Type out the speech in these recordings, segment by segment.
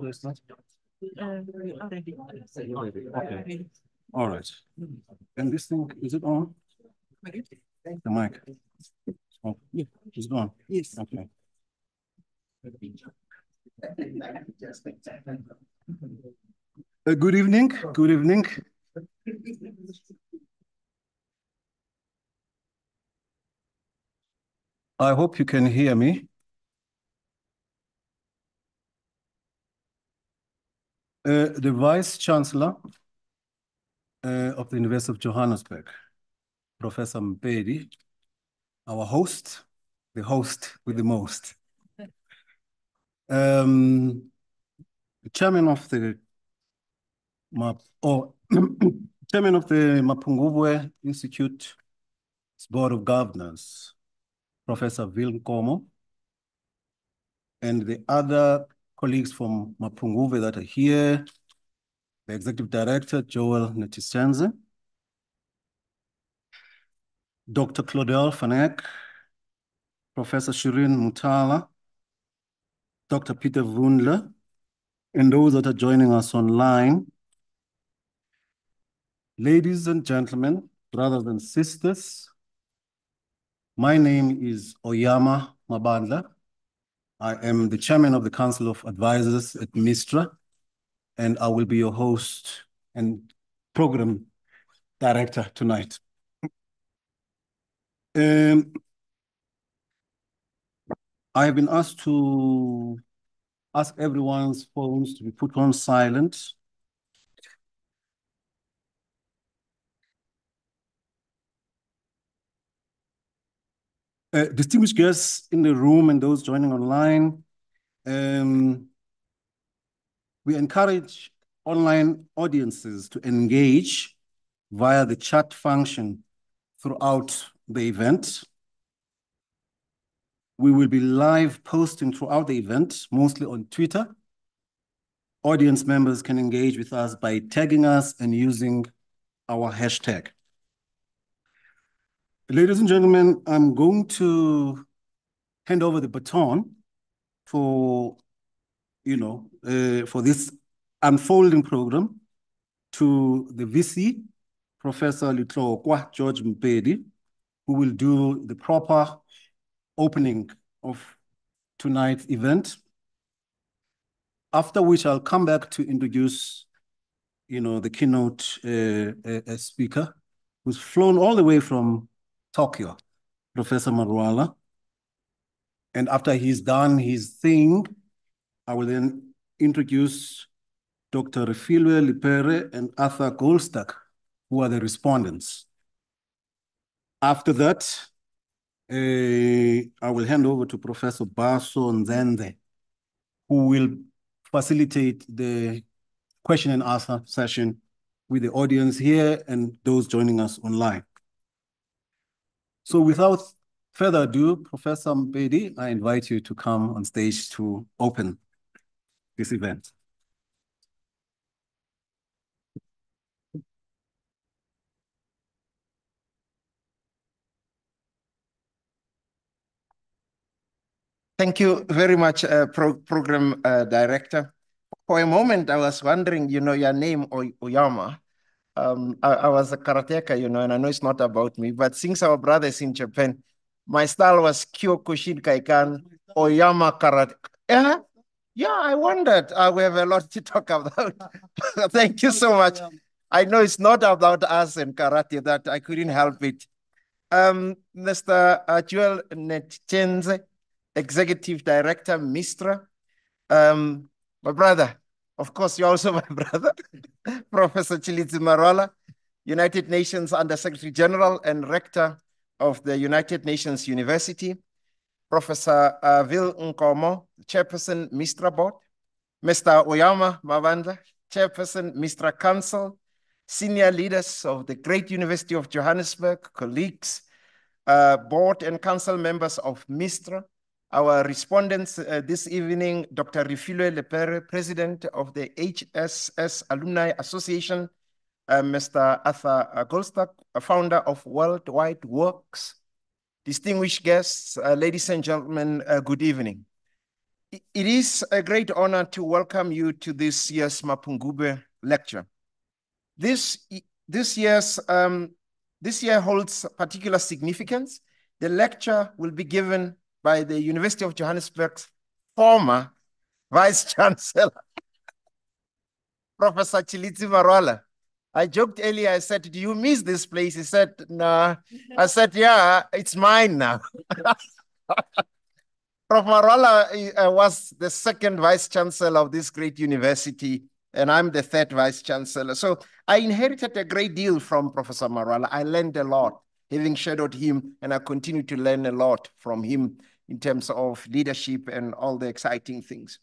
should I start? We already. Okay. All right. And this thing, is it on? The mic? Oh, yeah, it's gone. Yes. Okay. Uh, good evening, good evening. I hope you can hear me. Uh, the Vice Chancellor uh, of the University of Johannesburg, Professor Mpedi, our host, the host with the most. Um, the chairman of the MAP, or chairman of the Mapungubwe Institute Board of Governors, Professor Vil Nkomo, and the other colleagues from Mapungubwe that are here, the Executive Director, Joel Netshitenzhe, Dr. Claudel Fanek, Professor Shirin Mutala, Dr. Peter Wundler, and those that are joining us online. Ladies and gentlemen, brothers and sisters, my name is Oyama Mabandla. I am the chairman of the Council of Advisors at MISTRA, and I will be your host and program director tonight. Um, I have been asked to ask everyone's phones to be put on silent. Uh, distinguished guests in the room and those joining online, um, we encourage online audiences to engage via the chat function throughout the event. We will be live posting throughout the event, mostly on Twitter. Audience members can engage with us by tagging us and using our hashtag. Ladies and gentlemen, I'm going to hand over the baton for, you know, uh, for this unfolding program to the VC, Professor Letlhokwa George Mpedi, who will do the proper opening of tonight's event. After which I'll come back to introduce, you know, the keynote uh, uh, speaker, who's flown all the way from Tokyo, Professor Marwala. And after he's done his thing, I will then introduce Dr. Refilwe Lipere and Arthur Goldstuck, who are the respondents. After that, uh, I will hand over to Professor Bhaso Ndzendze, who will facilitate the question and answer session with the audience here and those joining us online. So without further ado, Professor Mpedi, I invite you to come on stage to open this event. Thank you very much, uh, pro Program uh, Director. For a moment, I was wondering, you know, your name, Oyama. Um, I, I, was a karateka, you know, and I know it's not about me, but since our brothers in Japan, my style was Kyokushin Kaikan, Oyama Karate. Yeah, yeah, I wondered. Uh, we have a lot to talk about. Thank you so much. I know it's not about us and karate that I couldn't help it. Um, Mr. Uh, Joel Netshitenzhe, Executive Director, Mistra. Um, my brother, of course, you're also my brother, Professor Tshilidzi Marwala, United Nations Under Secretary General and Rector of the United Nations University, Professor uh, Vil Nkomo, Chairperson, Mistra Board, Mr. Oyama Mabandla, Chairperson, Mistra Council, senior leaders of the great University of Johannesburg, colleagues, uh, board and council members of MISTRA, our respondents uh, this evening, Dr. Refilwe Lepere, President of the HSS Alumni Association, uh, Mr. Arthur Goldstuck, founder of World Wide Worx, distinguished guests, uh, ladies and gentlemen, uh, good evening. It is a great honor to welcome you to this year's Mapungubwe lecture. This, this year's um, this year holds particular significance. The lecture will be given by the University of Johannesburg's former Vice Chancellor, Professor Tshilidzi Marwala. I joked earlier, I said, do you miss this place? He said, nah. I said, yeah, it's mine now. Prof. Marwala uh, was the second vice chancellor of this great university, and I'm the third vice chancellor. So I inherited a great deal from Professor Marwala. I learned a lot having shadowed him, and I continue to learn a lot from him in terms of leadership and all the exciting things.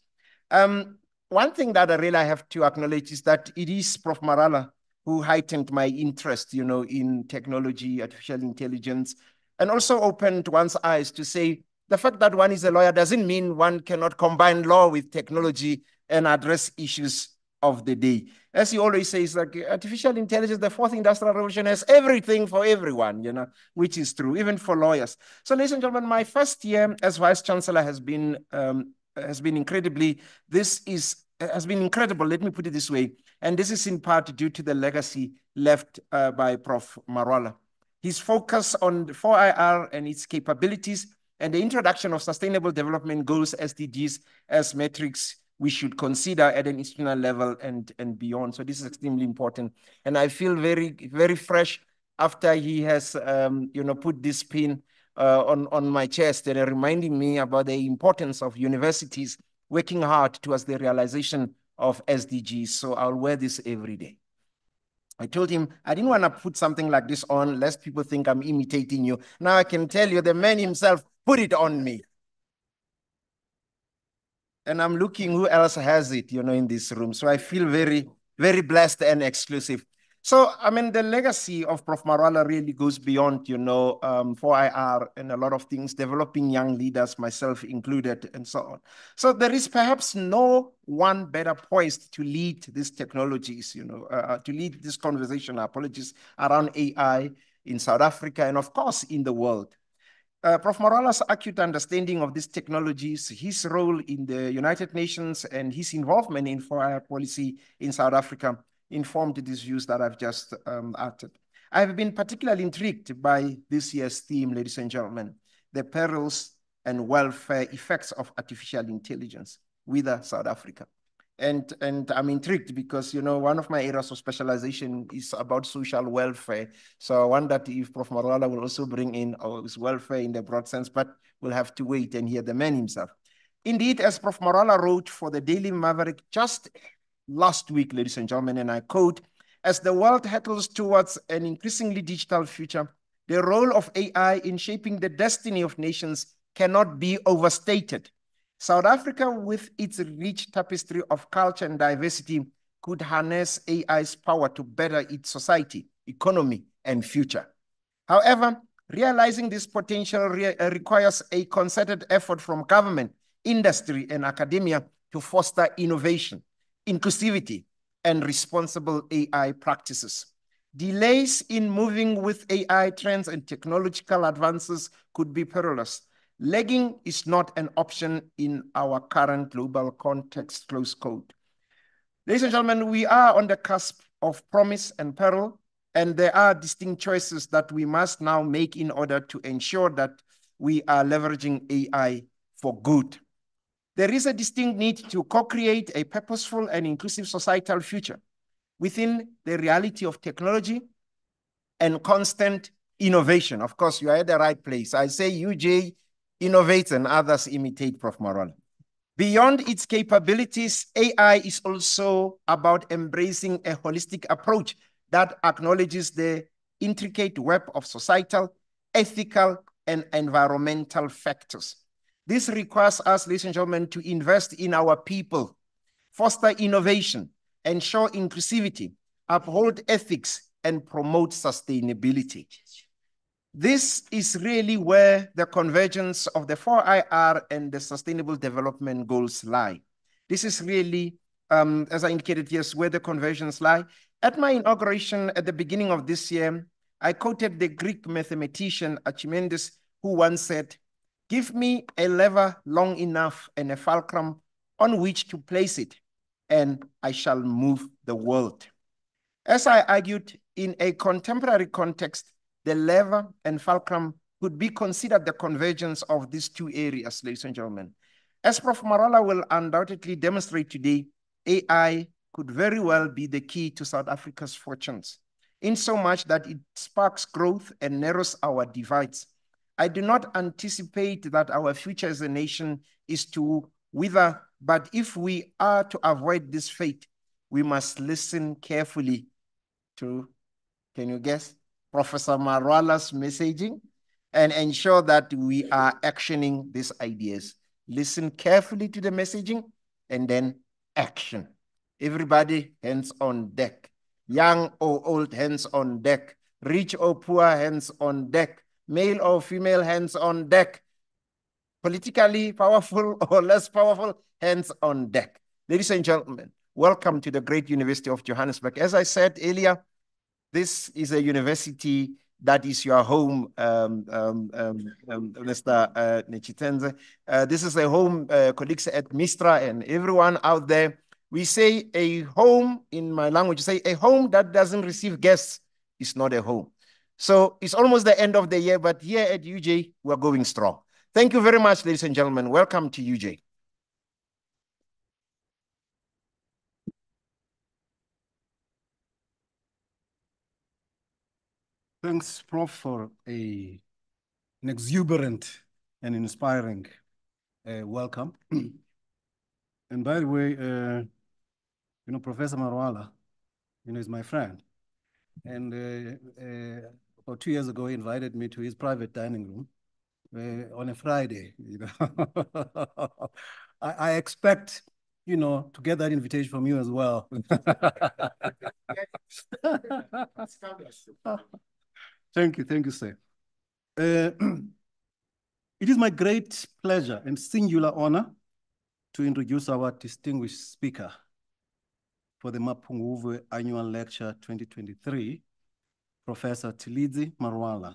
Um, one thing that I really have to acknowledge is that it is Prof. Marwala who heightened my interest, you know, in technology, artificial intelligence, and also opened one's eyes to say the fact that one is a lawyer doesn't mean one cannot combine law with technology and address issues of the day. As he always says, like artificial intelligence, the fourth industrial revolution has everything for everyone, you know, which is true, even for lawyers. So, ladies and gentlemen, my first year as vice chancellor has been um, has been incredibly. This is has been incredible. Let me put it this way, and this is in part due to the legacy left uh, by Prof. Marwala. His focus on 4IR and its capabilities and the introduction of Sustainable Development Goals, SDGs, as metrics we should consider at an institutional level and, and beyond. So this is extremely important. And I feel very, very fresh after he has, um, you know, put this pin uh, on, on my chest and reminding me about the importance of universities working hard towards the realization of SDGs. So I'll wear this every day. I told him I didn't want to put something like this on lest people think I'm imitating you. Now I can tell you the man himself put it on me. And I'm looking who else has it, you know, in this room. So I feel very, very blessed and exclusive. So, I mean, the legacy of Prof. Marwala really goes beyond, you know, um, 4IR and a lot of things, developing young leaders, myself included, and so on. So there is perhaps no one better poised to lead these technologies, you know, uh, uh to lead this conversation, apologies, around AI in South Africa and, of course, in the world. Uh, Prof. Marwala's acute understanding of these technologies, his role in the United Nations, and his involvement in 4IR policy in South Africa informed these views that I've just um, uttered. I have been particularly intrigued by this year's theme, ladies and gentlemen, the perils and welfare effects of artificial intelligence with South Africa. And, and I'm intrigued because, you know, one of my areas of specialization is about social welfare. So I wonder if Prof. Marwala will also bring in oh, his welfare in the broad sense, but we'll have to wait and hear the man himself. Indeed, as Prof. Marwala wrote for the Daily Maverick just last week, ladies and gentlemen, and I quote, as the world hurtles towards an increasingly digital future, the role of AI in shaping the destiny of nations cannot be overstated. South Africa, with its rich tapestry of culture and diversity, could harness AI's power to better its society, economy, and future. However, realizing this potential re uh, requires a concerted effort from government, industry, and academia to foster innovation, inclusivity, and responsible AI practices. Delays in moving with AI trends and technological advances could be perilous. Lagging is not an option in our current global context, close quote. Ladies and gentlemen, we are on the cusp of promise and peril, and there are distinct choices that we must now make in order to ensure that we are leveraging AI for good. There is a distinct need to co-create a purposeful and inclusive societal future within the reality of technology and constant innovation. Of course, you are at the right place. I say UJ innovates and others imitate Prof. Marwala. Beyond its capabilities, AI is also about embracing a holistic approach that acknowledges the intricate web of societal, ethical, and environmental factors. This requires us, ladies and gentlemen, to invest in our people, foster innovation, ensure inclusivity, uphold ethics, and promote sustainability. This is really where the convergence of the 4IR and the Sustainable Development Goals lie. This is really, um, as I indicated, yes, where the convergence lie. At my inauguration at the beginning of this year, I quoted the Greek mathematician Archimedes, who once said, Give me a lever long enough and a fulcrum on which to place it, and I shall move the world. As I argued, in a contemporary context, the lever and fulcrum could be considered the convergence of these two areas, ladies and gentlemen. As Prof. Marwala will undoubtedly demonstrate today, AI could very well be the key to South Africa's fortunes, in so much that it sparks growth and narrows our divides. I do not anticipate that our future as a nation is to wither, but if we are to avoid this fate, we must listen carefully to, can you guess, Professor Marwala's messaging and ensure that we are actioning these ideas. Listen carefully to the messaging and then action. Everybody, hands on deck. Young or old, hands on deck. Rich or poor, hands on deck. Male or female, hands on deck. Politically powerful or less powerful, hands on deck. Ladies and gentlemen, welcome to the great University of Johannesburg. As I said earlier, this is a university that is your home, um, um, um, um Mr. Uh, Netshitenzhe. Uh, this is a home, uh, colleagues at Mistra and everyone out there we say a home in my language, say a home that doesn't receive guests is not a home. So it's almost the end of the year, but here at UJ, we're going strong. Thank you very much, ladies and gentlemen. Welcome to UJ. Thanks, Prof, for a, an exuberant and inspiring uh, welcome. and by the way, uh, you know, Professor Marwala, you know, is my friend. And uh, uh, two years ago, he invited me to his private dining room uh, on a Friday. You know, I, I, expect, you know, to get that invitation from you as well. thank you, thank you, sir. Uh, it is my great pleasure and singular honor to introduce our distinguished speaker for the Mapungubwe Annual Lecture 2023, Professor Tshilidzi Marwala.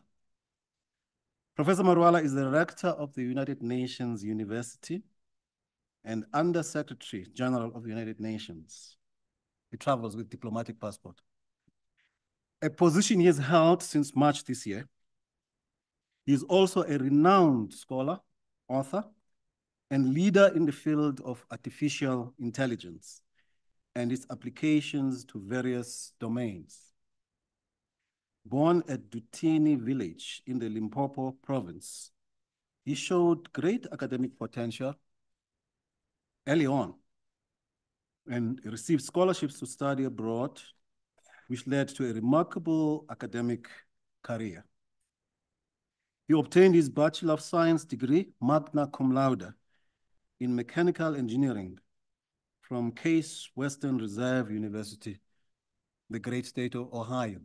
Professor Marwala is the Rector of the United Nations University and Under Secretary General of the United Nations. He travels with diplomatic passport. A position he has held since March this year. He is also a renowned scholar, author, and leader in the field of artificial intelligence and its applications to various domains. Born at Duthuni village in the Limpopo province, he showed great academic potential early on and received scholarships to study abroad, which led to a remarkable academic career. He obtained his Bachelor of Science degree, magna cum laude, in mechanical engineering from Case Western Reserve University, the great state of Ohio.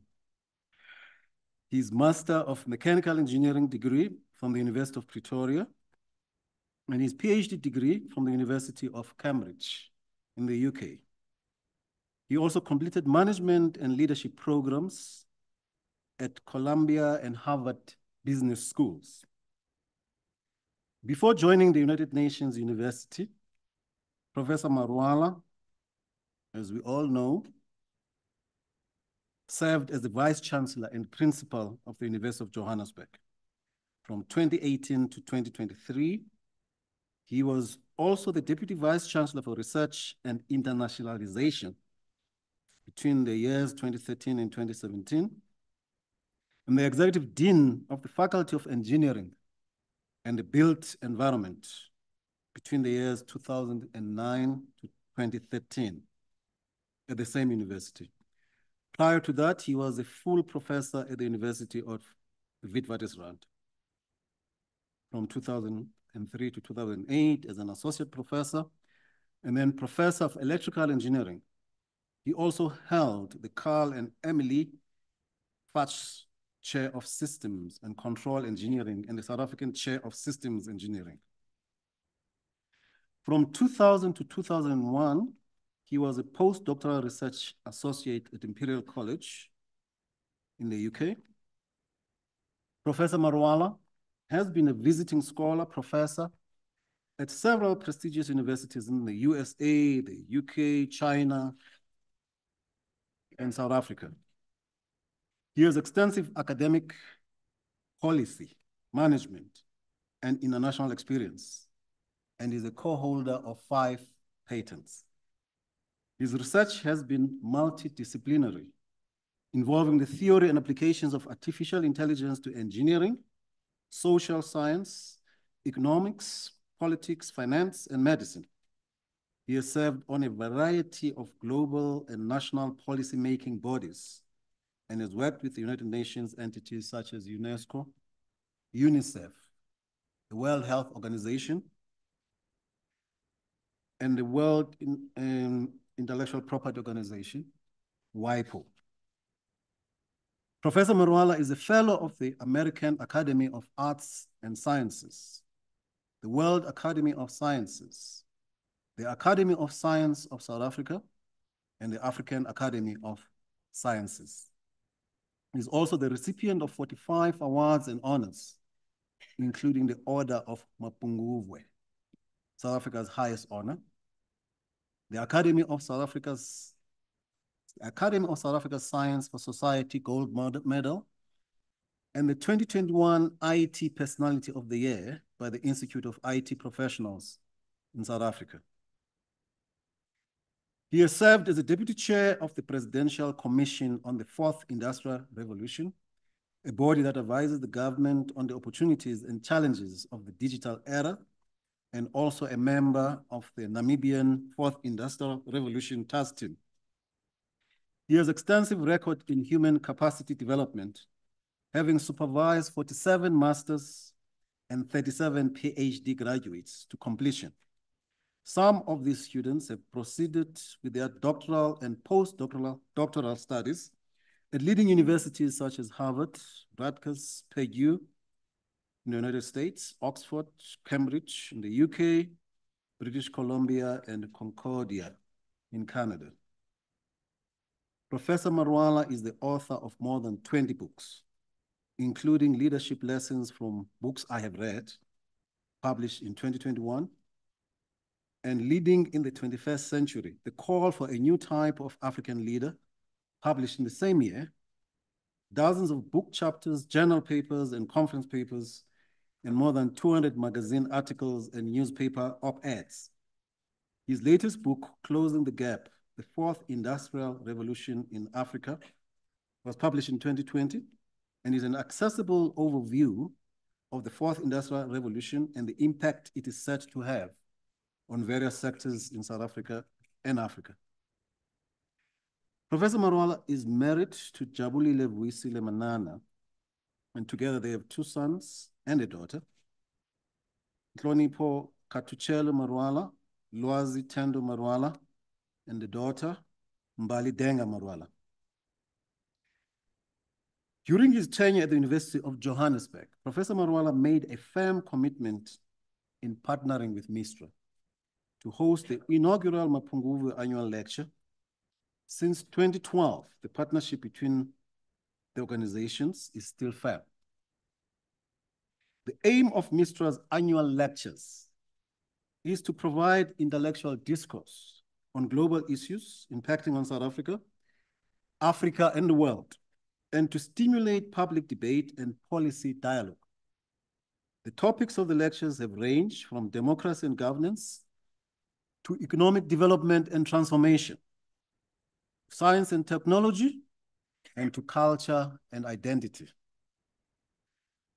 His Master of Mechanical Engineering degree from the University of Pretoria, and his PhD degree from the University of Cambridge in the UK. He also completed management and leadership programs at Columbia and Harvard Business Schools. Before joining the United Nations University, Professor Marwala, as we all know, served as the Vice Chancellor and Principal of the University of Johannesburg. From 2018 to 2023, he was also the Deputy Vice Chancellor for Research and Internationalization between the years 2013 and 2017, and the Executive Dean of the Faculty of Engineering and the Built Environment between the years 2009 to 2013 at the same university. Prior to that, he was a full professor at the University of Witwatersrand from 2003 to 2008 as an associate professor, and then professor of electrical engineering. He also held the Carl and Emily Fuchs Chair of Systems and Control Engineering and the South African Chair of Systems Engineering. From 2000 to 2001, he was a postdoctoral research associate at Imperial College in the UK. Professor Marwala has been a visiting scholar, professor at several prestigious universities in the USA, the UK, China, and South Africa. He has extensive academic policy, management, and international experience, and is a co-holder of five patents. His research has been multidisciplinary, involving the theory and applications of artificial intelligence to engineering, social science, economics, politics, finance, and medicine. He has served on a variety of global and national policy-making bodies and has worked with the United Nations entities such as UNESCO, UNICEF, the World Health Organization, and the World in, um, Intellectual Property Organization, WIPO. Professor Marwala is a fellow of the American Academy of Arts and Sciences, the World Academy of Sciences, the Academy of Science of South Africa, and the African Academy of Sciences. He is also the recipient of 45 awards and honors, including the Order of Mapungubwe, South Africa's highest honor, the Academy of South Africa's Academy of South Africa Science for Society Gold Medal, and the 2021 IT Personality of the Year by the Institute of IT Professionals in South Africa. He has served as the Deputy Chair of the Presidential Commission on the Fourth Industrial Revolution, a body that advises the government on the opportunities and challenges of the digital era, and also a member of the Namibian Fourth Industrial Revolution Task Team. He has extensive record in human capacity development, having supervised 47 masters and 37 PhD graduates to completion. Some of these students have proceeded with their doctoral and postdoctoral doctoral studies at leading universities such as Harvard, Rutgers, Purdue in the United States, Oxford, Cambridge in the UK, British Columbia, and Concordia in Canada. Professor Marwala is the author of more than 20 books, including leadership lessons from books I have read, published in 2021, and Leading in the 21st Century, the call for a new type of African leader, published in the same year, dozens of book chapters, journal papers, and conference papers, and more than 200 magazine articles and newspaper op-eds. His latest book, Closing the Gap, The Fourth Industrial Revolution in Africa, was published in 2020 and is an accessible overview of the Fourth Industrial Revolution and the impact it is set to have on various sectors in South Africa and Africa. Professor Marwala is married to Jabulile Vuisile Manana, and together they have two sons and a daughter. Hlonipho Khathutshelo Marwala, Lwazi Thendo Marwala, and the daughter, Mbali Denga Marwala. During his tenure at the University of Johannesburg, Professor Marwala made a firm commitment in partnering with MISTRA to host the inaugural Mapungubwe annual lecture. Since 2012, the partnership between the organizations is still firm. The aim of MISTRA's annual lectures is to provide intellectual discourse on global issues impacting on South Africa, Africa, and the world, and to stimulate public debate and policy dialogue. The topics of the lectures have ranged from democracy and governance to economic development and transformation, science and technology, and to culture and identity.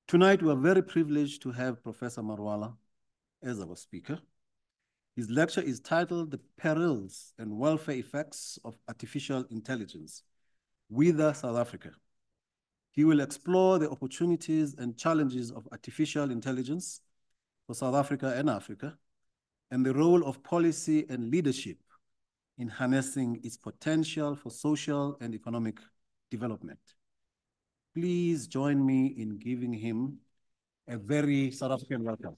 Tonight, we are very privileged to have Professor Marwala as our speaker. His lecture is titled The Perils and Welfare Effects of Artificial Intelligence, Wither South Africa. He will explore the opportunities and challenges of artificial intelligence for South Africa and Africa, and the role of policy and leadership in harnessing its potential for social and economic development. Please join me in giving him a very South African welcome.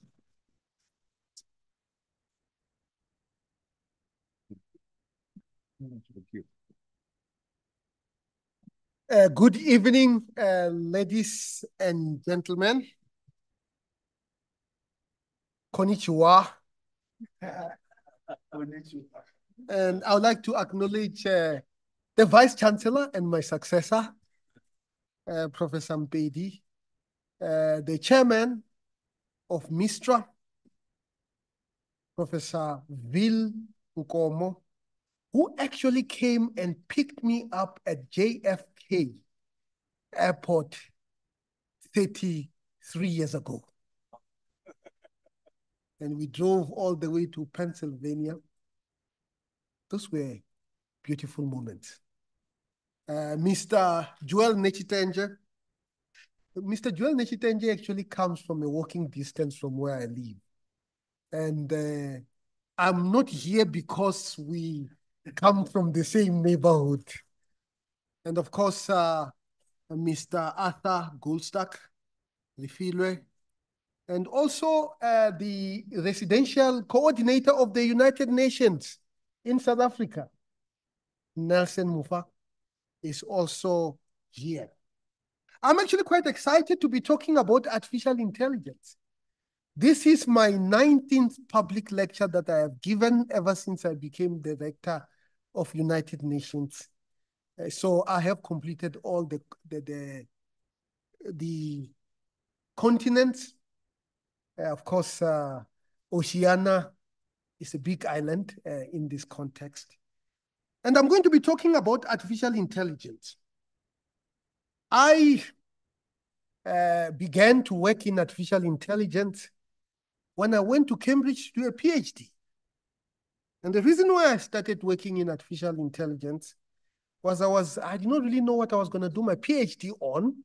Uh, good evening, uh, ladies and gentlemen. Konnichiwa. And I would like to acknowledge uh, the Vice Chancellor and my successor, uh, Professor Mpedi, uh, the Chairman of MISTRA, Professor Vil Nkomo, who actually came and picked me up at JFK Airport 33 years ago. And we drove all the way to Pennsylvania. Those were beautiful moments. Uh, Mr. Joel Netshitenzhe. Mr. Joel Netshitenzhe actually comes from a walking distance from where I live. And uh, I'm not here because we come from the same neighborhood. And of course, uh, Mr. Arthur Goldstuck, Lifilwe, and also uh, the residential coordinator of the United Nations in South Africa, Nelson Muffuh, is also here. I'm actually quite excited to be talking about artificial intelligence. This is my 19th public lecture that I have given ever since I became director of United Nations. Uh, so I have completed all the, the, the, the continents. Uh, of course, uh, Oceania is a big island uh, in this context. And I'm going to be talking about artificial intelligence. I began to work in artificial intelligence when I went to Cambridge to do a PhD. And the reason why I started working in artificial intelligence was I was I did not really know what I was going to do my PhD on.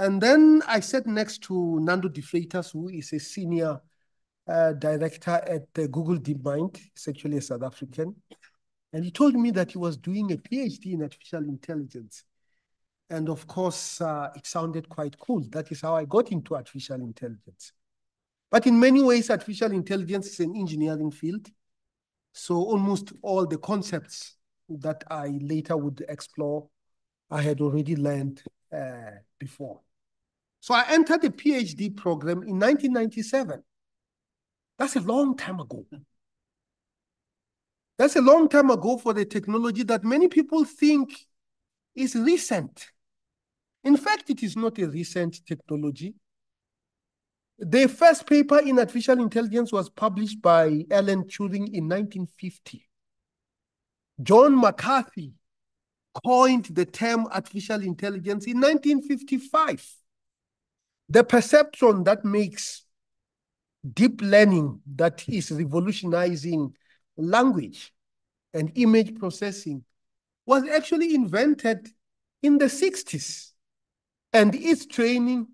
And then I sat next to Nando de Freitas, who is a senior uh, director at uh, Google DeepMind. He's actually a South African. And he told me that he was doing a PhD in artificial intelligence. And of course, uh, it sounded quite cool. That is how I got into artificial intelligence. But in many ways, artificial intelligence is an engineering field. So almost all the concepts that I later would explore, I had already learned uh, before. So I entered the PhD program in 1997. That's a long time ago. That's a long time ago for the technology that many people think is recent. In fact, it is not a recent technology. The first paper in artificial intelligence was published by Alan Turing in 1950. John McCarthy coined the term artificial intelligence in 1955. The perceptron that makes deep learning that is revolutionizing language and image processing was actually invented in the 60s. And its training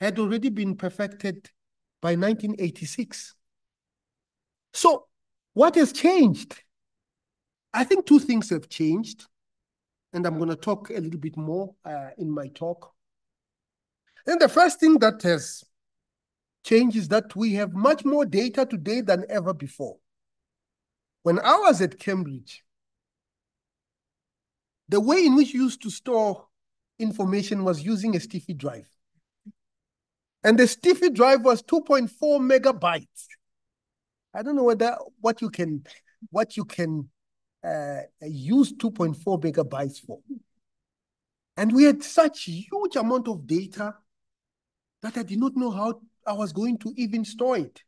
had already been perfected by 1986. So what has changed? I think two things have changed, and I'm going to talk a little bit more uh, in my talk. And the first thing that has changed is that we have much more data today than ever before. When I was at Cambridge, the way in which you used to store information was using a STIFFY drive. And the STIFFY drive was 2.4 megabytes. I don't know whether what you can what you can uh, use 2.4 megabytes for. And we had such huge amount of data that I did not know how I was going to even store it.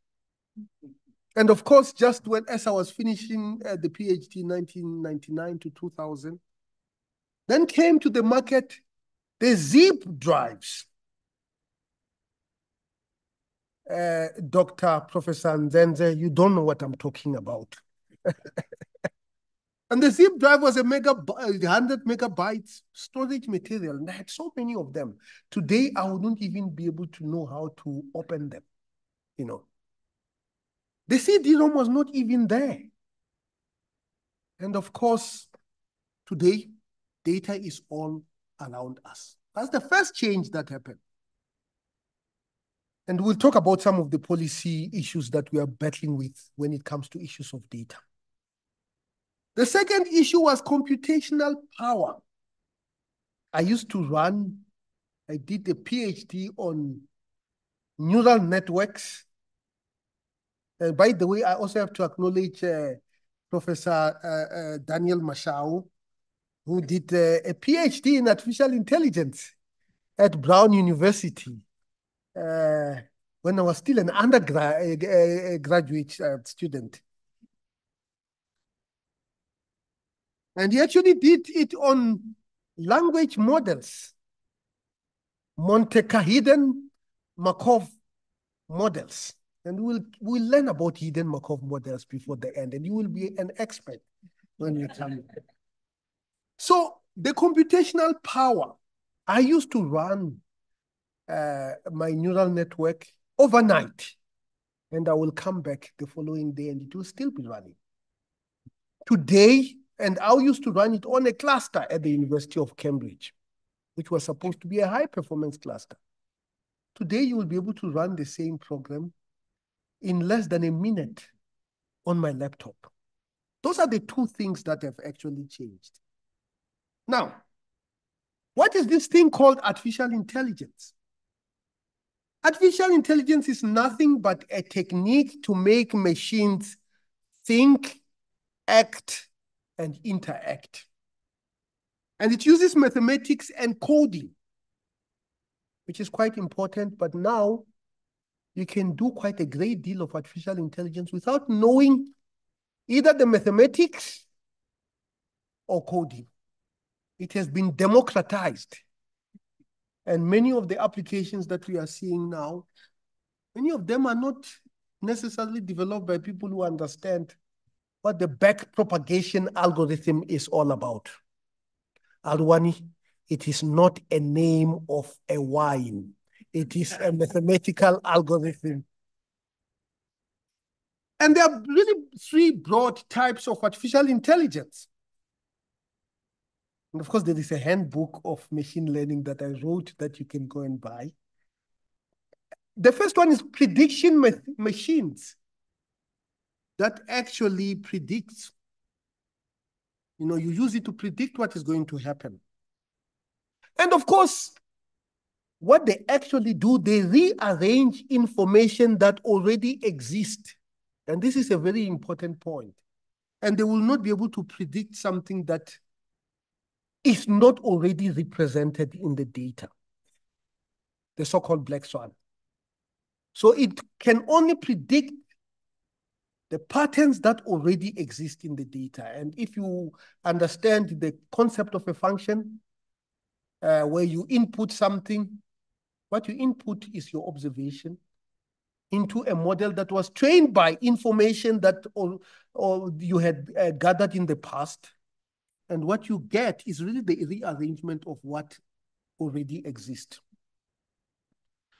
And of course, just when as I was finishing uh, the PhD 1999 to 2000, then came to the market the zip drives. Uh, Dr. Professor Ndzendze, you don't know what I'm talking about. and the zip drive was a mega, 100 megabytes storage material, and I had so many of them. Today, I wouldn't even be able to know how to open them, you know. The CD-ROM was not even there. And of course, today, data is all around us. That's the first change that happened. And we'll talk about some of the policy issues that we are battling with when it comes to issues of data. The second issue was computational power. I used to run, I did a PhD on neural networks And by the way, I also have to acknowledge uh, Professor uh, uh, Daniel Mashao, who did uh, a PhD in artificial intelligence at Brown University uh, when I was still an undergraduate uh, graduate student. And he actually did it on language models, Monte Hidden Markov models. And we'll, we'll learn about hidden Markov models before the end, and you will be an expert when you come. So the computational power, I used to run uh, my neural network overnight, and I will come back the following day and it will still be running. Today, and I used to run it on a cluster at the University of Cambridge, which was supposed to be a high performance cluster. Today, you will be able to run the same program in less than a minute on my laptop. Those are the two things that have actually changed. Now, what is this thing called artificial intelligence? Artificial intelligence is nothing but a technique to make machines think, act, and interact. And it uses mathematics and coding, which is quite important. But now you can do quite a great deal of artificial intelligence without knowing either the mathematics or coding. It has been democratized. And many of the applications that we are seeing now, many of them are not necessarily developed by people who understand what the back propagation algorithm is all about. Alwani, it is not a name of a wine. It is a mathematical algorithm. And there are really three broad types of artificial intelligence. And of course, there is a handbook of machine learning that I wrote that you can go and buy. The first one is prediction machines that actually predicts. You know, you use it to predict what is going to happen. And of course, what they actually do, they rearrange information that already exists. And this is a very important point. And they will not be able to predict something that is not already represented in the data, the so-called black swan. So it can only predict the patterns that already exist in the data. And if you understand the concept of a function, uh, where you input something, what you input is your observation into a model that was trained by information that or, you had uh, gathered in the past. And what you get is really the rearrangement of what already exists.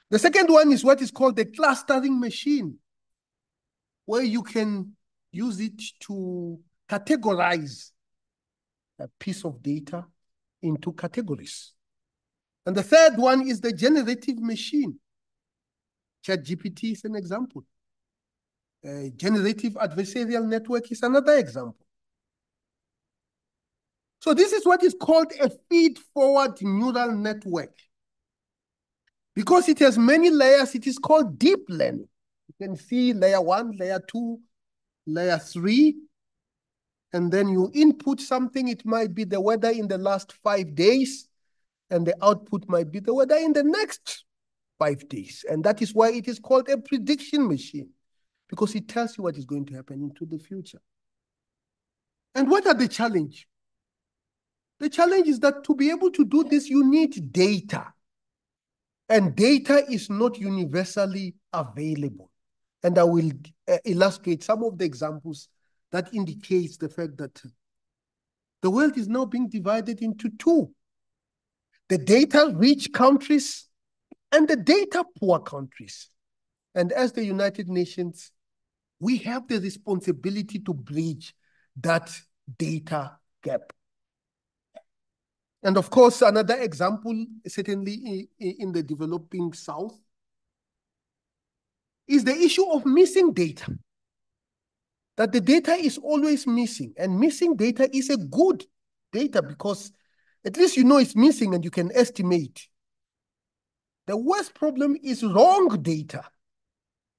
The second one is what is called the clustering machine, where you can use it to categorize a piece of data into categories. And the third one is the generative machine. ChatGPT is an example. A generative adversarial network is another example. So this is what is called a feed-forward neural network. Because it has many layers, it is called deep learning. Can see layer one, layer two, layer three, and then you input something. It might be the weather in the last five days, and the output might be the weather in the next five days. And that is why it is called a prediction machine, because it tells you what is going to happen into the future. And what are the challenge? The challenge is that to be able to do this, you need data. And data is not universally available. And I will uh, illustrate some of the examples that indicates the fact that the world is now being divided into two. The data-rich countries and the data-poor countries. And as the United Nations, we have the responsibility to bridge that data gap. And of course, another example, certainly in the developing South, is the issue of missing data. That the data is always missing, and missing data is a good data because at least you know it's missing and you can estimate. The worst problem is wrong data.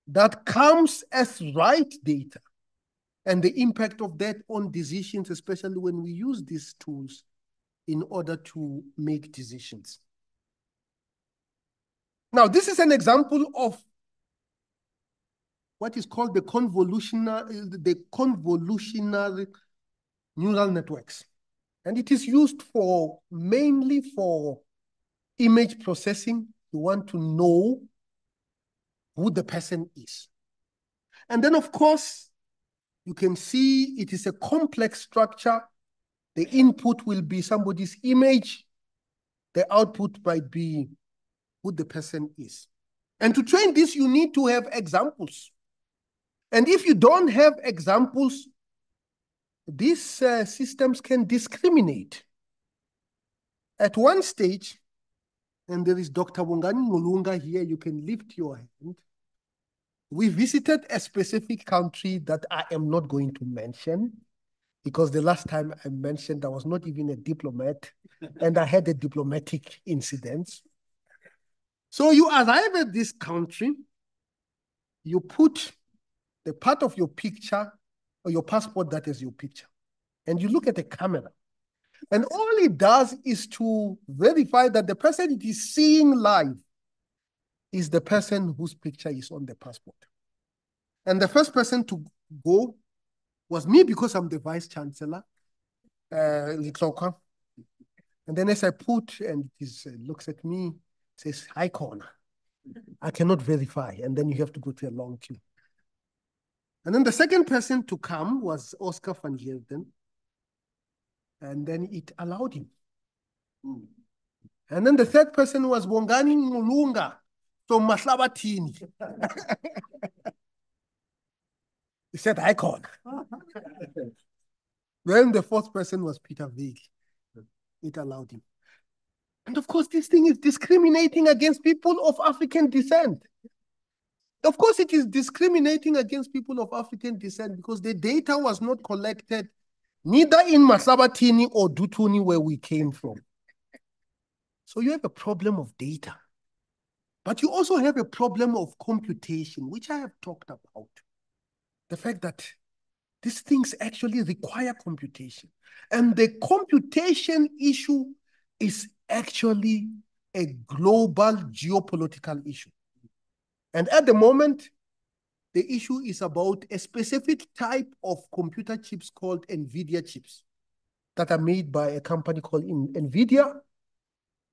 that comes as right data and the impact of that on decisions, especially when we use these tools in order to make decisions. Now, this is an example of what is called the convolutional, the convolutional neural networks. And it is used for mainly for image processing. You want to know who the person is. And then, of course, you can see it is a complex structure. The input will be somebody's image. The output might be who the person is. And to train this, you need to have examples. And if you don't have examples, these uh, systems can discriminate. At one stage, and there is Dr. Bongani Ngqulunga here, you can lift your hand. We visited a specific country that I am not going to mention because the last time I mentioned I was not even a diplomat and I had a diplomatic incident. So you arrive at this country, you put the part of your picture or your passport that is your picture, and you look at the camera. And all it does is to verify that the person it is seeing live is the person whose picture is on the passport. And the first person to go was me because I'm the vice chancellor, uh, And then as I put, and he uh, looks at me, says, hi, corner. I cannot verify. And then you have to go to a long queue. And then the second person to come was Oscar van Heerden. And then it allowed him. Mm. And then the third person was Bongani Ngqulunga from Mahlabathini. he said, icon. then the fourth person was Peter Vig. It allowed him. And of course, this thing is discriminating against people of African descent. Of course, it is discriminating against people of African descent because the data was not collected neither in Mahlabathini or Duthuni where we came from. So you have a problem of data. But you also have a problem of computation, which I have talked about. The fact that these things actually require computation. And the computation issue is actually a global geopolitical issue. And at the moment, the issue is about a specific type of computer chips called NVIDIA chips that are made by a company called NVIDIA,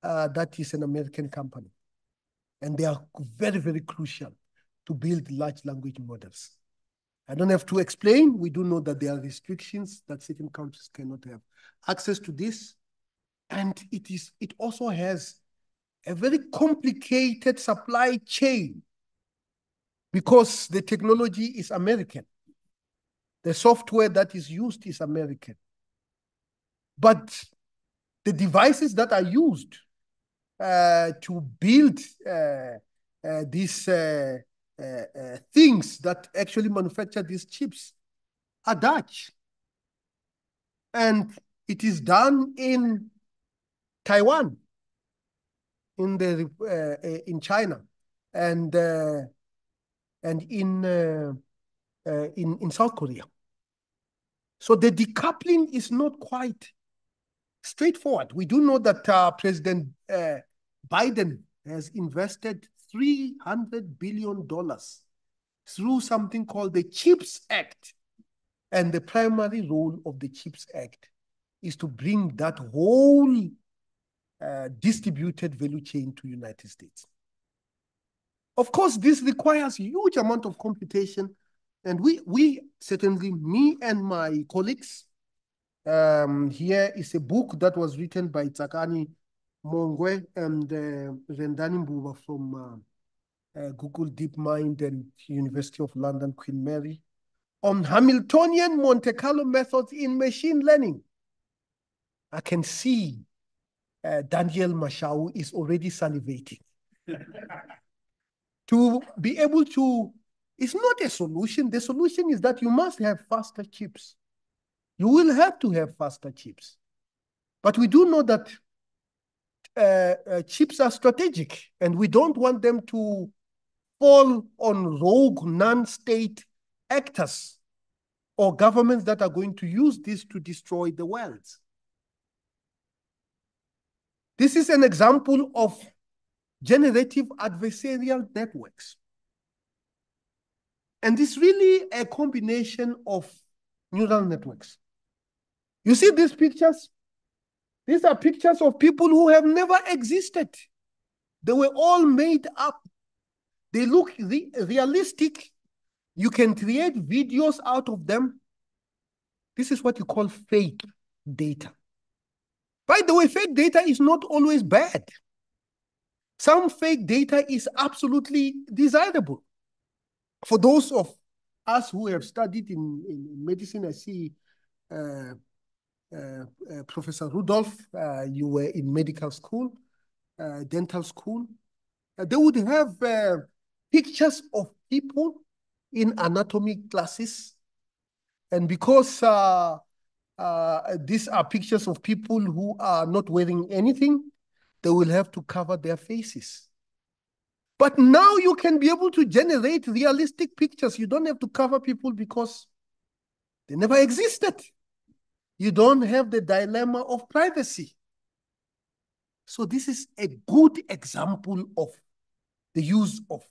uh, that is an American company. And they are very, very crucial to build large language models. I don't have to explain. We do know that there are restrictions that certain countries cannot have access to this. And it is it also has a very complicated supply chain because the technology is American. The software that is used is American. But the devices that are used uh, to build uh, uh, these uh, uh, uh, things that actually manufacture these chips are Dutch. And it is done in Taiwan, in the in China, and and in, uh, uh, in, in South Korea. So the decoupling is not quite straightforward. We do know that uh, President uh, Biden has invested $300 billion through something called the CHIPS Act. And the primary role of the CHIPS Act is to bring that whole uh, distributed value chain to United States. Of course, this requires huge amount of computation. And we, we certainly, me and my colleagues, um, here is a book that was written by Tsakani Mongwe and uh, Rendani Mbuvha from uh, uh, Google DeepMind and University of London, Queen Mary, on Hamiltonian Monte Carlo methods in machine learning. I can see uh, Daniel Mashao is already salivating. to be able to, it's not a solution. The solution is that you must have faster chips. You will have to have faster chips. But we do know that uh, uh, chips are strategic and we don't want them to fall on rogue non-state actors or governments that are going to use this to destroy the world. This is an example of generative adversarial networks. And it's really a combination of neural networks. You see these pictures? These are pictures of people who have never existed. They were all made up. They look re realistic. You can create videos out of them. This is what you call fake data. By the way, fake data is not always bad. Some fake data is absolutely desirable. For those of us who have studied in, in medicine, I see uh, uh, uh, Professor Rudolph, uh, you were in medical school, uh, dental school. Uh, they would have pictures of people in anatomy classes. And because these are pictures of people who are not wearing anything, they will have to cover their faces. But now you can be able to generate realistic pictures. You don't have to cover people because they never existed. You don't have the dilemma of privacy. So this is a good example of the use of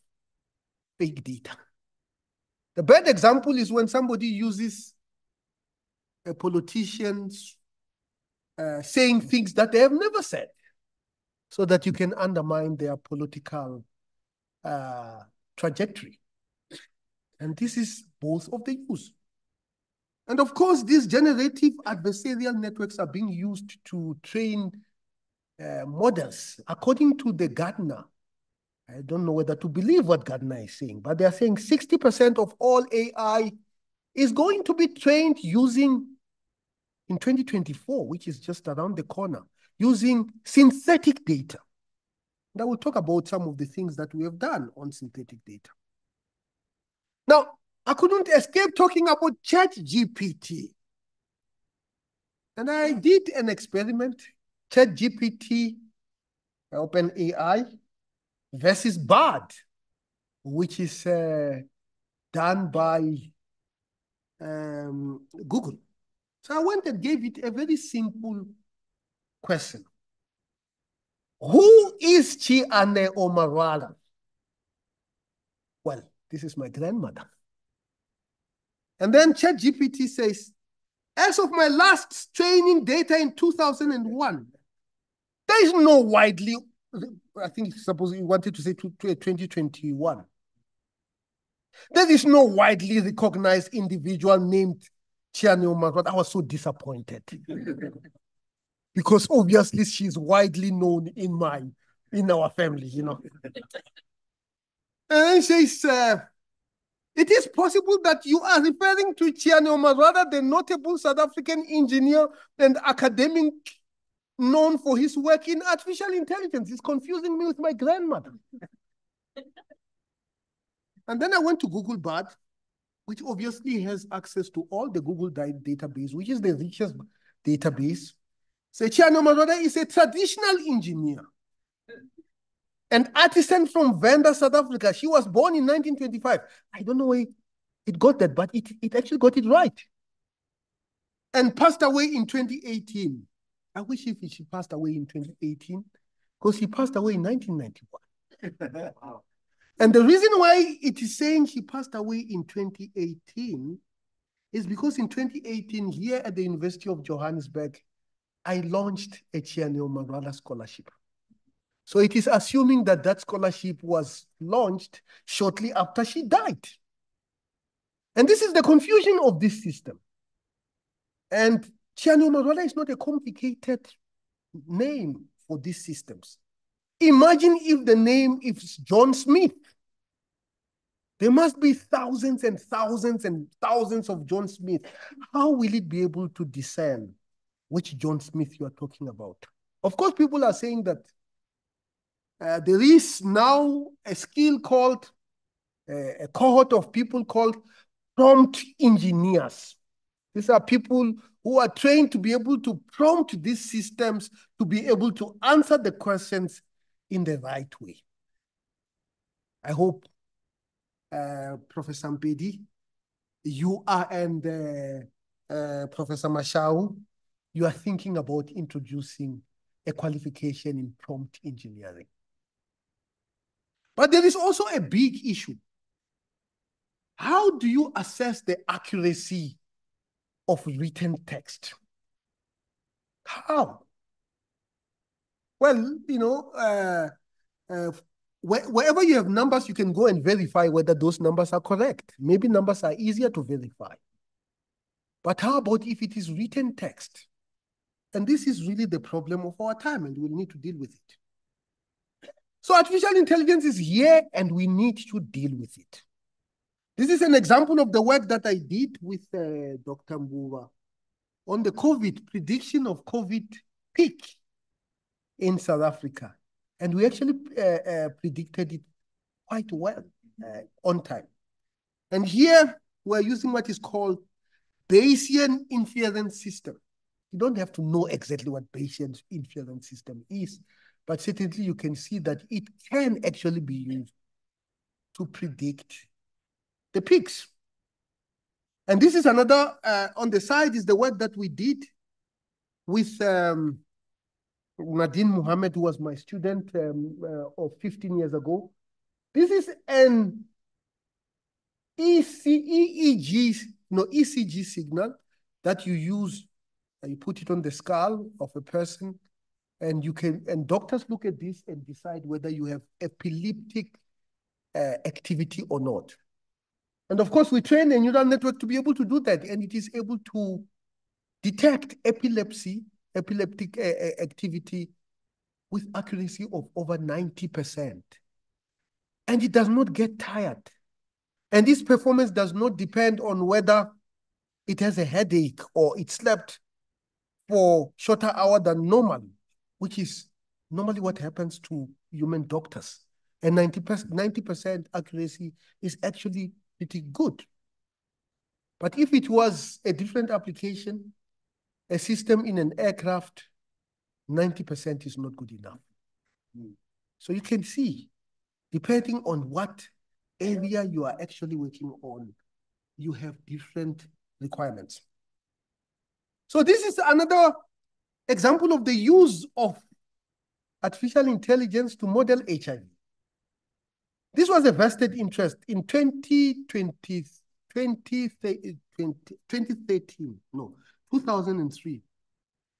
fake data. The bad example is when somebody uses a politician uh, saying things that they have never said so that you can undermine their political uh, trajectory. And this is both of the use. And of course, these generative adversarial networks are being used to train uh, models. According to the Gartner, I don't know whether to believe what Gartner is saying, but they're saying 60% of all AI is going to be trained using, in 2024, which is just around the corner, using synthetic data. And I will talk about some of the things that we have done on synthetic data. Now, I couldn't escape talking about ChatGPT. And I did an experiment, ChatGPT, OpenAI versus Bard, which is uh, done by um, Google. So I went and gave it a very simple question. Who is Tshianeo Marwala? Well, this is my grandmother. And then ChatGPT says, as of my last training data in 2001, there is no widely, I think suppose you wanted to say 2021. There is no widely recognized individual named Tshianeo Marwala. I was so disappointed. because obviously she's widely known in my, in our family, you know. and she says, uh, it is possible that you are referring to Tshianeo Marwala, the notable South African engineer and academic known for his work in artificial intelligence. It's confusing me with my grandmother. and then I went to Google Bard, which obviously has access to all the Google database, which is the richest database. So Tshianeo Marwala is a traditional engineer an artisan from Venda, South Africa. She was born in 1925. I don't know where it got that, but it, it actually got it right. And passed away in 2018. I wish if she passed away in 2018, because she passed away in 1991. wow. And the reason why it is saying she passed away in 2018 is because in 2018, here at the University of Johannesburg, I launched a Tshianeo Marwala Scholarship. So it is assuming that that scholarship was launched shortly after she died. And this is the confusion of this system. And Tshianeo Marwala is not a complicated name for these systems. Imagine if the name is John Smith. There must be thousands and thousands and thousands of John Smith. How will it be able to discern which John Smith you are talking about? Of course, people are saying that uh, there is now a skill called, uh, a cohort of people called prompt engineers. These are people who are trained to be able to prompt these systems to be able to answer the questions in the right way. I hope uh, Professor Mpedi, you are and uh, uh, Professor Mashao, you are thinking about introducing a qualification in prompt engineering. But there is also a big issue. How do you assess the accuracy of written text? How? Well, you know, uh, uh, wherever you have numbers, you can go and verify whether those numbers are correct. Maybe numbers are easier to verify. But how about if it is written text? And this is really the problem of our time, and we'll need to deal with it. So artificial intelligence is here, and we need to deal with it. This is an example of the work that I did with uh, Dr. Mbuvha on the COVID prediction of COVID peak in South Africa. And we actually uh, uh, predicted it quite well uh, on time. And here we're using what is called Bayesian inference system. You don't have to know exactly what Bayesian inference system is, but certainly you can see that it can actually be used to predict the peaks. And this is another, uh, on the side is the work that we did with um, Nadine Muhammad, who was my student um, uh, of 15 years ago. This is an EC, EEG, no, ECG signal that you use, you put it on the skull of a person, and you can, and doctors look at this and decide whether you have epileptic uh, activity or not. And of course, we train a neural network to be able to do that, and it is able to detect epilepsy epileptic uh, activity with accuracy of over 90%. And it does not get tired. And this performance does not depend on whether it has a headache or it slept for shorter hour than normal, which is normally what happens to human doctors. And 90%, 90% accuracy is actually pretty good. But if it was a different application, a system in an aircraft, 90% is not good enough. Mm. So you can see, depending on what area you are actually working on, you have different requirements. So this is another example of the use of artificial intelligence to model HIV. This was a vested interest in 2020, 20, 20, 2013, no, 2003,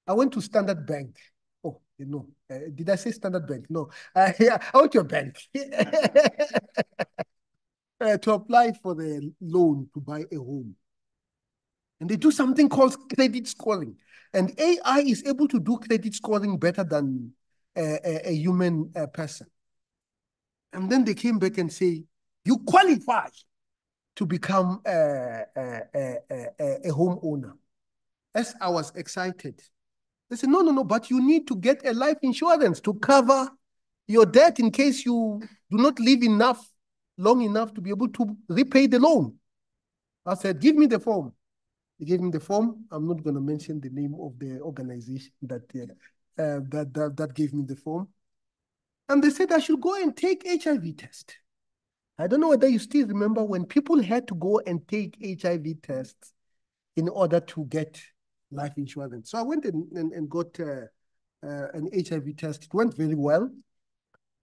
I went to Standard Bank. Oh, know, uh, did I say Standard Bank? No, uh, yeah, I went to a bank uh, to apply for the loan to buy a home. And they do something called credit scoring. And AI is able to do credit scoring better than a, a human uh, person. And then they came back and say, you qualify to become a, a, a, a homeowner as I was excited, they said, no, no, no, but you need to get a life insurance to cover your debt in case you do not live enough, long enough to be able to repay the loan. I said, give me the form. They gave me the form. I'm not going to mention the name of the organization that, uh, uh, that, that, that gave me the form. And they said I should go and take HIV test. I don't know whether you still remember when people had to go and take HIV tests in order to get life insurance. So I went and, and, and got uh, uh, an HIV test. It went very well,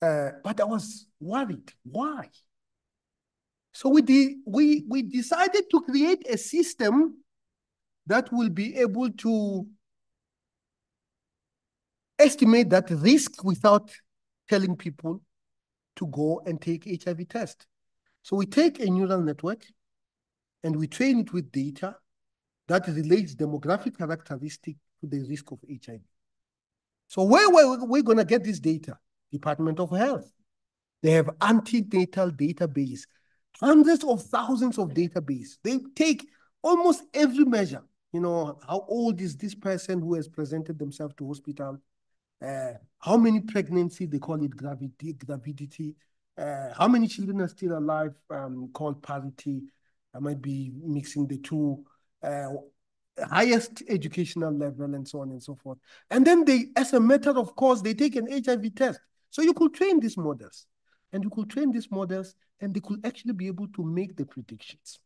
uh, but I was worried. Why? So we, de we, we decided to create a system that will be able to estimate that risk without telling people to go and take HIV test. So we take a neural network and we train it with data that relates demographic characteristic to the risk of HIV. So where were we going to get this data? Department of Health. They have antenatal database, hundreds of thousands of database. They take almost every measure. You know, how old is this person who has presented themselves to hospital? Uh, how many pregnancy, they call it gravidity, gravidity. Uh, how many children are still alive, um, called parity. I might be mixing the two uh, highest educational level and so on and so forth. And then they, as a matter of course, they take an HIV test. So you could train these models. And you could train these models and they could actually be able to make the predictions.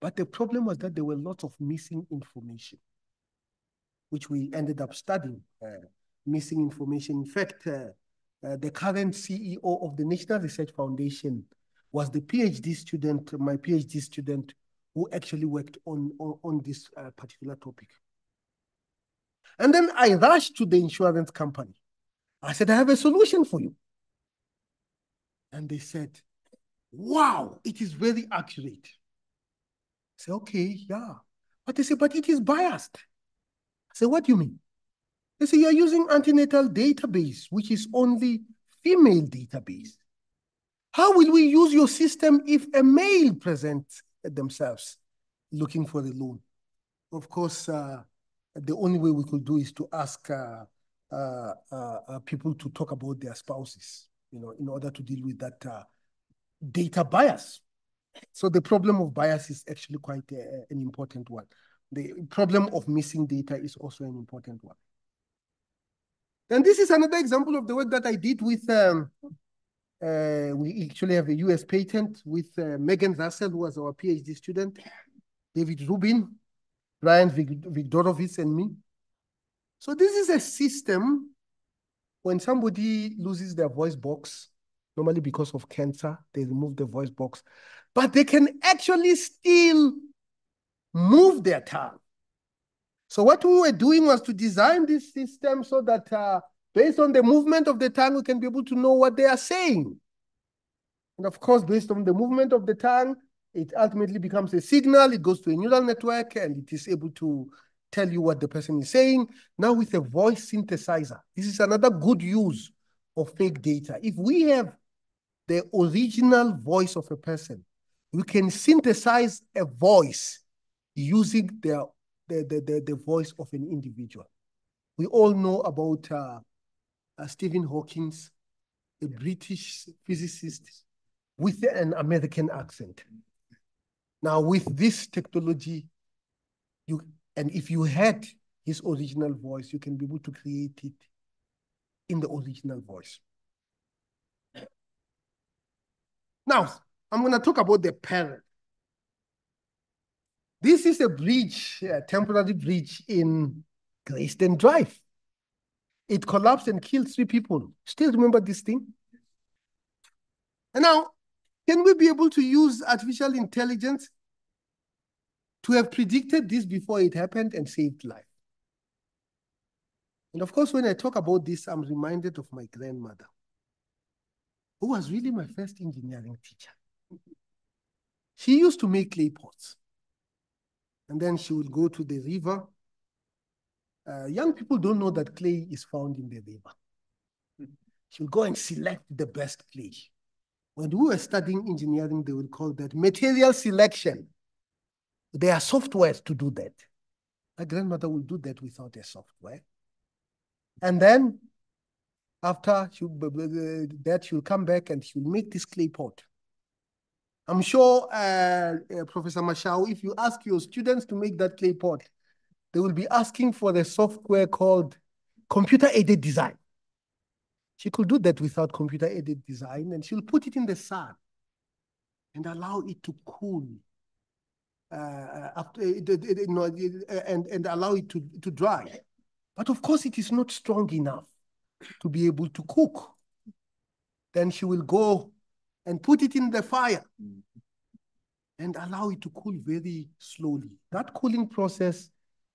But the problem was that there were lots of missing information, which we ended up studying, uh, missing information. In fact, uh, uh, the current CEO of the National Research Foundation was the PhD student, my PhD student, who actually worked on, on, on this uh, particular topic. And then I rushed to the insurance company. I said, I have a solution for you. And they said, wow, it is very accurate. Said, okay, yeah. But they say, but it is biased. I said, what do you mean? They say you're using antenatal database, which is only female database. How will we use your system if a male presents themselves looking for a loan? Of course, uh, the only way we could do is to ask uh, uh, uh, uh people to talk about their spouses, you know, in order to deal with that uh, data bias. So the problem of bias is actually quite an important one. The problem of missing data is also an important one. And this is another example of the work that I did with, um, uh, we actually have a US patent with uh, Megan Russell, who was our PhD student, David Rubin, Brian Wigdorowitz, and me. So this is a system when somebody loses their voice box, normally because of cancer, they remove the voice box, but they can actually still move their tongue. So what we were doing was to design this system so that uh, based on the movement of the tongue, we can be able to know what they are saying. And of course, based on the movement of the tongue, it ultimately becomes a signal, it goes to a neural network, and it is able to tell you what the person is saying. Now with a voice synthesizer, this is another good use of fake data. If we have the original voice of a person, we can synthesize a voice using the, the, the, the voice of an individual. We all know about uh, uh, Stephen Hawking, a British physicist with an American accent. Now, with this technology, you and if you had his original voice, you can be able to create it in the original voice. Now, I'm going to talk about the parent. This is a bridge, a temporary bridge in Grayston Drive. It collapsed and killed three people. Still remember this thing? And now, can we be able to use artificial intelligence to have predicted this before it happened and saved life? And of course, when I talk about this, I'm reminded of my grandmother, who was really my first engineering teacher. She used to make clay pots. And then she would go to the river. Uh, young people don't know that clay is found in the river. She would go and select the best clay. When we were studying engineering, they would call that material selection. There are softwares to do that. My grandmother will do that without a software. And then after she, that, she'll come back and she'll make this clay pot. I'm sure, uh, uh, Professor Mashao, if you ask your students to make that clay pot, they will be asking for the software called computer-aided design. She could do that without computer-aided design, and she'll put it in the sun and allow it to cool uh, after, it, it, it, and, and allow it to, to dry. But of course, it is not strong enough to be able to cook. Then she will go and put it in the fire mm. and allow it to cool very slowly. That cooling process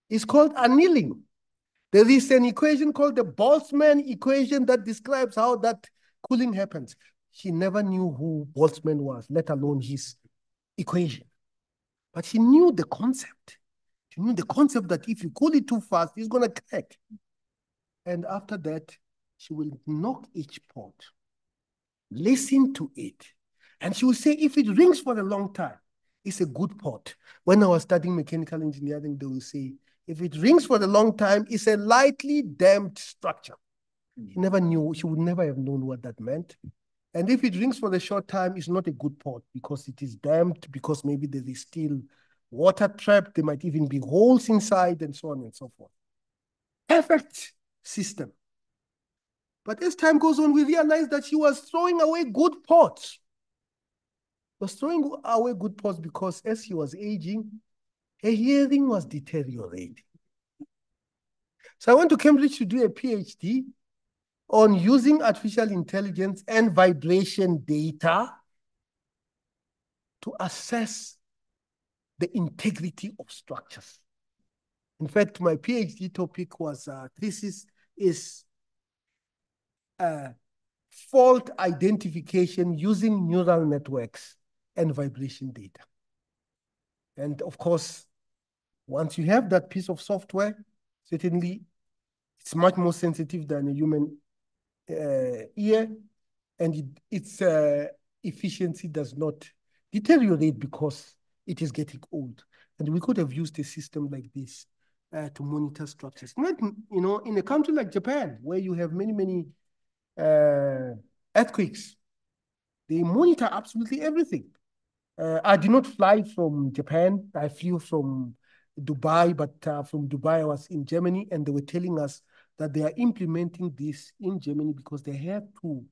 is called annealing. There is an equation called the Boltzmann equation that describes how that cooling happens. She never knew who Boltzmann was, let alone his equation. But she knew the concept. She knew the concept that if you cool it too fast, it's going to crack. And after that, she will knock each pot listen to it. And she will say, if it rings for a long time, it's a good pot. When I was studying mechanical engineering, they will say, if it rings for a long time, it's a lightly damped structure. Hmm. She never knew, she would never have known what that meant. And if it rings for a short time, it's not a good pot because it is damped, because maybe there is still water trapped, there might even be holes inside, and so on and so forth. Perfect system. But as time goes on, we realized that she was throwing away good pots. Was throwing away good pots because as she was aging, her hearing was deteriorating. So I went to Cambridge to do a PhD on using artificial intelligence and vibration data to assess the integrity of structures. In fact, my PhD topic was uh, thesis is fault identification using neural networks and vibration data. And of course, once you have that piece of software, certainly it's much more sensitive than a human uh, ear, and it, its uh, efficiency does not deteriorate because it is getting old. And we could have used a system like this uh, to monitor structures. Not, you know, in a country like Japan, where you have many, many uh, earthquakes, they monitor absolutely everything. Uh, I did not fly from Japan. I flew from Dubai, but uh, from Dubai, I was in Germany, and they were telling us that they are implementing this in Germany because they have to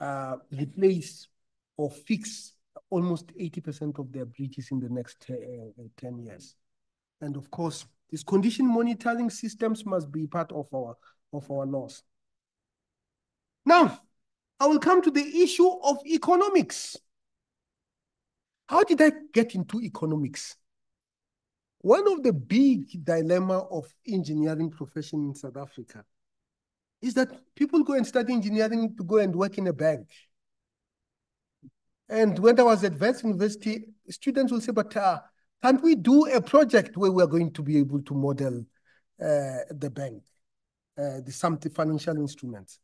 uh, replace or fix almost 80% of their bridges in the next uh, 10 years. And of course, these condition monitoring systems must be part of our, of our laws. Now, I will come to the issue of economics. How did I get into economics? One of the big dilemma of engineering profession in South Africa is that people go and study engineering to go and work in a bank. And when I was at Wits University, students will say, but uh, can't we do a project where we're going to be able to model uh, the bank, uh, the some financial instruments?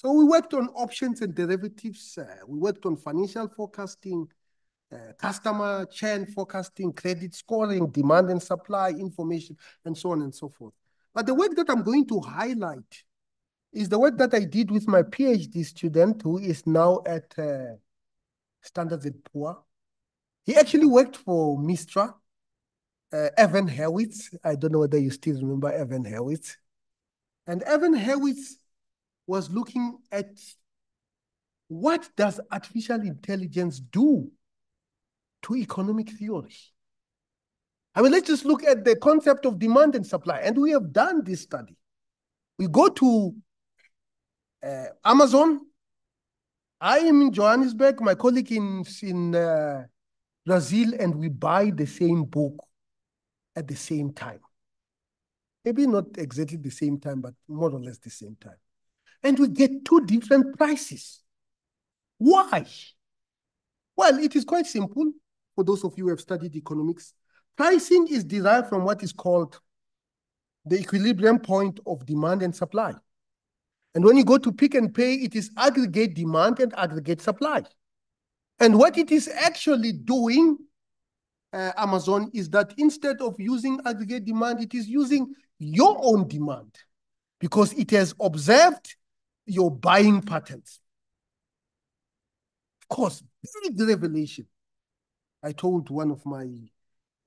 So we worked on options and derivatives. Uh, we worked on financial forecasting, uh, customer churn forecasting, credit scoring, demand and supply information, and so on and so forth. But the work that I'm going to highlight is the work that I did with my PhD student who is now at uh, Standard & Poor. He actually worked for Mistra, uh, Evan Hurwitz. I don't know whether you still remember Evan Hurwitz. And Evan Hurwitz was looking at what does artificial intelligence do to economic theory? I mean, let's just look at the concept of demand and supply. And we have done this study. We go to uh, Amazon, I am in Johannesburg, my colleague in, in uh, Brazil, and we buy the same book at the same time. Maybe not exactly the same time, but more or less the same time. And we get two different prices. Why? Well, it is quite simple for those of you who have studied economics. Pricing is derived from what is called the equilibrium point of demand and supply. And when you go to Pick and Pay, it is aggregate demand and aggregate supply. And what it is actually doing, uh, Amazon, is that instead of using aggregate demand, it is using your own demand because it has observed your buying patterns. Of course, big revelation. I told one of my,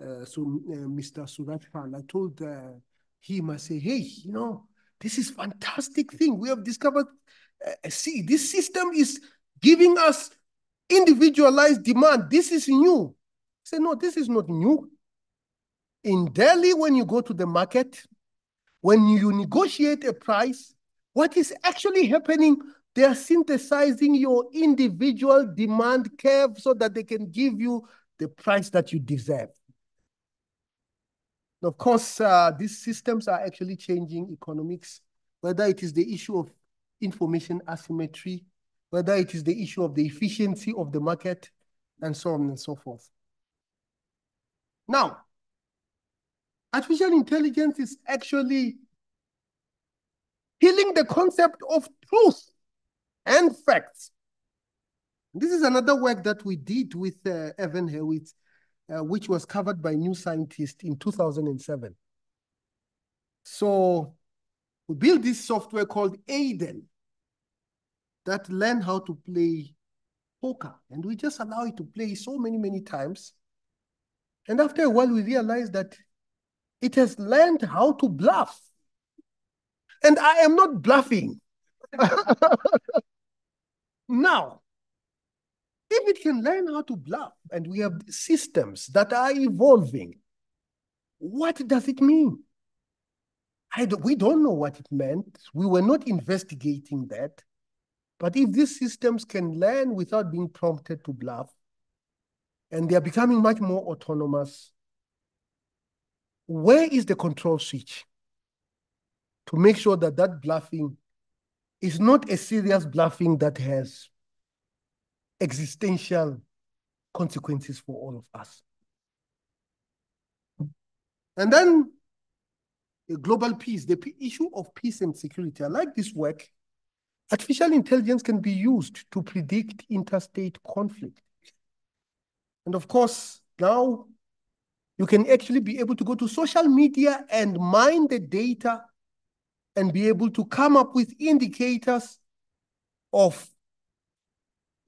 uh, so uh, Mr. Surajpal, I told uh, him, I say, hey, you know, this is fantastic thing. We have discovered, uh, see, this system is giving us individualized demand. This is new. I no, this is not new. In Delhi, when you go to the market, when you negotiate a price, what is actually happening? They are synthesizing your individual demand curve so that they can give you the price that you deserve. Of course, uh, these systems are actually changing economics, whether it is the issue of information asymmetry, whether it is the issue of the efficiency of the market, and so on and so forth. Now, artificial intelligence is actually healing the concept of truth and facts. This is another work that we did with uh, Evan Hurwitz uh, which was covered by New Scientist in 2007. So we built this software called Aiden that learned how to play poker. And we just allow it to play so many, many times. And after a while, we realized that it has learned how to bluff. And I am not bluffing. Now, if it can learn how to bluff and we have systems that are evolving, what does it mean? I do, we don't know what it meant. We were not investigating that. But if these systems can learn without being prompted to bluff, and they are becoming much more autonomous, where is the control switch to make sure that that bluffing is not a serious bluffing that has existential consequences for all of us. And then the global peace, the issue of peace and security. I like this work. Artificial intelligence can be used to predict interstate conflict. And of course, now you can actually be able to go to social media and mine the data and be able to come up with indicators of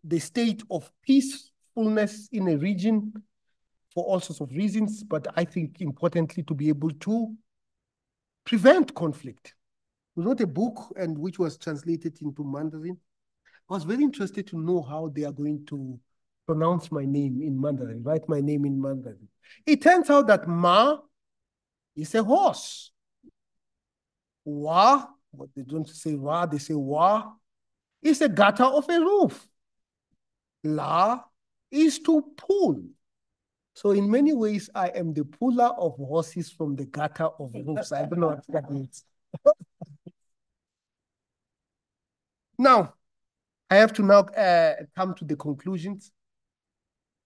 the state of peacefulness in a region for all sorts of reasons, but I think importantly to be able to prevent conflict. We wrote a book and which was translated into Mandarin. I was very interested to know how they are going to pronounce my name in Mandarin, write my name in Mandarin. It turns out that Ma is a horse. Wa, but they don't say Wa, they say Wa, is a gutter of a roof. La is to pull. So in many ways, I am the puller of horses from the gutter of roofs. I don't know what that means. now, I have to now uh, come to the conclusions.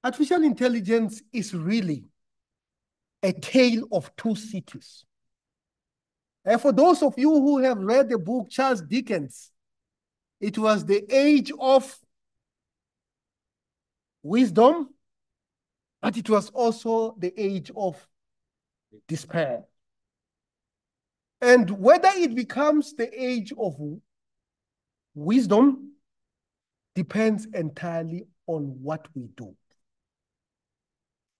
Artificial intelligence is really a tale of two cities. And for those of you who have read the book Charles Dickens, it was the age of wisdom, but it was also the age of despair. And whether it becomes the age of wisdom depends entirely on what we do.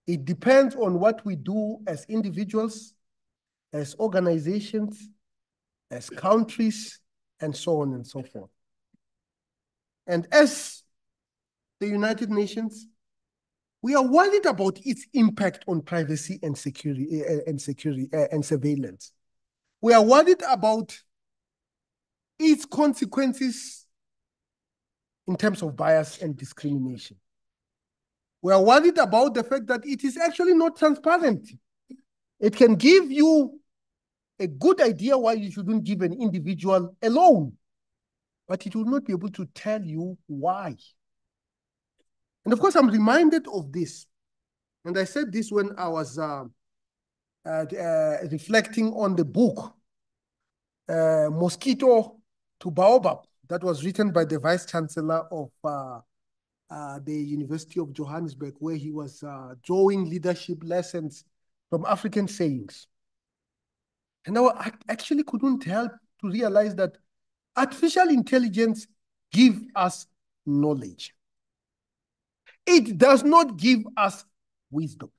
It depends on what we do as individuals, as organizations, as countries, and so on and so forth. And as the United Nations, we are worried about its impact on privacy and security uh, and security uh, and surveillance. We are worried about its consequences in terms of bias and discrimination. We are worried about the fact that it is actually not transparent. It can give you a good idea why you shouldn't give an individual a loan, but it will not be able to tell you why. And of course, I'm reminded of this. And I said this when I was uh, uh, uh, reflecting on the book, uh, Mosquito to Baobab, that was written by the Vice Chancellor of uh, uh, the University of Johannesburg, where he was drawing leadership lessons from African sayings. And I actually couldn't help to realize that artificial intelligence gives us knowledge. It does not give us wisdom.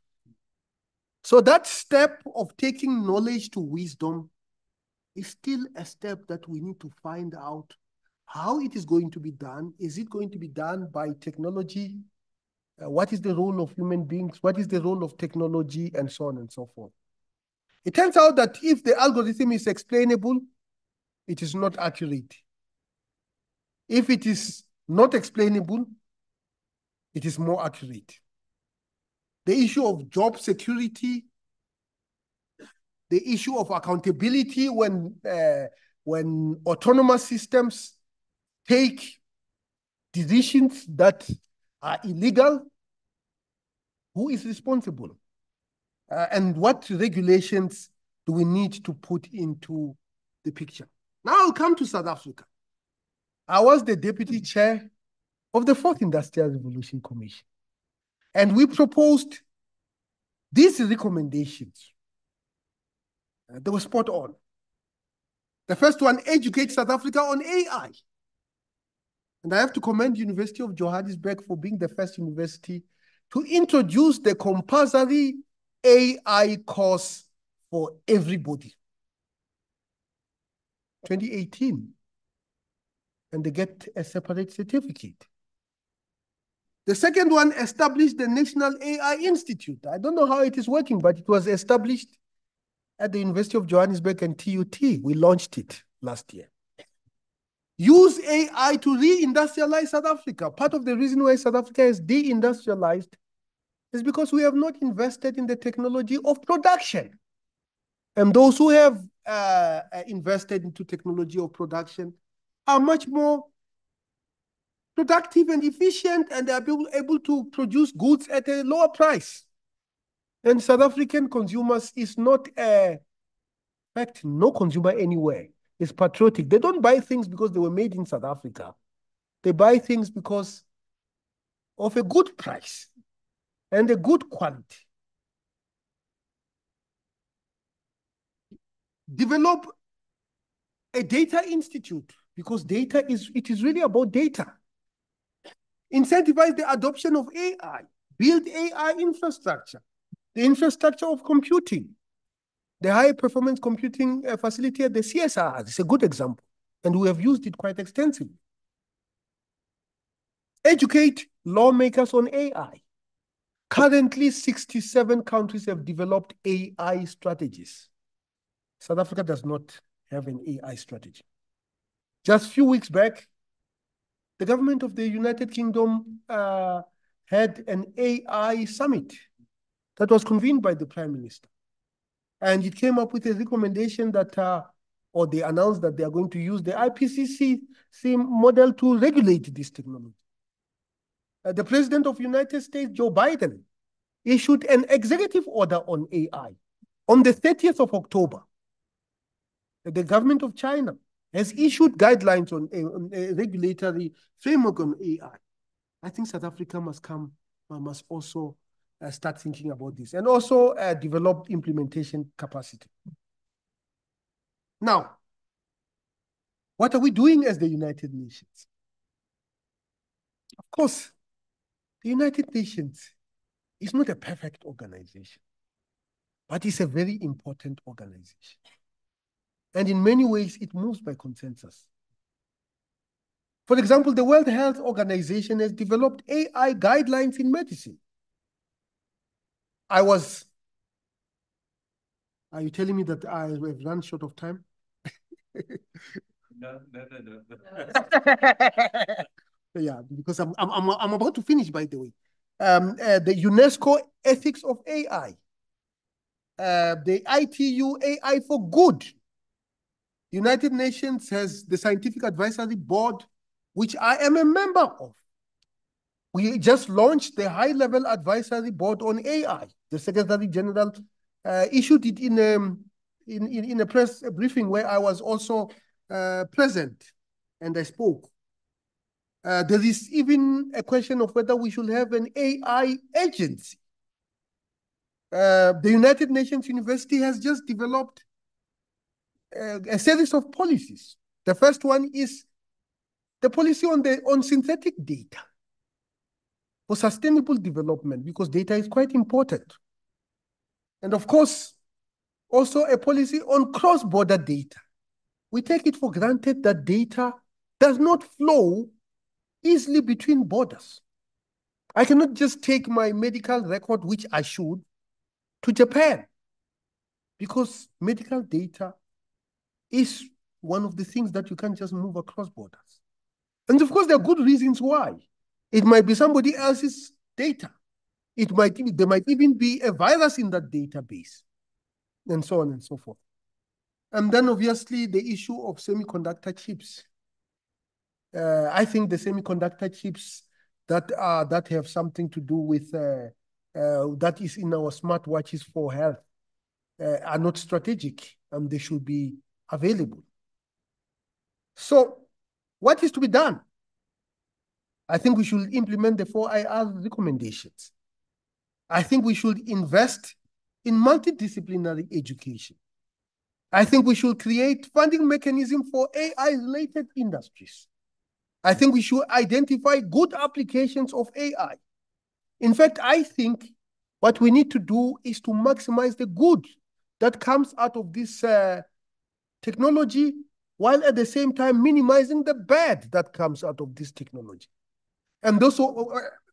So that step of taking knowledge to wisdom is still a step that we need to find out how it is going to be done. Is it going to be done by technology? Uh, what is the role of human beings? What is the role of technology? And so on and so forth. It turns out that if the algorithm is explainable, it is not accurate. If it is not explainable, it is more accurate. The issue of job security, the issue of accountability when, uh, when autonomous systems take decisions that are illegal, who is responsible? Uh, and what regulations do we need to put into the picture? Now I'll come to South Africa. I was the deputy chair of the Fourth Industrial Revolution Commission. And we proposed these recommendations. Uh, they were spot on. The first one, educate South Africa on AI. And I have to commend University of Johannesburg for being the first university to introduce the compulsory AI course for everybody. 2018. and they get a separate certificate. The second one established the National AI Institute. I don't know how it is working, but it was established at the University of Johannesburg and TUT. We launched it last year. Use AI to re-industrialize South Africa. Part of the reason why South Africa is de-industrialized is because we have not invested in the technology of production. And those who have uh, uh invested into technology of production are much more productive and efficient and they are able, to produce goods at a lower price. And South African consumers is not a, in fact, no consumer anywhere is patriotic. They don't buy things because they were made in South Africa. They buy things because of a good price and a good quality. Develop a data institute because data is, it is really about data. Incentivize the adoption of AI, build AI infrastructure, the infrastructure of computing. The high performance computing uh, facility at the CSR is a good example, and we have used it quite extensively. Educate lawmakers on AI. Currently, 67 countries have developed AI strategies. South Africa does not have an AI strategy. Just a few weeks back, the government of the United Kingdom uh, had an AI summit that was convened by the Prime Minister. And it came up with a recommendation that, uh, or they announced that they are going to use the IPCC model to regulate this technology. Uh, the President of United States, Joe Biden, issued an executive order on AI on the 30th of October. The government of China has issued guidelines on a, on a regulatory framework on AI. I think South Africa must come, uh, must also uh, start thinking about this and also uh, develop implementation capacity. Now, what are we doing as the United Nations? Of course, the United Nations is not a perfect organization, but it's a very important organization. And in many ways, it moves by consensus. For example, the World Health Organization has developed AI guidelines in medicine. I was, are you telling me that I have run short of time? no, no, no, no. yeah, because I'm, I'm, I'm about to finish, by the way. Um, uh, the UNESCO Ethics of AI, uh, the ITU AI for Good, United Nations has the Scientific Advisory Board, which I am a member of. We just launched the high-level advisory board on AI. The Secretary General uh, issued it in, um, in, in, in, a press briefing where I was also uh, present and I spoke. Uh, there is even a question of whether we should have an AI agency. Uh, the United Nations University has just developed a series of policies. The first one is the policy on the on synthetic data for sustainable development because data is quite important. And of course, also a policy on cross-border data. We take it for granted that data does not flow easily between borders. I cannot just take my medical record, which I should, to Japan because medical data is one of the things that you can't just move across borders. And of course, there are good reasons why. It might be somebody else's data. It might there might even be a virus in that database, and so on and so forth. And then obviously the issue of semiconductor chips. Uh, I think the semiconductor chips that are that have something to do with uh, uh, that is in our smartwatches for health uh, are not strategic, and they should be available. So what is to be done? I think we should implement the 4IR recommendations. I think we should invest in multidisciplinary education. I think we should create funding mechanism for AI-related industries. I think we should identify good applications of AI. In fact, I think what we need to do is to maximize the good that comes out of this uh, technology while at the same time minimizing the bad that comes out of this technology. And those, of,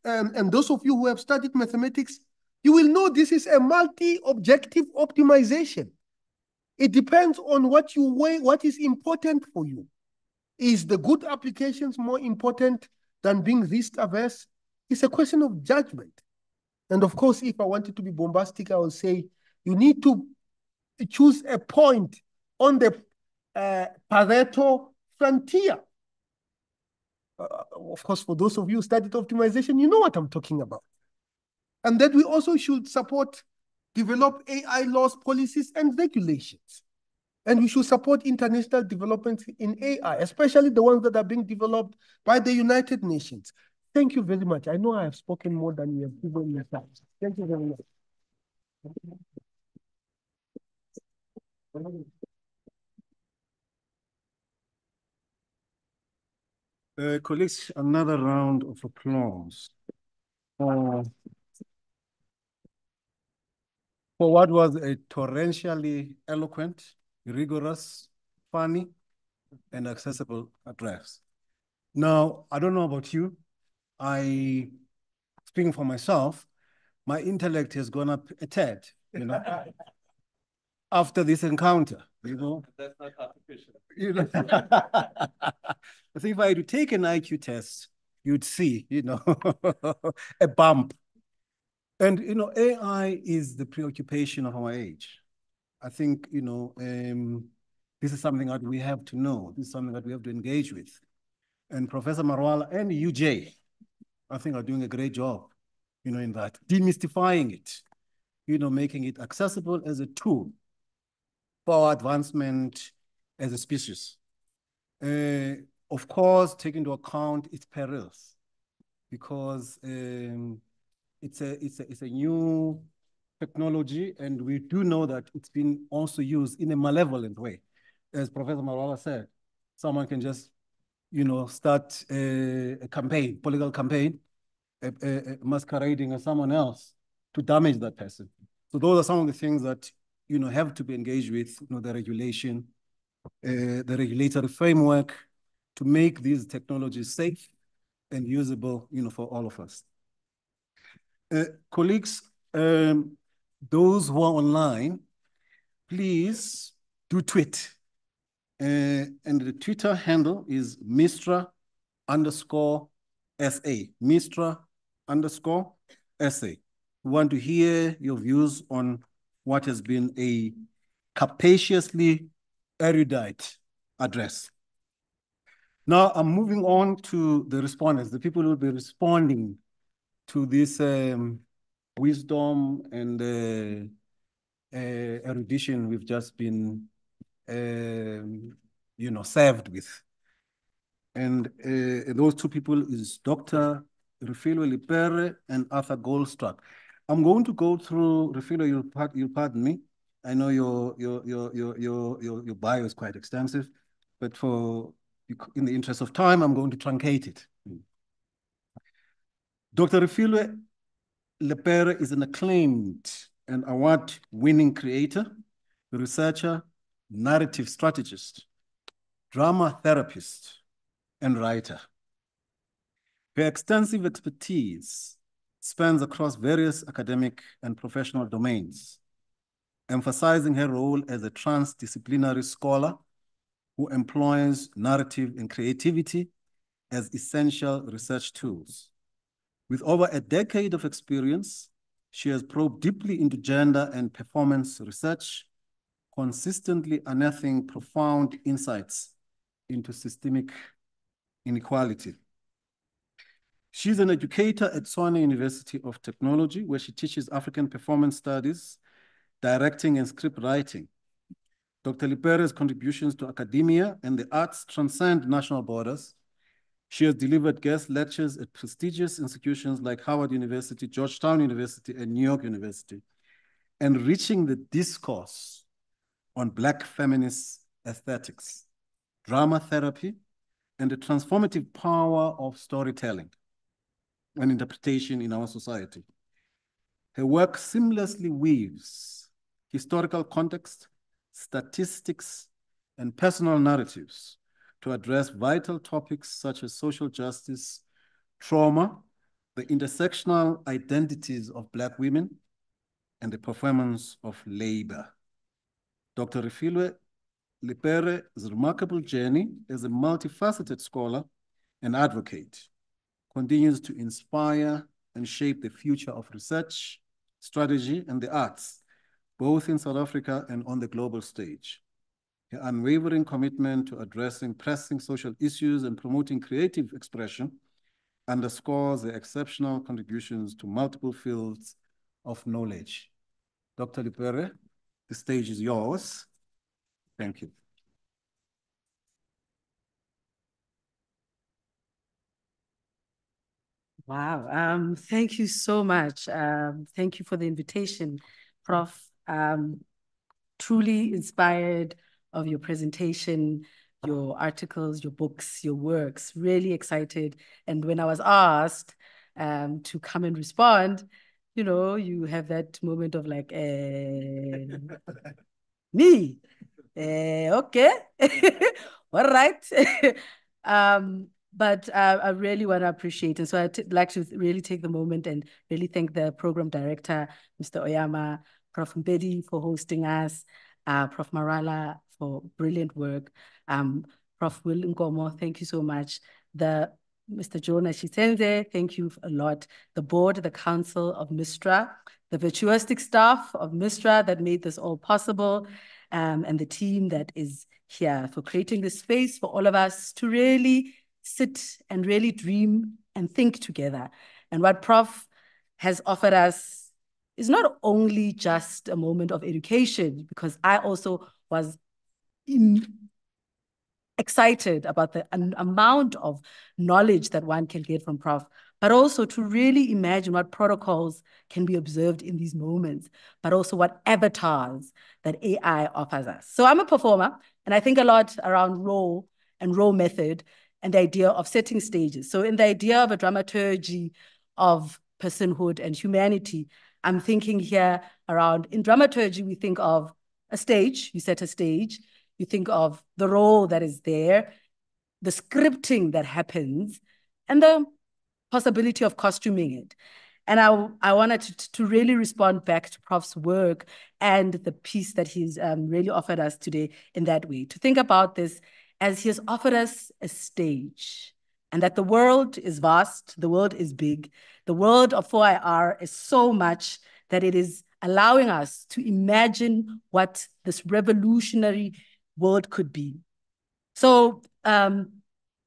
um, and those of you who have studied mathematics, you will know this is a multi-objective optimization. It depends on what you weigh, what is important for you. Is the good applications more important than being risk averse? It's a question of judgment. And of course, if I wanted to be bombastic, I would say you need to choose a point on the uh, Pareto frontier. Uh, of course, for those of you who studied optimization, you know what I'm talking about. And that we also should support, develop AI laws, policies, and regulations. And we should support international developments in AI, especially the ones that are being developed by the United Nations. Thank you very much. I know I have spoken more than you have given me time. Thank you very much. Uh, colleagues, another round of applause. Uh, for what was a torrentially eloquent, rigorous, funny, and accessible address. Now, I don't know about you. I, speaking for myself, my intellect has gone up a tad, you know, after this encounter, you know. That's not artificial. You know, I think if I had to take an IQ test, you'd see, you know, a bump. And, you know, AI is the preoccupation of our age. I think, you know, um, this is something that we have to know. This is something that we have to engage with. And Professor Marwala and UJ, I think are doing a great job, you know, in that, demystifying it, you know, making it accessible as a tool for advancement as a species. Uh, of course, taking into account its perils, because um, it's a it's a it's a new technology, and we do know that it's been also used in a malevolent way, as Professor Marwala said. Someone can just, you know, start a, a campaign, political campaign, a, a, masquerading as someone else to damage that person. So those are some of the things that you know have to be engaged with. You know, the regulation, uh, the regulatory framework to make these technologies safe and usable, you know, for all of us. Uh, colleagues, um, those who are online, please do tweet. Uh, and the Twitter handle is Mistra underscore SA, Mistra underscore SA. We want to hear your views on what has been a capaciously erudite address. Now I'm moving on to the respondents, the people who will be responding to this um, wisdom and uh, uh, erudition we've just been, um, you know, served with. And uh, those two people is Dr. Refilwe Lipere and Arthur Goldstuck. I'm going to go through, Refilwe, you'll, you'll pardon me. I know your, your, your, your, your, your, your bio is quite extensive, but for, in the interest of time, I'm going to truncate it. Dr. Refilwe Lipere is an acclaimed and award-winning creator, researcher, narrative strategist, drama therapist, and writer. Her extensive expertise spans across various academic and professional domains, emphasizing her role as a transdisciplinary scholar who employs narrative and creativity as essential research tools. With over a decade of experience, she has probed deeply into gender and performance research, consistently unearthing profound insights into systemic inequality. She's an educator at Tshwane University of Technology, where she teaches African performance studies, directing and script writing. Dr. Lipere's contributions to academia and the arts transcend national borders, she has delivered guest lectures at prestigious institutions like Howard University, Georgetown University, and New York University, enriching the discourse on Black feminist aesthetics, drama therapy, and the transformative power of storytelling and interpretation in our society. Her work seamlessly weaves historical context, statistics, and personal narratives to address vital topics such as social justice, trauma, the intersectional identities of Black women, and the performance of labor. Dr. Refilwe Lipere's remarkable journey as a multifaceted scholar and advocate continues to inspire and shape the future of research, strategy, and the arts, both in South Africa and on the global stage. Her unwavering commitment to addressing pressing social issues and promoting creative expression underscores the exceptional contributions to multiple fields of knowledge. Dr. Lipere, the stage is yours. Thank you. Wow. Um, thank you so much. Um, thank you for the invitation, Prof. Um, truly inspired of your presentation, your articles, your books, your works. Really excited. And when I was asked um, to come and respond, you know, you have that moment of like, eh, me, eh, okay, all right. um, but uh, I really want to appreciate. And so I'd like to really take the moment and really thank the program director, Mr. Oyama, Prof. Mpedi for hosting us, uh, Prof. Marwala for brilliant work, um, Prof. Will Nkomo, thank you so much. The Mr. Joel Netshitenzhe, thank you a lot. The board, the council of MISTRA, the virtuistic staff of MISTRA that made this all possible, um, and the team that is here for creating this space for all of us to really sit and really dream and think together. And what Prof has offered us is not only just a moment of education, because I also was excited about the amount of knowledge that one can get from Prof, but also to really imagine what protocols can be observed in these moments, but also what avatars that AI offers us. So I'm a performer, and I think a lot around role and role method and the idea of setting stages. So in the idea of a dramaturgy of personhood and humanity, I'm thinking here around, in dramaturgy, we think of a stage, you set a stage, you think of the role that is there, the scripting that happens, and the possibility of costuming it. And I, I wanted to, to really respond back to Prof's work and the piece that he's um, really offered us today in that way, to think about this as he has offered us a stage and that the world is vast, the world is big, the world of 4IR is so much that it is allowing us to imagine what this revolutionary world could be. So, um,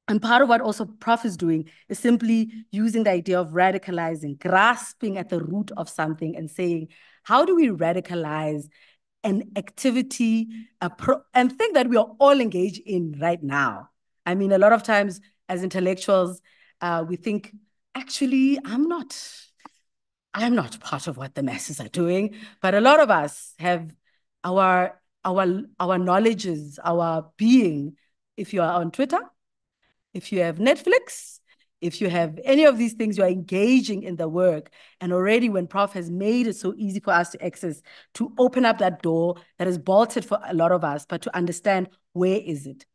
and part of what also Prof is doing is simply using the idea of radicalizing, grasping at the root of something and saying, how do we radicalize an activity, a pro and thing that we are all engaged in right now. I mean, a lot of times as intellectuals, uh, we think, actually, I'm not, I'm not part of what the masses are doing. But a lot of us have our our our knowledges, our being. If you are on Twitter, if you have Netflix, if you have any of these things, you are engaging in the work. And already when Prof has made it so easy for us to access, to open up that door that is bolted for a lot of us, but to understand where is it.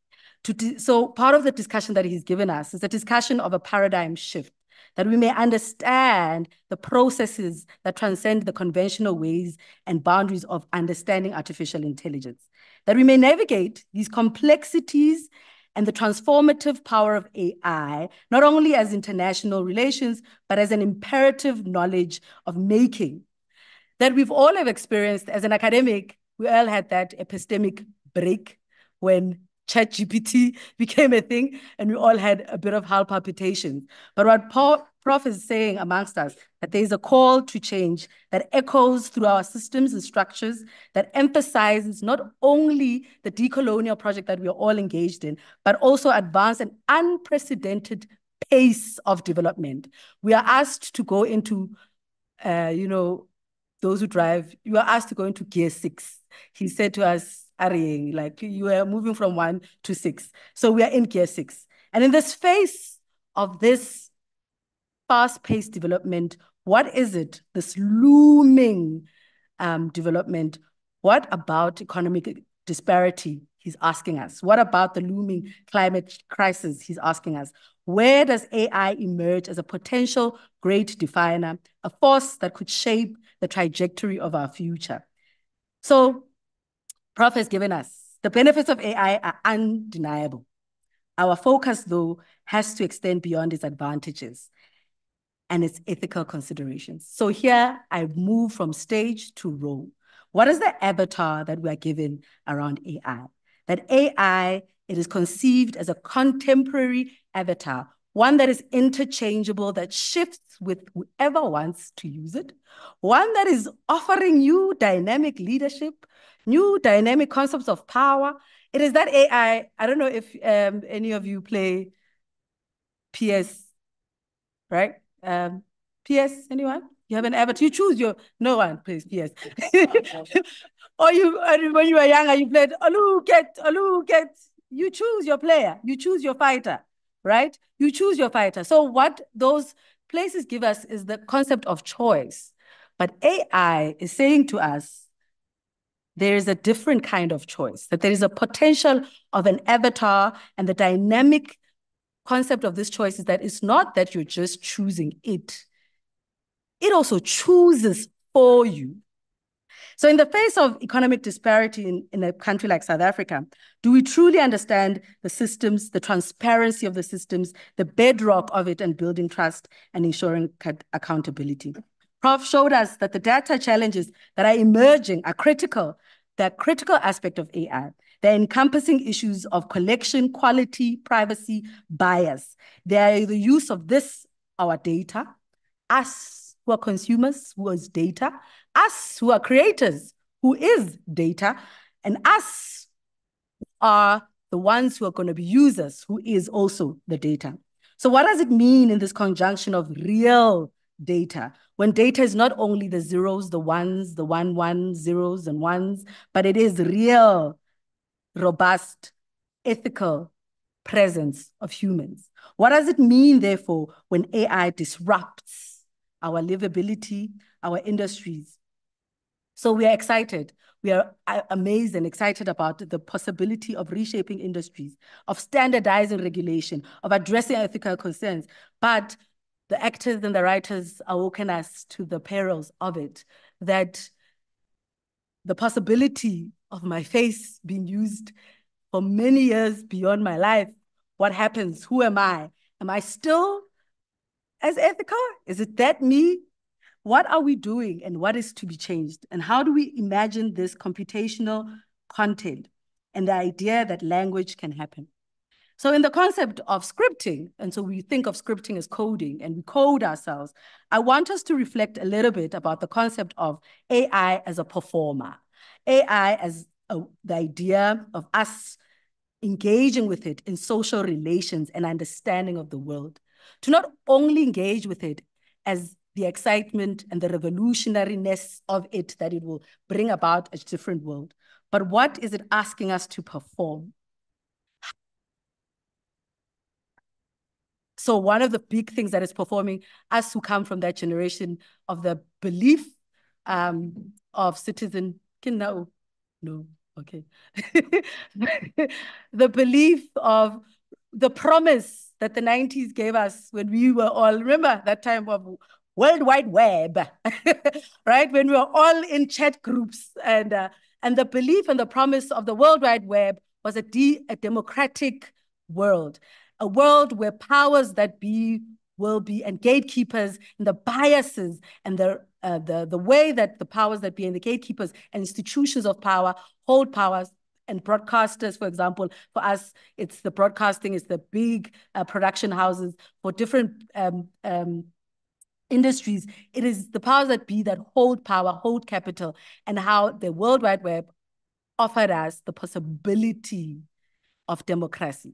To so part of the discussion that he's given us is a discussion of a paradigm shift that we may understand the processes that transcend the conventional ways and boundaries of understanding artificial intelligence, that we may navigate these complexities and the transformative power of AI, not only as international relations, but as an imperative knowledge of making that we've all have experienced as an academic. We all had that epistemic break when ChatGPT became a thing and we all had a bit of heart. But what Paul, Prof is saying amongst us, that there is a call to change that echoes through our systems and structures, that emphasizes not only the decolonial project that we are all engaged in, but also advance an unprecedented pace of development. We are asked to go into, uh, you know, those who drive, you are asked to go into gear six. He said to us, Ari, like you are moving from one to six. So we are in gear six. And in this phase of this fast-paced development? What is it, this looming um, development? What about economic disparity? He's asking us. What about the looming climate crisis? He's asking us. Where does AI emerge as a potential great definer, a force that could shape the trajectory of our future? So, Prof has given us the benefits of AI are undeniable. Our focus, though, has to extend beyond its advantages and its ethical considerations. So here I move from stage to role. What is the avatar that we are given around AI? That AI, it is conceived as a contemporary avatar, one that is interchangeable, that shifts with whoever wants to use it, one that is offering you dynamic leadership, new dynamic concepts of power. It is that AI, I don't know if um, any of you play PS, right? Um, PS, anyone? You have an avatar. You choose your, no one plays PS. or you, when you were younger, you played, get, Alu, get, you choose your player, you choose your fighter, right? You choose your fighter. So what those places give us is the concept of choice. But AI is saying to us, there is a different kind of choice, that there is a potential of an avatar and the dynamic concept of this choice is that it's not that you're just choosing it. It also chooses for you. So in the face of economic disparity in, in a country like South Africa, do we truly understand the systems, the transparency of the systems, the bedrock of it and building trust and ensuring accountability? Prof showed us that the data challenges that are emerging are critical. They're critical aspect of AI. They're encompassing issues of collection, quality, privacy, bias. They are the use of this, our data, us who are consumers, who is data, us who are creators, who is data, and us are the ones who are going to be users, who is also the data. So what does it mean in this conjunction of real data? When data is not only the zeros, the ones, the one, one, zeros and ones, but it is real robust, ethical presence of humans. What does it mean, therefore, when AI disrupts our livability, our industries? So we are excited. We are uh, amazed and excited about the possibility of reshaping industries, of standardizing regulation, of addressing ethical concerns. But the actors and the writers awoken us to the perils of it, that the possibility of my face being used for many years beyond my life. What happens? Who am I? Am I still as ethical? Is it that me? What are we doing and what is to be changed? And how do we imagine this computational content and the idea that language can happen? So in the concept of scripting, and so we think of scripting as coding and we code ourselves, I want us to reflect a little bit about the concept of AI as a performer. AI as a, the idea of us engaging with it in social relations and understanding of the world. To not only engage with it as the excitement and the revolutionariness of it that it will bring about a different world, but what is it asking us to perform? So one of the big things that is performing, us who come from that generation of the belief um, of citizen no, no, okay. the belief of the promise that the 90s gave us when we were all, remember that time of World Wide Web, right? When we were all in chat groups and uh, and the belief and the promise of the World Wide Web was a, de a democratic world, a world where powers that be will be and gatekeepers and the biases and the uh, the the way that the powers that be and the gatekeepers and institutions of power hold powers and broadcasters, for example, for us, it's the broadcasting, it's the big uh, production houses for different um, um, industries. It is the powers that be that hold power, hold capital, and how the World Wide Web offered us the possibility of democracy.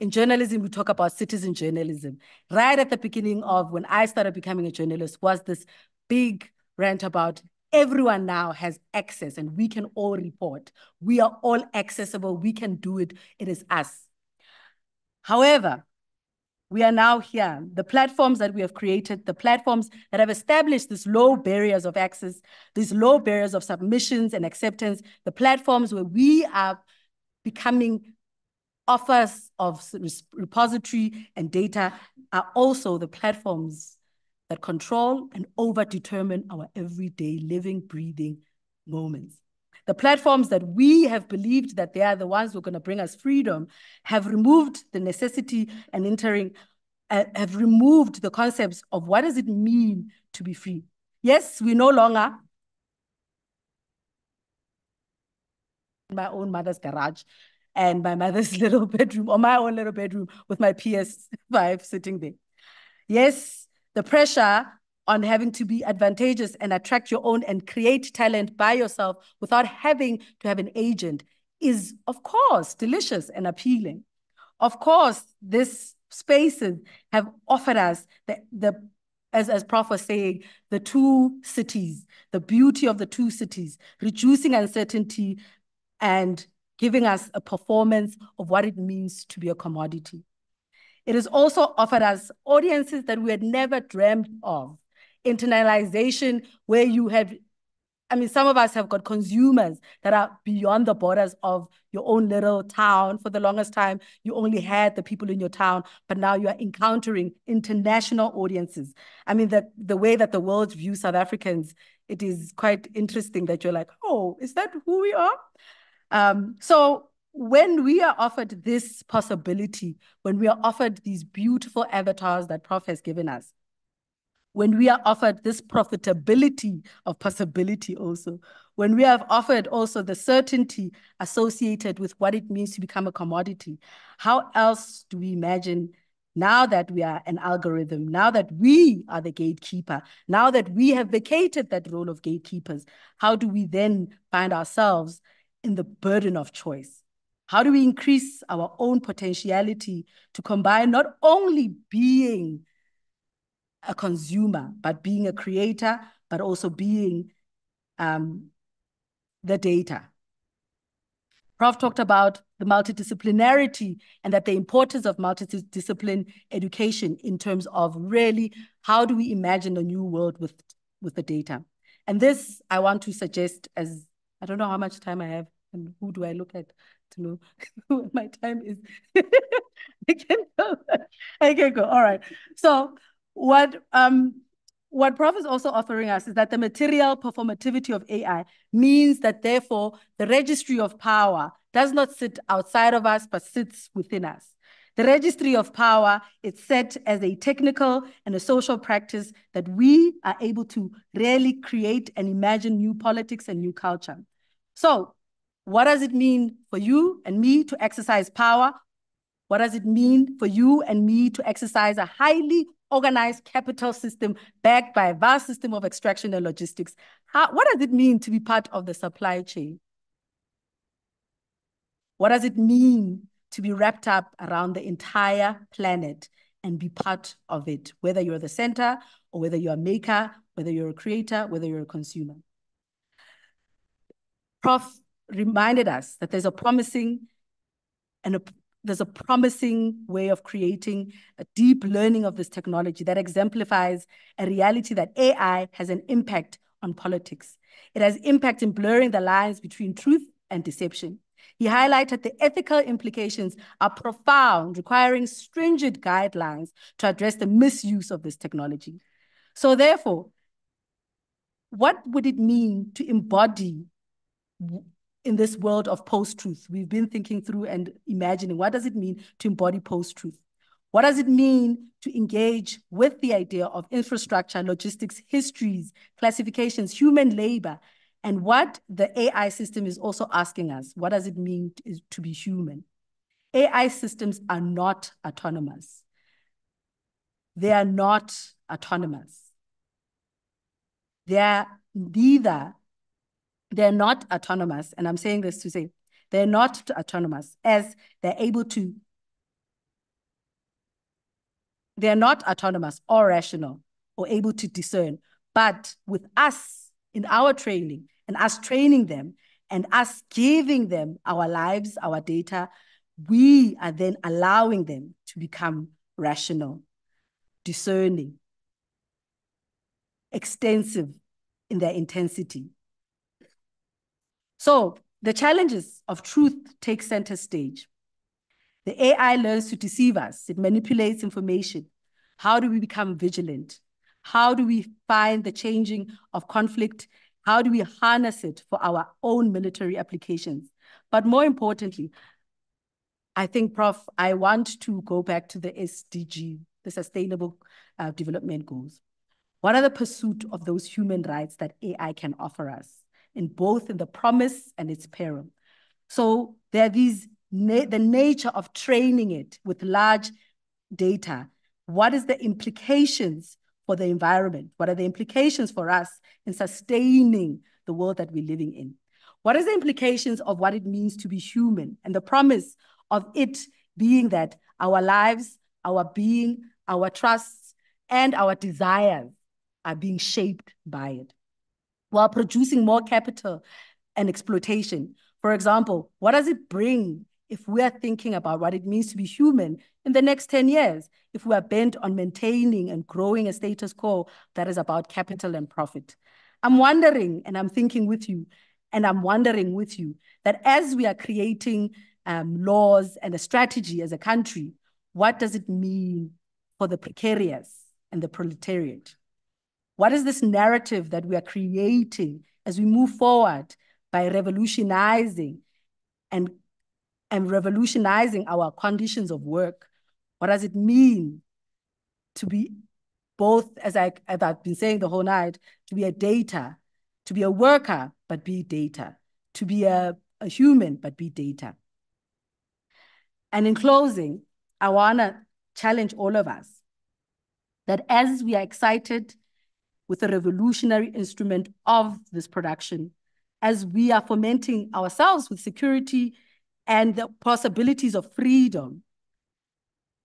In journalism, we talk about citizen journalism. Right at the beginning of when I started becoming a journalist was this big rant about everyone now has access and we can all report. We are all accessible. We can do it. It is us. However, we are now here. The platforms that we have created, the platforms that have established these low barriers of access, these low barriers of submissions and acceptance, the platforms where we are becoming offers of repository and data are also the platforms that control and over-determine our everyday living, breathing moments. The platforms that we have believed that they are the ones who are going to bring us freedom have removed the necessity and entering, uh, have removed the concepts of what does it mean to be free. Yes, we no longer my own mother's garage and my mother's little bedroom or my own little bedroom with my PS5 sitting there. Yes, the pressure on having to be advantageous and attract your own and create talent by yourself without having to have an agent is, of course, delicious and appealing. Of course, these spaces have offered us the, the as, as Prof was saying, the two cities, the beauty of the two cities, reducing uncertainty and giving us a performance of what it means to be a commodity. It has also offered us audiences that we had never dreamed of. Internalization, where you have, I mean, some of us have got consumers that are beyond the borders of your own little town. For the longest time, you only had the people in your town, but now you are encountering international audiences. I mean, the, the way that the world views South Africans, it is quite interesting that you're like, oh, is that who we are? Um, so when we are offered this possibility, when we are offered these beautiful avatars that Prof has given us, when we are offered this profitability of possibility also, when we have offered also the certainty associated with what it means to become a commodity, how else do we imagine now that we are an algorithm, now that we are the gatekeeper, now that we have vacated that role of gatekeepers, how do we then find ourselves in the burden of choice? How do we increase our own potentiality to combine not only being a consumer, but being a creator, but also being um, the data? Prof talked about the multidisciplinarity and that the importance of multidiscipline education in terms of really how do we imagine a new world with, with the data. And this I want to suggest as I don't know how much time I have and who do I look at to know my time is. I can go. I can go. All right. So what um what Prof is also offering us is that the material performativity of AI means that therefore the registry of power does not sit outside of us, but sits within us. The registry of power is set as a technical and a social practice that we are able to really create and imagine new politics and new culture. So what does it mean for you and me to exercise power? What does it mean for you and me to exercise a highly organized capital system backed by a vast system of extraction and logistics? How, what does it mean to be part of the supply chain? What does it mean to be wrapped up around the entire planet and be part of it, whether you're the center or whether you're a maker, whether you're a creator, whether you're a consumer? Prof reminded us that there's a promising and a, there's a promising way of creating a deep learning of this technology that exemplifies a reality that AI has an impact on politics. It has impact in blurring the lines between truth and deception. He highlighted the ethical implications are profound, requiring stringent guidelines to address the misuse of this technology. So therefore, what would it mean to embody in this world of post-truth. We've been thinking through and imagining what does it mean to embody post-truth? What does it mean to engage with the idea of infrastructure, logistics, histories, classifications, human labor, and what the AI system is also asking us, what does it mean to, be human? AI systems are not autonomous. They are not autonomous. They are neither they're not autonomous. And I'm saying this to say they're not autonomous as they're able to, they're not autonomous or rational or able to discern. But with us in our training and us training them and us giving them our lives, our data, we are then allowing them to become rational, discerning, extensive in their intensity, so The challenges of truth take center stage. The AI learns to deceive us. It manipulates information. How do we become vigilant? How do we find the changing of conflict? How do we harness it for our own military applications? But more importantly, I think, Prof, I want to go back to the SDG, the Sustainable uh, Development Goals. What are the pursuit of those human rights that AI can offer us in both in the promise and its peril? So there are these, na the nature of training it with large data. What is the implications for the environment? What are the implications for us in sustaining the world that we're living in? What is the implications of what it means to be human and the promise of it being that our lives, our being, our trusts, and our desires are being shaped by it while producing more capital and exploitation. For example, what does it bring if we are thinking about what it means to be human in the next 10 years, if we are bent on maintaining and growing a status quo that is about capital and profit? I'm wondering, and I'm thinking with you, and I'm wondering with you, that as we are creating um, laws and a strategy as a country, what does it mean for the precarious and the proletariat? What is this narrative that we are creating as we move forward by revolutionizing and, and revolutionizing our conditions of work? What does it mean to be both, as, I, as I've been saying the whole night, to be a data, to be a worker, but be data, to be a, a human, but be data? And in closing, I want to challenge all of us that as we are excited with the revolutionary instrument of this production, as we are fomenting ourselves with security and the possibilities of freedom,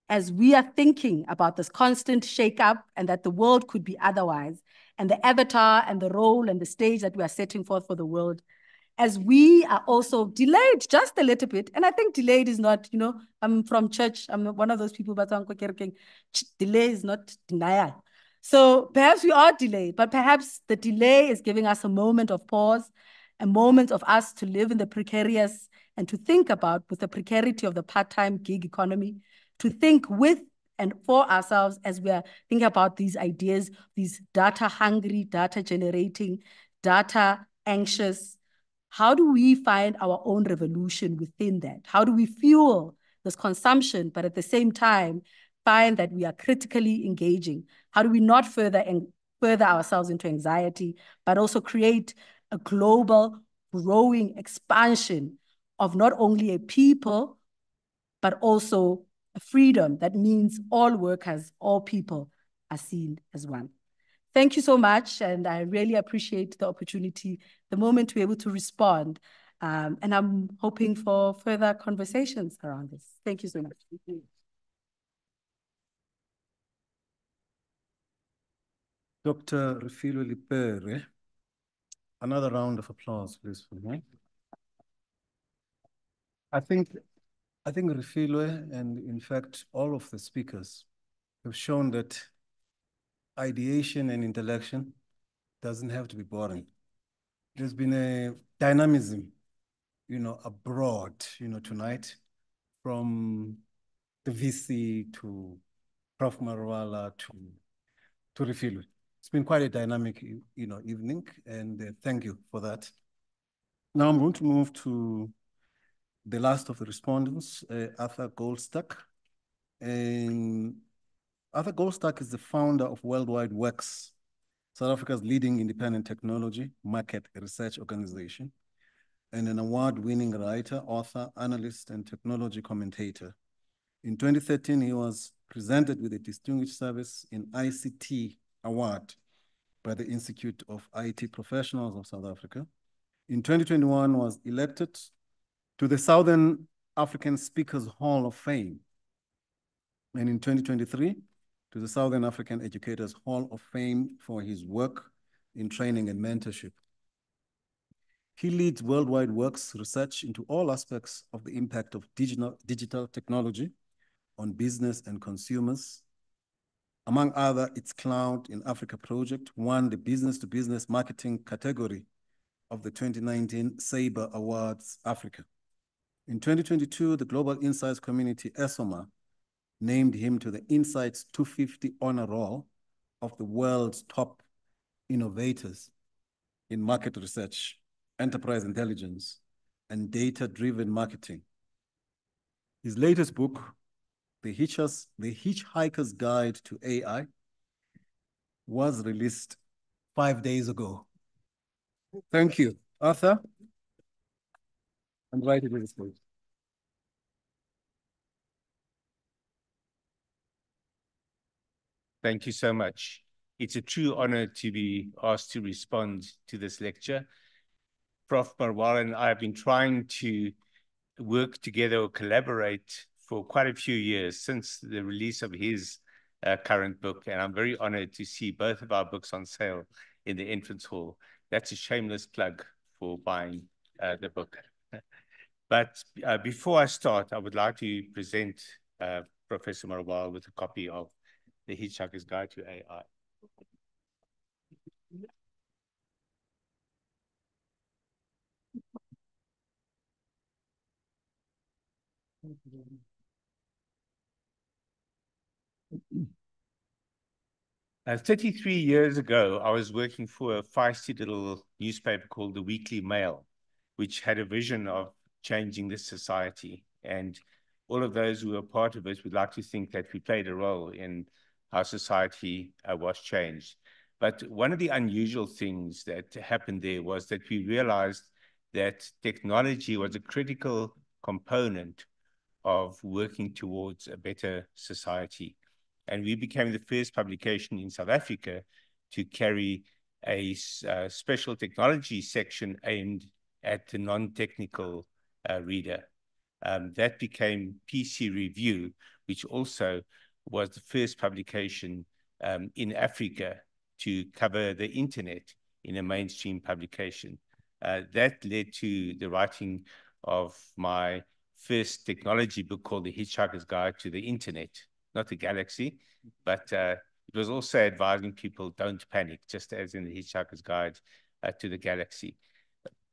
as we are thinking about this constant shake-up and that the world could be otherwise, and the avatar and the role and the stage that we are setting forth for the world, as we are also delayed just a little bit. And I think delayed is not, you know, I'm from church. I'm one of those people, but delay is not denial. So perhaps we are delayed, but perhaps the delay is giving us a moment of pause, a moment of us to live in the precarious and to think about with the precarity of the part-time gig economy, to think with and for ourselves as we are thinking about these ideas, these data hungry, data generating, data anxious, how do we find our own revolution within that? How do we fuel this consumption, but at the same time, find that we are critically engaging? How do we not further and further ourselves into anxiety, but also create a global growing expansion of not only a people, but also a freedom that means all workers, all people are seen as one. Thank you so much. And I really appreciate the opportunity, the moment to be able to respond. Um, and I'm hoping for further conversations around this. Thank you so much. Dr. Refilwe Lipere, another round of applause, please, for me. I think, I think Refilwe and in fact, all of the speakers have shown that ideation and intellection doesn't have to be boring. There's been a dynamism, you know, abroad, you know, tonight from the VC to Prof. Marwala to, to Refilwe. It's been quite a dynamic, you know, evening, and uh, thank you for that. Now I'm going to move to the last of the respondents, uh, Arthur Goldstuck. And Arthur Goldstuck is the founder of World Wide Worx, South Africa's leading independent technology market research organization, and an award-winning writer, author, analyst, and technology commentator. In 2013, he was presented with a Distinguished Service in ICT Award by the Institute of IT Professionals of South Africa. In 2021, was elected to the Southern African Speakers Hall of Fame. And in 2023, to the Southern African Educators Hall of Fame for his work in training and mentorship. He leads World Wide Worx research into all aspects of the impact of digital, digital technology on business and consumers. Among other, its Cloud in Africa project won the business to business marketing category of the 2019 SABRE Awards Africa. In 2022, the Global Insights Community, ESOMAR, named him to the Insights 250 honor roll of the world's top innovators in market research, enterprise intelligence, and data-driven marketing. His latest book, The, Hitchers, the Hitchhiker's Guide to AI, was released five days ago. Thank you. Arthur? I'm right to this. Thank you so much. It's a true honor to be asked to respond to this lecture. Prof. Marwala and I have been trying to work together or collaborate for quite a few years since the release of his uh, current book. And I'm very honored to see both of our books on sale in the entrance hall. That's a shameless plug for buying uh, the book. but uh, before I start, I would like to present uh, Professor Marwala with a copy of The Hitchhiker's Guide to AI. Uh, 33 years ago, I was working for a feisty little newspaper called the Weekly Mail, which had a vision of changing this society. And all of those who were part of it would like to think that we played a role in how society uh, was changed. But one of the unusual things that happened there was that we realized that technology was a critical component of working towards a better society. And we became the first publication in South Africa to carry a uh, special technology section aimed at the non-technical uh, reader. Um, that became PC Review, which also was the first publication um, in Africa to cover the internet in a mainstream publication. Uh, that led to the writing of my first technology book called The Hitchhiker's Guide to the Internet, not the galaxy, but uh, it was also advising people don't panic, just as in the Hitchhiker's Guide uh, to the Galaxy.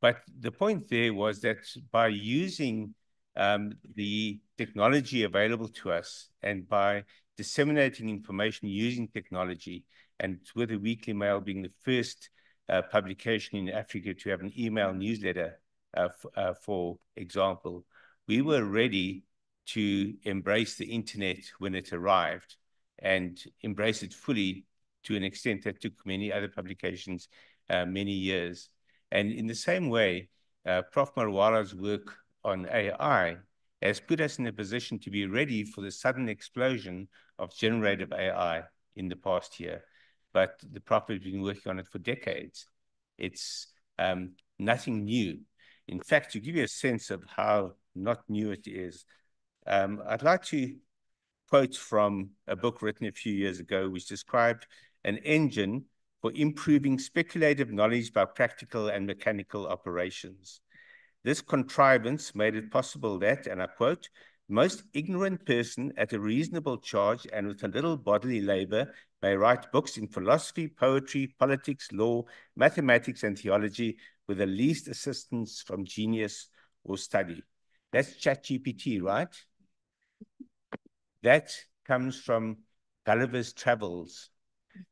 But the point there was that by using um, the technology available to us and by disseminating information using technology, and with the Weekly Mail being the first uh, publication in Africa to have an email newsletter, uh, uh, for example, we were ready to embrace the internet when it arrived and embrace it fully to an extent that took many other publications uh, many years. And in the same way, uh, Prof. Marwala's work on AI has put us in a position to be ready for the sudden explosion of generative AI in the past year. But the Prof has been working on it for decades. It's um, nothing new. In fact, to give you a sense of how not new it is, um, I'd like to quote from a book written a few years ago, which described an engine for improving speculative knowledge by practical and mechanical operations. This contrivance made it possible that, and I quote, most ignorant person at a reasonable charge and with a little bodily labor may write books in philosophy, poetry, politics, law, mathematics, and theology with the least assistance from genius or study. That's ChatGPT, right? That comes from Gulliver's Travels,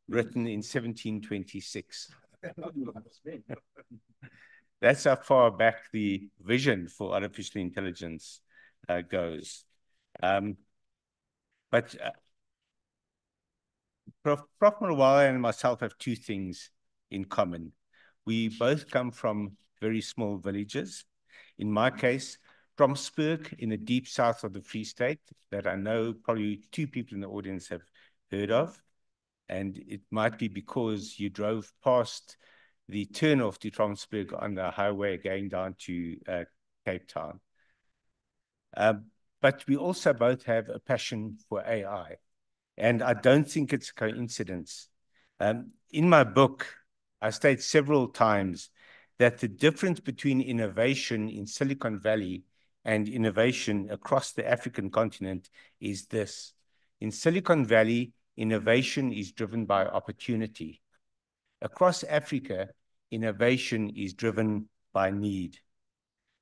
written in 1726. That's how far back the vision for artificial intelligence uh, goes. Um, but uh, Prof. Prof. Marwala and myself have two things in common. We both come from very small villages. In my case, Trompsburg in the deep south of the Free State that I know probably two people in the audience have heard of. And it might be because you drove past the turnoff to Trompsburg on the highway going down to uh, Cape Town. Um, but we also both have a passion for AI. And I don't think it's a coincidence. Um, in my book, I state several times that the difference between innovation in Silicon Valley and innovation across the African continent is this. In Silicon Valley, innovation is driven by opportunity. Across Africa, innovation is driven by need.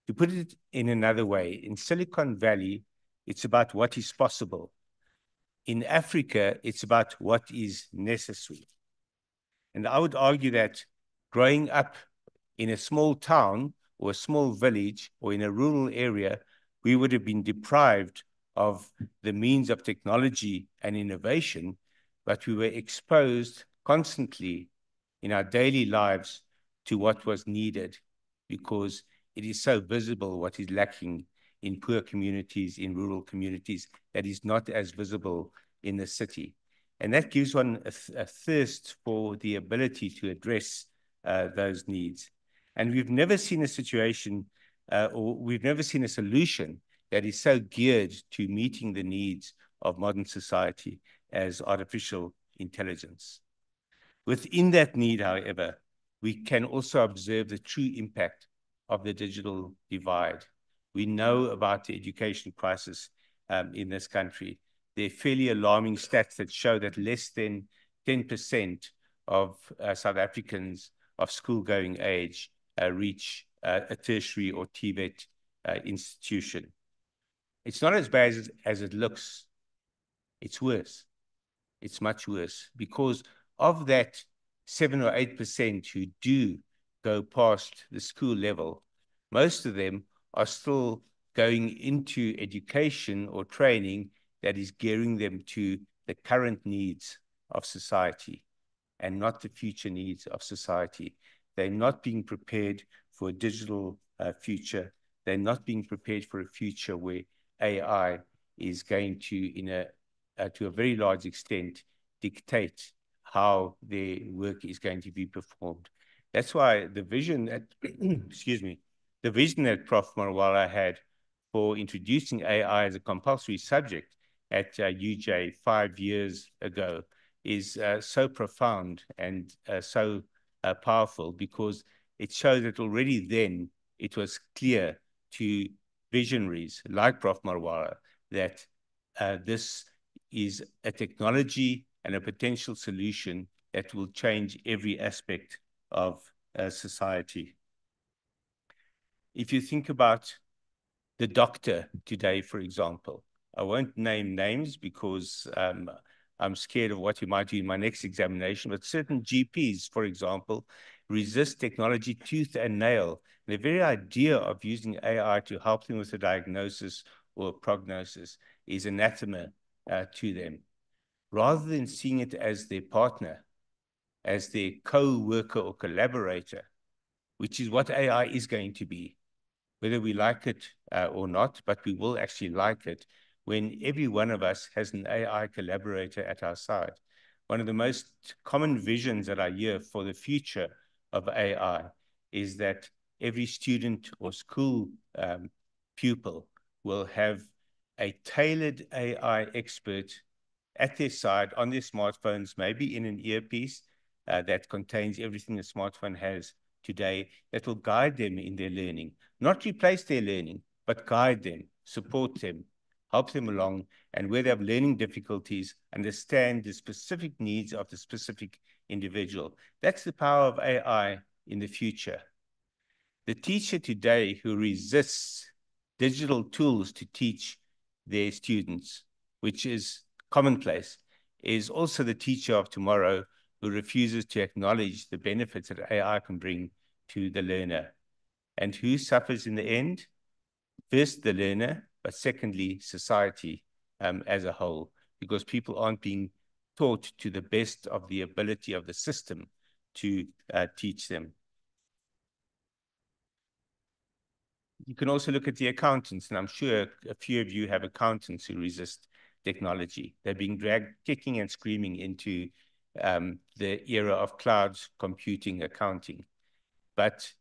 To put it in another way, in Silicon Valley, it's about what is possible. In Africa, it's about what is necessary. And I would argue that growing up in a small town or a small village or in a rural area, we would have been deprived of the means of technology and innovation, but we were exposed constantly in our daily lives to what was needed because it is so visible what is lacking in poor communities, in rural communities, that is not as visible in the city. And that gives one a, a thirst for the ability to address uh, those needs. And we've never seen a situation uh, or we've never seen a solution that is so geared to meeting the needs of modern society as artificial intelligence. Within that need, however, we can also observe the true impact of the digital divide. We know about the education crisis um, in this country. There are fairly alarming stats that show that less than 10% of uh, South Africans of school-going age uh, reach uh, a tertiary or TVET uh, institution. It's not as bad as, as it looks. It's worse. It's much worse because of that seven or eight percent who do go past the school level, most of them are still going into education or training that is gearing them to the current needs of society and not the future needs of society. They're not being prepared for a digital uh, future. They're not being prepared for a future where AI is going to, in a, uh, to a very large extent, dictate how their work is going to be performed. That's why the vision that, excuse me, the vision that Prof. Marwala had for introducing AI as a compulsory subject at uh, UJ five years ago is uh, so profound and uh, so uh, powerful because it shows that already then it was clear to visionaries like Prof. Marwala that uh, this is a technology and a potential solution that will change every aspect of uh, society. If you think about the doctor today, for example, I won't name names because um, I'm scared of what you might do in my next examination, but certain GPs, for example, resist technology tooth and nail. The very idea of using AI to help them with a diagnosis or prognosis is anathema uh, to them. Rather than seeing it as their partner, as their co-worker or collaborator, which is what AI is going to be, whether we like it uh, or not, but we will actually like it when every one of us has an AI collaborator at our side. One of the most common visions that I hear for the future of AI is that every student or school um, pupil will have a tailored AI expert at their side on their smartphones, maybe in an earpiece uh, that contains everything the smartphone has today that will guide them in their learning, not replace their learning, but guide them, support them, help them along, and where they have learning difficulties, understand the specific needs of the specific individual. That's the power of AI in the future. The teacher today who resists digital tools to teach their students, which is commonplace, is also the teacher of tomorrow who refuses to acknowledge the benefits that AI can bring to the learner. And who suffers in the end? First, the learner, but secondly, society um, as a whole, because people aren't being taught to the best of the ability of the system to uh, teach them. You can also look at the accountants, and I'm sure a few of you have accountants who resist technology. They're being dragged kicking and screaming into um, the era of cloud computing accounting. But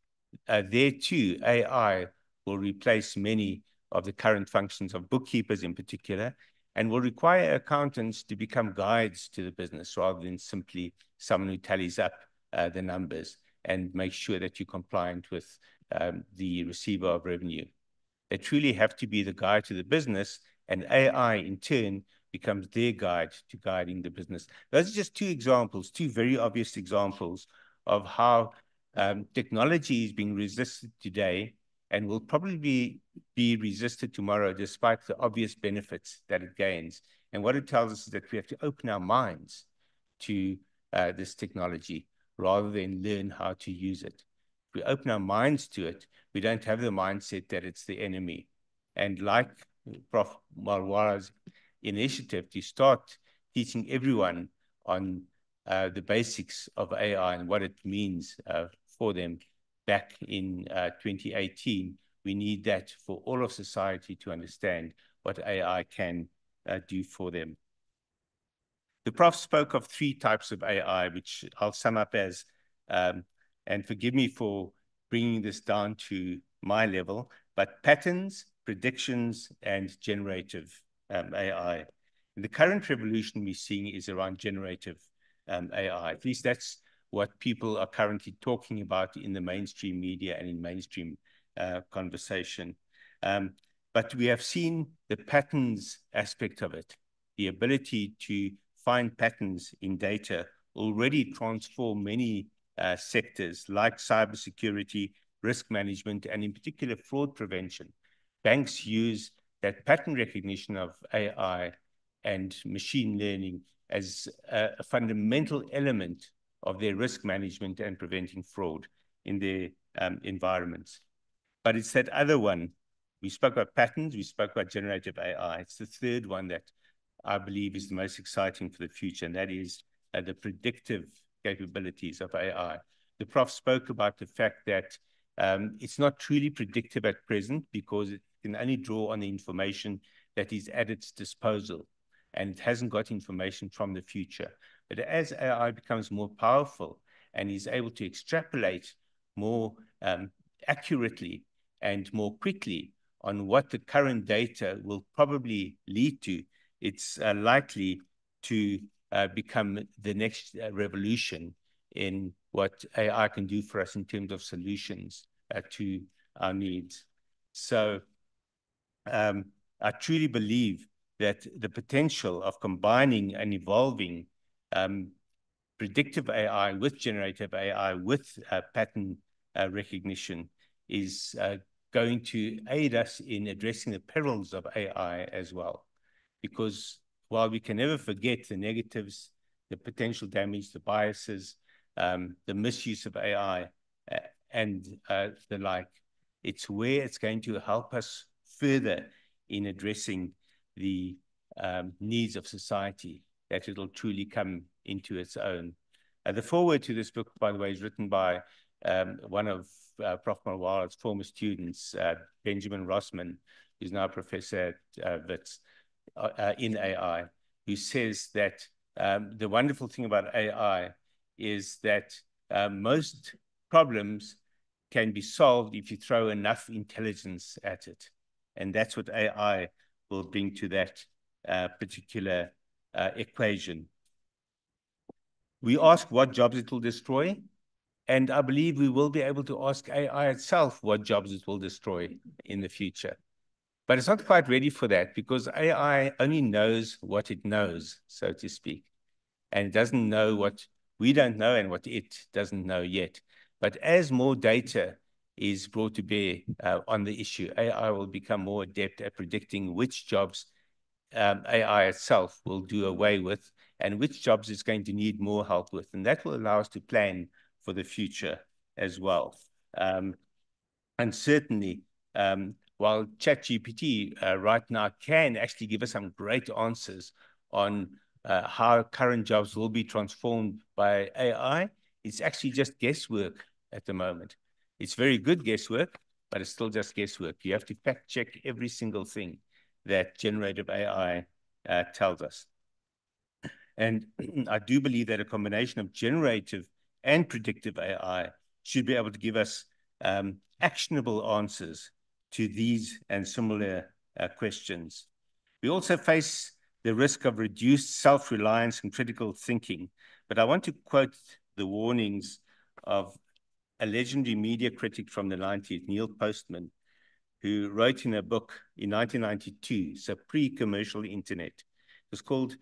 uh, there too, AI will replace many of the current functions of bookkeepers in particular, and will require accountants to become guides to the business rather than simply someone who tallies up uh, the numbers and makes sure that you're compliant with um, the receiver of revenue. They truly have to be the guide to the business, and AI in turn becomes their guide to guiding the business. Those are just two examples, two very obvious examples of how um, technology is being resisted today and will probably be, be resisted tomorrow despite the obvious benefits that it gains. And what it tells us is that we have to open our minds to uh, this technology rather than learn how to use it. If we open our minds to it, we don't have the mindset that it's the enemy. And like Prof. Marwala's initiative to start teaching everyone on uh, the basics of AI and what it means uh, for them back in uh, 2018, we need that for all of society to understand what AI can uh, do for them. The prof spoke of three types of AI, which I'll sum up as, um, and forgive me for bringing this down to my level, but patterns, predictions, and generative um, AI. And the current revolution we're seeing is around generative um, AI. At least that's what people are currently talking about in the mainstream media and in mainstream uh, conversation. Um, but we have seen the patterns aspect of it, the ability to find patterns in data already transform many uh, sectors like cybersecurity, risk management, and in particular fraud prevention. Banks use that pattern recognition of AI and machine learning as a, a fundamental element of their risk management and preventing fraud in their um, environments. But it's that other one. We spoke about patterns, we spoke about generative AI. It's the third one that I believe is the most exciting for the future, and that is uh, the predictive capabilities of AI. The prof spoke about the fact that um, it's not truly predictive at present because it can only draw on the information that is at its disposal and it hasn't got information from the future. But as AI becomes more powerful and is able to extrapolate more um, accurately and more quickly on what the current data will probably lead to, it's uh, likely to uh, become the next uh, revolution in what AI can do for us in terms of solutions uh, to our needs. So um, I truly believe that the potential of combining and evolving um, predictive AI with generative AI with uh, pattern uh, recognition is uh, going to aid us in addressing the perils of AI as well. Because while we can never forget the negatives, the potential damage, the biases, um, the misuse of AI, uh, and uh, the like, it's where it's going to help us further in addressing the um, needs of society that it'll truly come into its own. Uh, the foreword to this book, by the way, is written by um, one of uh, Prof. Marwala's former students, uh, Benjamin Rosman, who's now a professor at uh, Wits uh, uh, in AI, who says that um, the wonderful thing about AI is that most problems can be solved if you throw enough intelligence at it. And that's what AI will bring to that uh, particular uh, equation. We ask what jobs it will destroy, and I believe we will be able to ask AI itself what jobs it will destroy in the future. But it's not quite ready for that because AI only knows what it knows, so to speak. And it doesn't know what we don't know and what it doesn't know yet. But as more data is brought to bear uh, on the issue, AI will become more adept at predicting which jobs um, AI itself will do away with and which jobs it's going to need more help with. And that will allow us to plan for the future as well. Um, and certainly, um, while ChatGPT uh, right now can actually give us some great answers on uh, how current jobs will be transformed by AI, it's actually just guesswork at the moment. It's very good guesswork, but it's still just guesswork. You have to fact check every single thing that generative AI uh, tells us. And I do believe that a combination of generative and predictive AI should be able to give us um, actionable answers to these and similar uh, questions. We also face the risk of reduced self-reliance and critical thinking. But I want to quote the warnings of a legendary media critic from the 90s, Neil Postman, who wrote in a book in 1992, so pre-commercial internet. It was called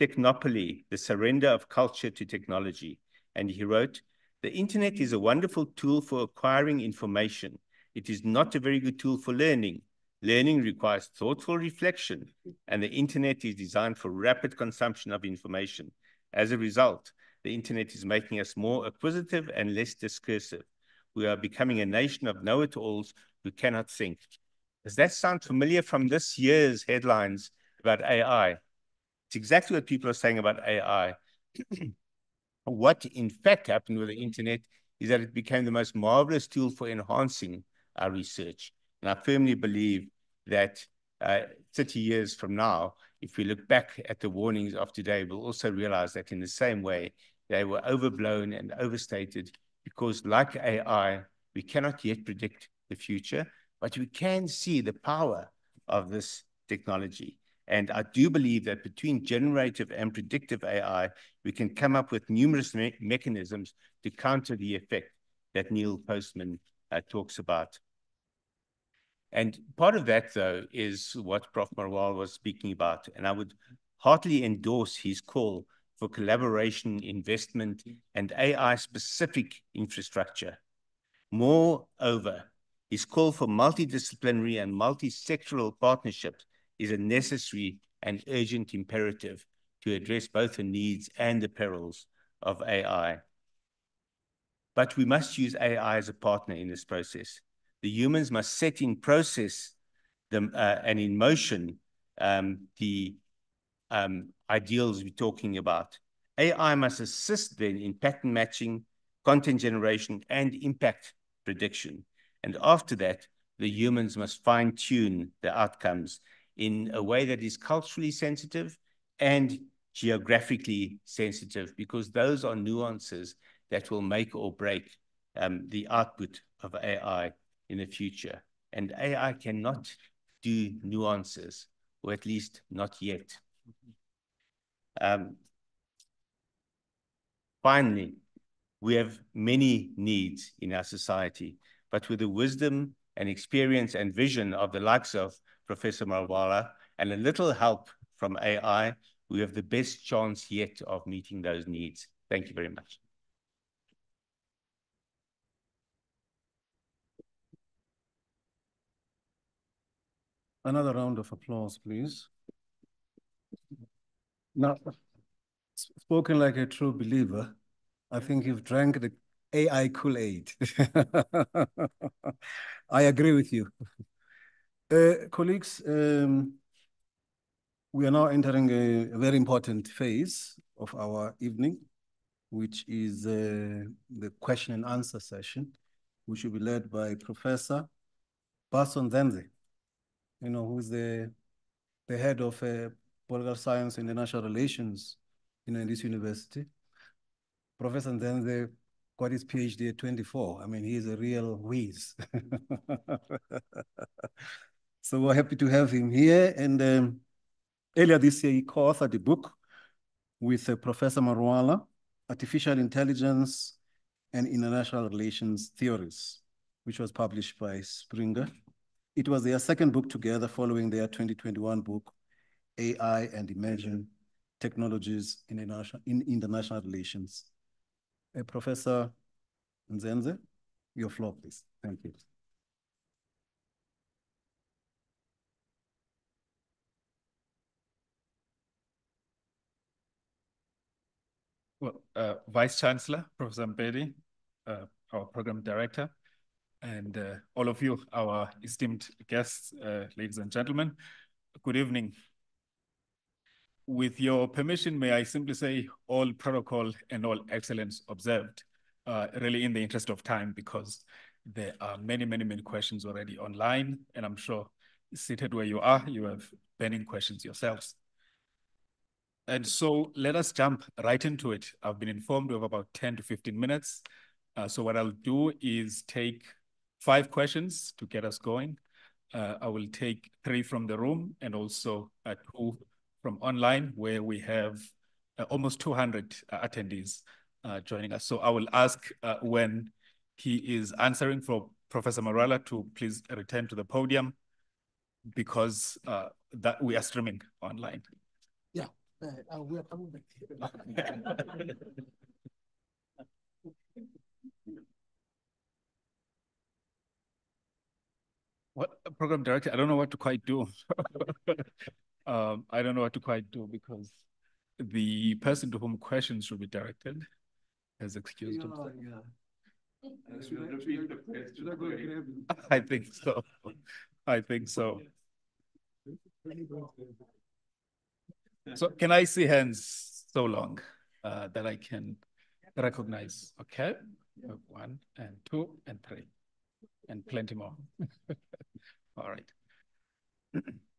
Technopoly, The Surrender of Culture to Technology. And he wrote, The internet is a wonderful tool for acquiring information. It is not a very good tool for learning. Learning requires thoughtful reflection, and the internet is designed for rapid consumption of information. As a result, the internet is making us more acquisitive and less discursive. We are becoming a nation of know-it-alls who cannot think. Does that sound familiar from this year's headlines about AI? It's exactly what people are saying about AI. what in fact happened with the internet is that it became the most marvelous tool for enhancing our research. And I firmly believe that uh, 30 years from now, if we look back at the warnings of today, we'll also realize that in the same way, they were overblown and overstated because like AI, we cannot yet predict the future, but we can see the power of this technology. And I do believe that between generative and predictive AI, we can come up with numerous me mechanisms to counter the effect that Neil Postman uh, talks about. And part of that, though, is what Prof. Marwala was speaking about. And I would heartily endorse his call for collaboration, investment, and AI-specific infrastructure. Moreover, his call for multidisciplinary and multi-sectoral partnerships is a necessary and urgent imperative to address both the needs and the perils of AI. But we must use AI as a partner in this process. The humans must set in process the, uh, and in motion um, the um, ideals we're talking about. AI must assist then in pattern matching, content generation, and impact prediction. And after that, the humans must fine tune the outcomes in a way that is culturally sensitive and geographically sensitive, because those are nuances that will make or break um, the output of AI in the future. And AI cannot do nuances, or at least not yet. Um, finally, we have many needs in our society, but with the wisdom and experience and vision of the likes of Professor Marwala, and a little help from AI, we have the best chance yet of meeting those needs. Thank you very much. Another round of applause, please. Now, spoken like a true believer, I think you've drank the AI Kool-Aid. I agree with you. Uh, colleagues, um, we are now entering a, a, very important phase of our evening, which is uh, the question and answer session, which will be led by Professor Bhaso Ndzendze, you know, who's the, the head of uh, political science and international relations you know, in this university. Professor Ndzendze got his PhD at 24. I mean, he's a real whiz. so we're happy to have him here. And um, earlier this year, he co-authored a book with uh, Professor Marwala, Artificial Intelligence and International Relations Theories, which was published by Springer. It was their second book together following their 2021 book, AI and Emerging Technologies in International, in international Relations. Uh, Professor Ndzendze, your floor, please. Thank you. Well, uh, Vice Chancellor, Professor Mpedi, uh, our program director, and uh, all of you, our esteemed guests, uh, ladies and gentlemen, good evening. With your permission, may I simply say all protocol and all excellence observed, uh, really in the interest of time, because there are many, many, many questions already online, and I'm sure seated where you are, you have burning questions yourselves. And so let us jump right into it. I've been informed we have about 10 to 15 minutes. Uh, so what I'll do is take five questions to get us going. Uh, I will take three from the room and also uh, two from online, where we have uh, almost 200 uh, attendees uh, joining us. So I will ask uh, when he is answering for Professor Marwala to please return to the podium because that we are streaming online. Yeah, we are coming back. what program director? I don't know what to quite do. um, I don't know what to quite do because the person to whom questions should be directed has excused himself. I think so. I think so. So can I see hands so long uh, that I can recognize? Okay, one and two and three and plenty more. All right.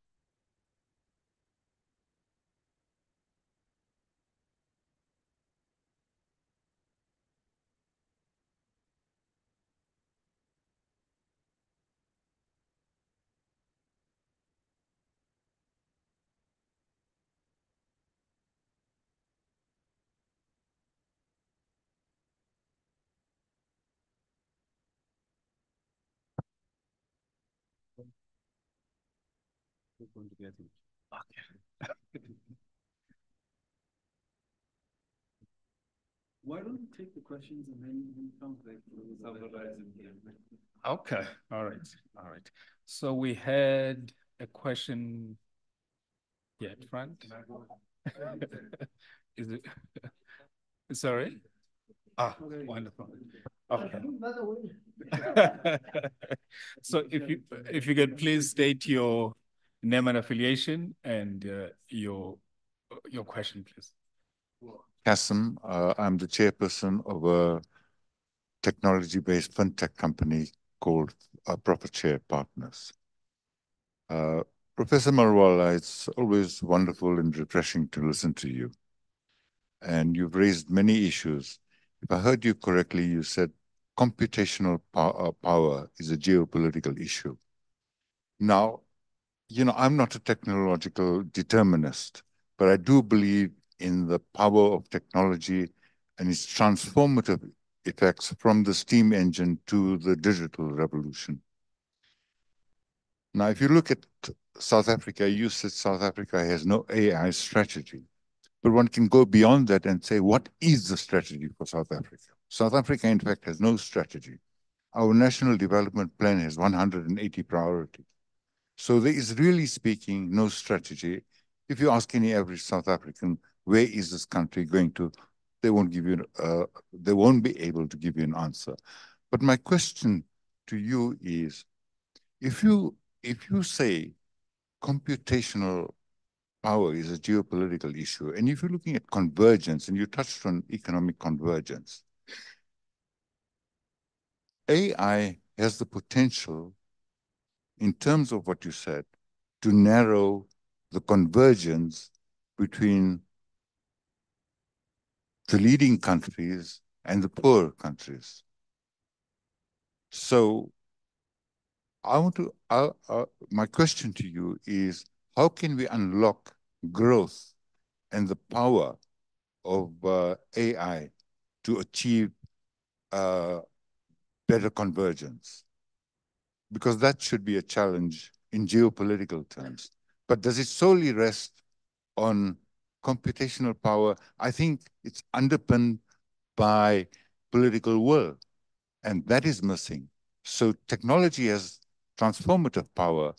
Why don't you take the questions and then you come back Okay, all right, all right. So we had a question Yeah, at front. Is it? Sorry? Ah, wonderful. Okay. So if you, if you could please state your name and affiliation and uh, your, your question, please. Kasim, uh, I'm the chairperson of a technology-based fintech company called uh, Profit Share Partners. Uh, Professor Marwala, it's always wonderful and refreshing to listen to you. And you've raised many issues. If I heard you correctly, you said computational uh, power is a geopolitical issue. Now, you know, I'm not a technological determinist, but I do believe in the power of technology and its transformative effects from the steam engine to the digital revolution. Now, if you look at South Africa, you said South Africa has no AI strategy. But one can go beyond that and say, what is the strategy for South Africa? South Africa, in fact, has no strategy. Our national development plan has 180 priorities. So there is really speaking no strategy. If you ask any average South African, where is this country going to, they won't give you, uh, they won't be able to give you an answer. But my question to you is, if you, if you say computational power is a geopolitical issue, and if you're looking at convergence, and you touched on economic convergence, AI has the potential in terms of what you said, to narrow the convergence between the leading countries and the poor countries. So I want to, uh, uh, my question to you is, how can we unlock growth and the power of uh, AI to achieve uh, better convergence? Because that should be a challenge in geopolitical terms. But does it solely rest on computational power? I think it's underpinned by political will, and that is missing. So technology has transformative power,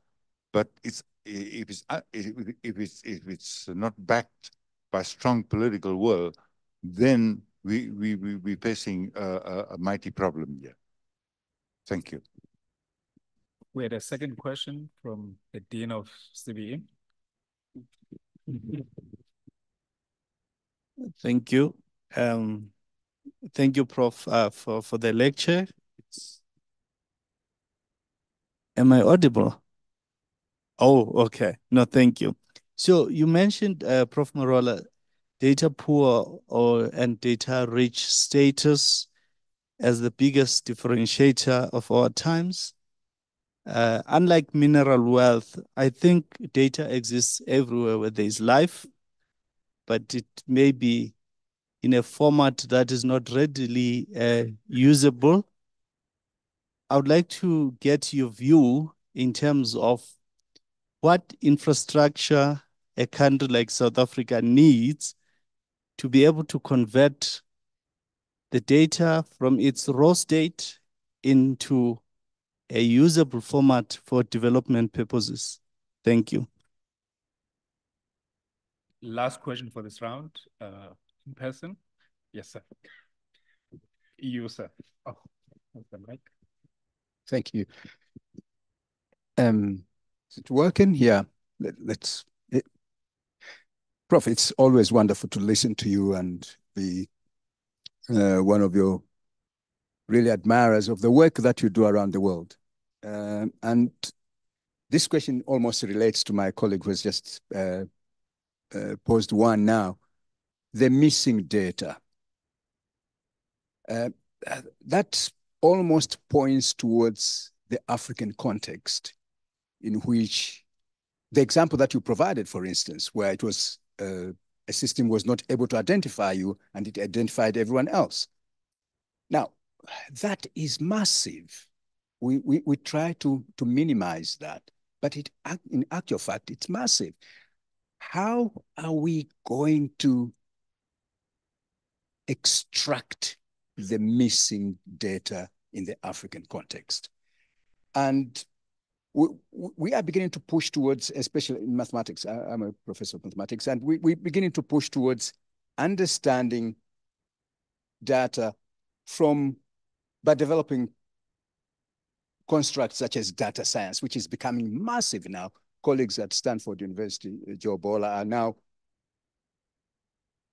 but it's if it's uh, if it's if it's not backed by strong political will, then we we we we're facing a, a mighty problem here. Thank you. We had a second question from the Dean of CBE. Thank you. Um, thank you, Prof, uh, for, for the lecture. It's... Am I audible? Oh, okay. No, thank you. So you mentioned, uh, Prof. Marwala, data poor or and data rich status as the biggest differentiator of our times. Uh, unlike mineral wealth, I think data exists everywhere where there is life, but it may be in a format that is not readily uh, usable. I would like to get your view in terms of what infrastructure a country like South Africa needs to be able to convert the data from its raw state into a usable format for development purposes? Thank you. Last question for this round, uh, in person. Yes, sir. You, sir. Oh, the mic. Thank you. Um, is it working? Yeah. Let, let's. It, Prof, it's always wonderful to listen to you and be uh, one of your really admirers of the work that you do around the world. Um, and this question almost relates to my colleague who has just uh, uh, posed one now, the missing data. Uh, that almost points towards the African context in which the example that you provided, for instance, where it was uh, a system was not able to identify you and it identified everyone else. Now, that is massive. We, we, we try to, to minimize that, but it, in actual fact, it's massive. How are we going to extract the missing data in the African context? And we, we are beginning to push towards, especially in mathematics, I, am a professor of mathematics, and we, we're beginning to push towards understanding data from, by developing constructs such as data science, which is becoming massive now. Colleagues at Stanford University, uh, Jo Boaler, are now,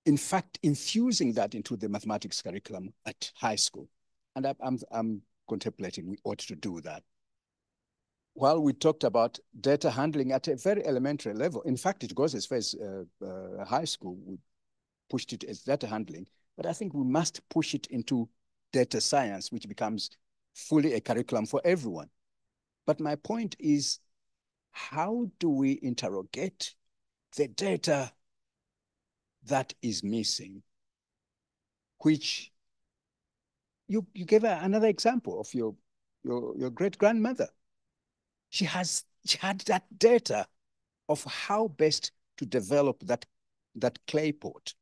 in fact, infusing that into the mathematics curriculum at high school. And I'm, I'm contemplating we ought to do that while we talked about data handling at a very elementary level, in fact, it goes as far as uh, uh, high school, we pushed it as data handling, but I think we must push it into data science, which becomes fully a curriculum for everyone. But my point is, how do we interrogate the data that is missing, which you, you gave another example of your, your, your great grandmother she has she had that data of how best to develop that that clay pot,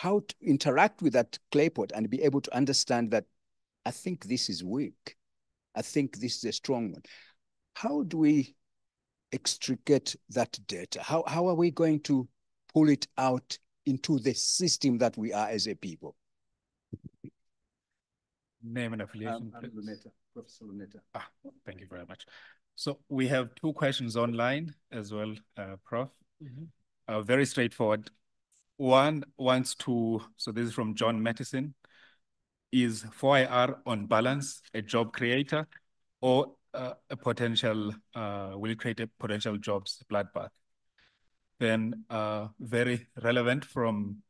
how to interact with that clay pot and be able to understand that I think this is weak. I think this is a strong one. How do we extricate that data? How, how are we going to pull it out into the system that we are as a people? Name and affiliation. Um, Luneta, Professor Luneta. Ah, thank you very much. So we have two questions online as well, uh, Prof. Mm -hmm. uh, very straightforward. One wants to, so this is from John Mattison. Is 4IR on balance a job creator or uh, a potential, uh, will create a potential jobs bloodbath? Then uh, very relevant from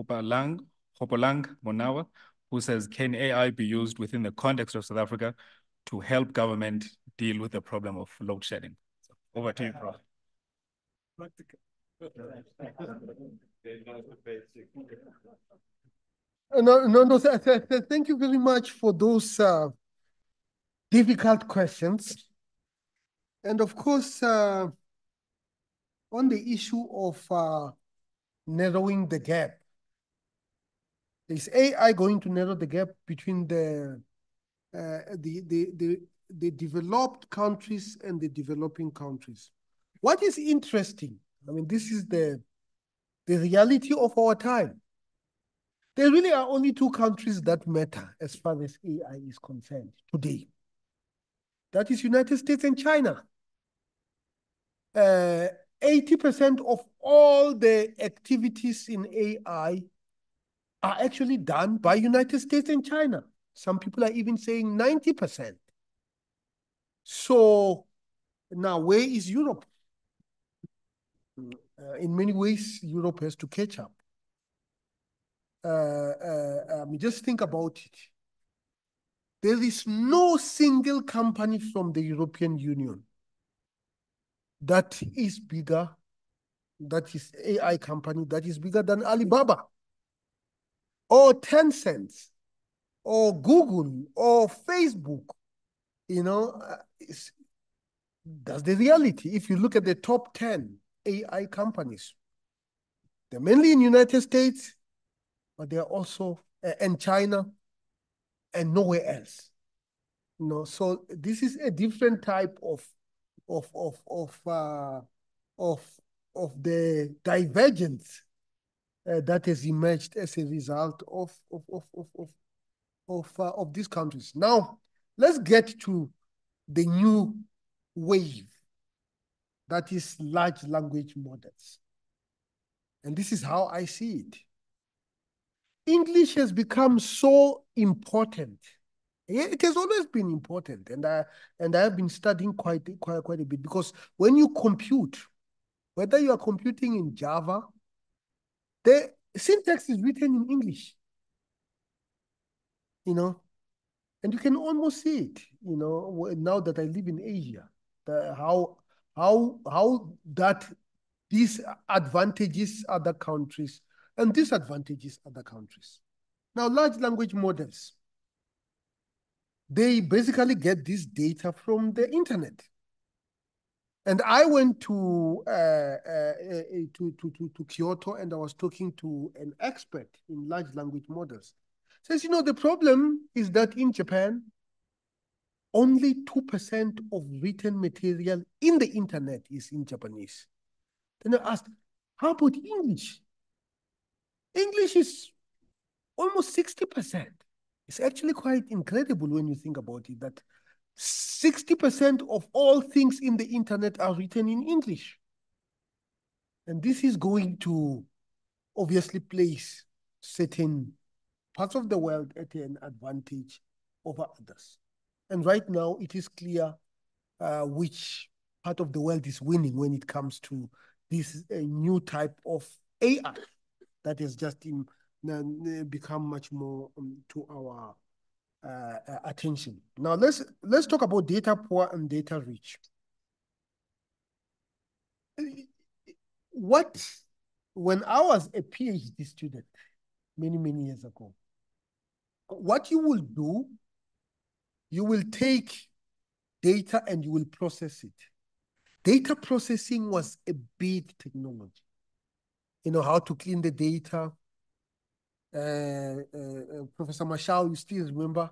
Hopalang, Hopolang Monawa who says, can AI be used within the context of South Africa to help government deal with the problem of load shedding? So over to you, Prof. No, no, no. Th th th thank you very much for those uh, difficult questions. And of course, uh, on the issue of uh, narrowing the gap, is AI going to narrow the gap between the, uh, the, the, the, the developed countries and the developing countries? What is interesting, I mean, this is the, the reality of our time. There really are only two countries that matter as far as AI is concerned today. That is United States and China. 80% uh, of all the activities in AI are actually done by United States and China. Some people are even saying 90%. So now where is Europe? Uh, in many ways, Europe has to catch up. Uh, uh, um, just think about it. There is no single company from the European Union that is bigger, that is AI company that is bigger than Alibaba or Tencent or Google or Facebook, you know, uh, that's the reality. If you look at the top 10 AI companies, they're mainly in United States, but they're also in China and nowhere else. You know, so this is a different type of of of of uh, of of the divergence uh, that has emerged as a result of of of of of of, uh, of these countries. Now, let's get to the new wave that is large language models. And this is how I see it. English has become so important. It has always been important, and I and I have been studying quite quite quite a bit because when you compute, whether you are computing in Java, the syntax is written in English. You know, and you can almost see it. You know, now that I live in Asia, the, how how how that these advantages other countries and disadvantages other countries. Now, large language models, they basically get this data from the internet. And I went to, uh, uh, uh, to, to, to, to Kyoto and I was talking to an expert in large language models. Says, you know, the problem is that in Japan, only 2% of written material in the internet is in Japanese. Then I asked, how about English? English is almost 60%. It's actually quite incredible when you think about it that 60% of all things in the internet are written in English. And this is going to obviously place certain parts of the world at an advantage over others. And right now, it is clear uh, which part of the world is winning when it comes to this uh, new type of AI that has just in, uh, become much more um, to our uh, attention. Now let's let's talk about data poor and data rich. What when I was a PhD student many many years ago, what you will do, you will take data and you will process it. Data processing was a big technology. You know, how to clean the data. Uh, uh, uh, Professor Mashao, you still remember?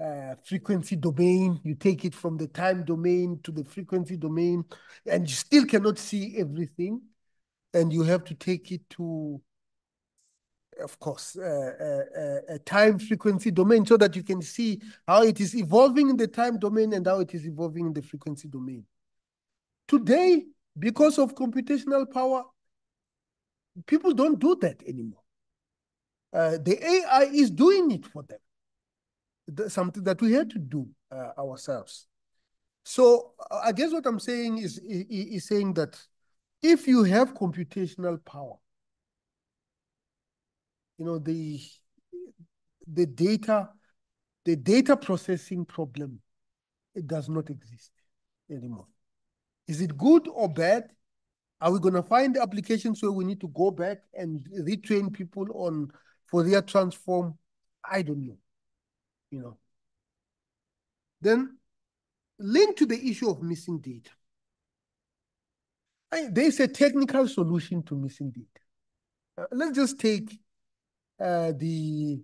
Uh, frequency domain, you take it from the time domain to the frequency domain, and you still cannot see everything. And you have to take it to, of course, uh, uh, a time frequency domain so that you can see how it is evolving in the time domain and how it is evolving in the frequency domain. Today, because of computational power, people don't do that anymore. Uh, the AI is doing it for them. That's something that we had to do uh, ourselves. So I guess what I'm saying is, is saying that if you have computational power, you know, the, the data, the data processing problem, it does not exist anymore. Is it good or bad? Are we going to find applications where we need to go back and retrain people on Fourier transform? I don't know. You know. Then linked to the issue of missing data. I, there's a technical solution to missing data. Uh, let's just take the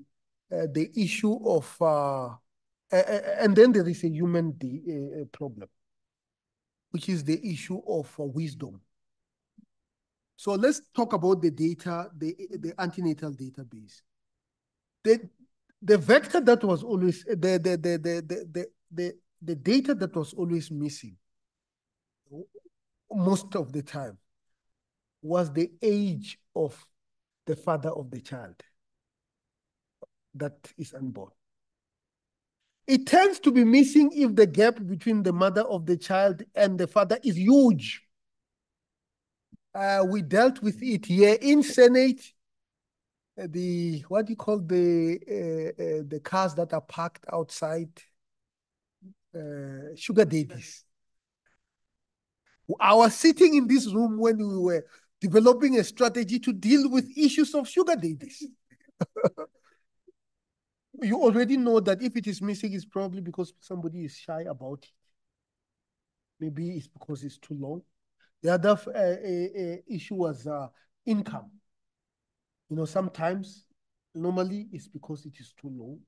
uh, the issue of, uh, and then there is a human uh, problem which is the issue of uh, wisdom. So let's talk about the data, the, the antenatal database. The, the vector that was always, the, the, the, the, the, the, the data that was always missing most of the time was the age of the father of the child that is unborn. It tends to be missing if the gap between the mother of the child and the father is huge. Uh, we dealt with it here in Senate. Uh, the what do you call the uh, uh, the cars that are parked outside? Uh, sugar daddies. I was sitting in this room when we were developing a strategy to deal with issues of sugar daddies. you already know that if it is missing, it's probably because somebody is shy about it. Maybe it's because it's too long. The other uh, uh, uh, issue was uh, income. You know, sometimes, normally it's because it is too low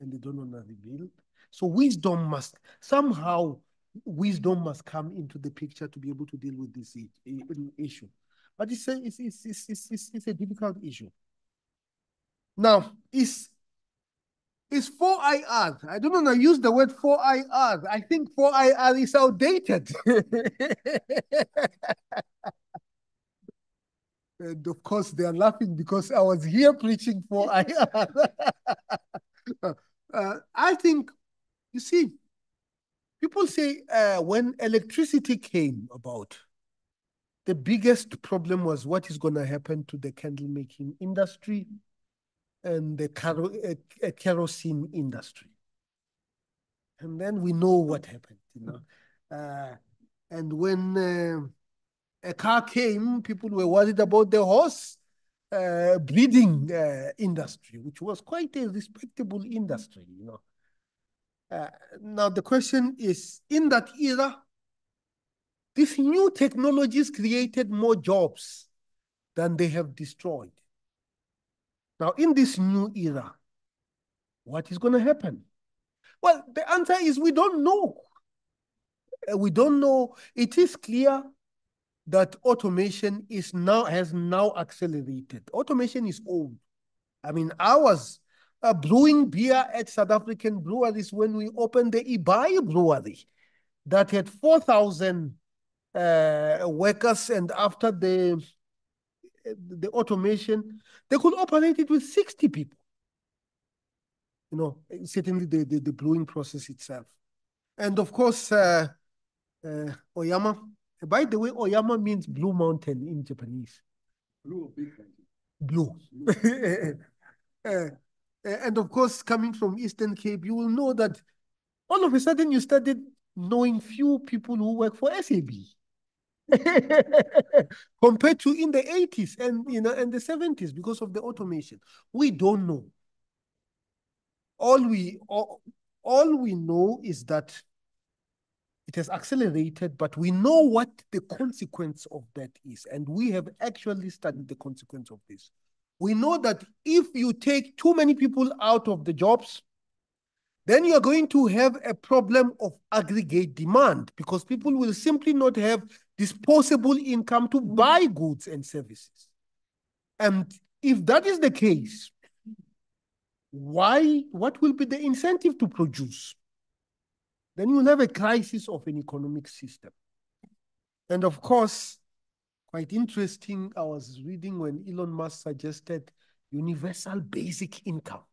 and they don't want to rebuild. So wisdom must, somehow, wisdom must come into the picture to be able to deal with this issue. But it's a, it's, it's, it's, it's, it's a difficult issue. Now, is is 4IR. I don't want to use the word 4IR. I think 4IR is outdated. and of course, they are laughing because I was here preaching 4IR. uh, I think, you see, people say uh, when electricity came about, the biggest problem was what is going to happen to the candle making industry and the caro uh, kerosene industry. And then we know what happened, you know. Uh, and when uh, a car came, people were worried about the horse uh, breeding uh, industry, which was quite a respectable industry, you know. Uh, now the question is, in that era, these new technologies created more jobs than they have destroyed. Now, in this new era, what is going to happen? Well, the answer is we don't know. Uh, we don't know. It is clear that automation is now has now accelerated. Automation is old. I mean, I was uh, brewing beer at South African breweries when we opened the Ibhayi brewery that had 4,000 uh, workers. And after the the automation, they could operate it with 60 people. You know, certainly the, the, the brewing process itself. And of course, uh, uh, Oyama, by the way, Oyama means blue mountain in Japanese. Blue, big Blue. uh, and of course, coming from Eastern Cape, you will know that all of a sudden you started knowing few people who work for SAB. compared to in the 80s and you know and the 70s because of the automation. We don't know. All we all, all we know is that it has accelerated, but we know what the consequence of that is. And we have actually studied the consequence of this. We know that if you take too many people out of the jobs, then you are going to have a problem of aggregate demand because people will simply not have disposable income to mm. buy goods and services. And if that is the case, why, what will be the incentive to produce? Then you will have a crisis of an economic system. And of course, quite interesting, I was reading when Elon Musk suggested universal basic income.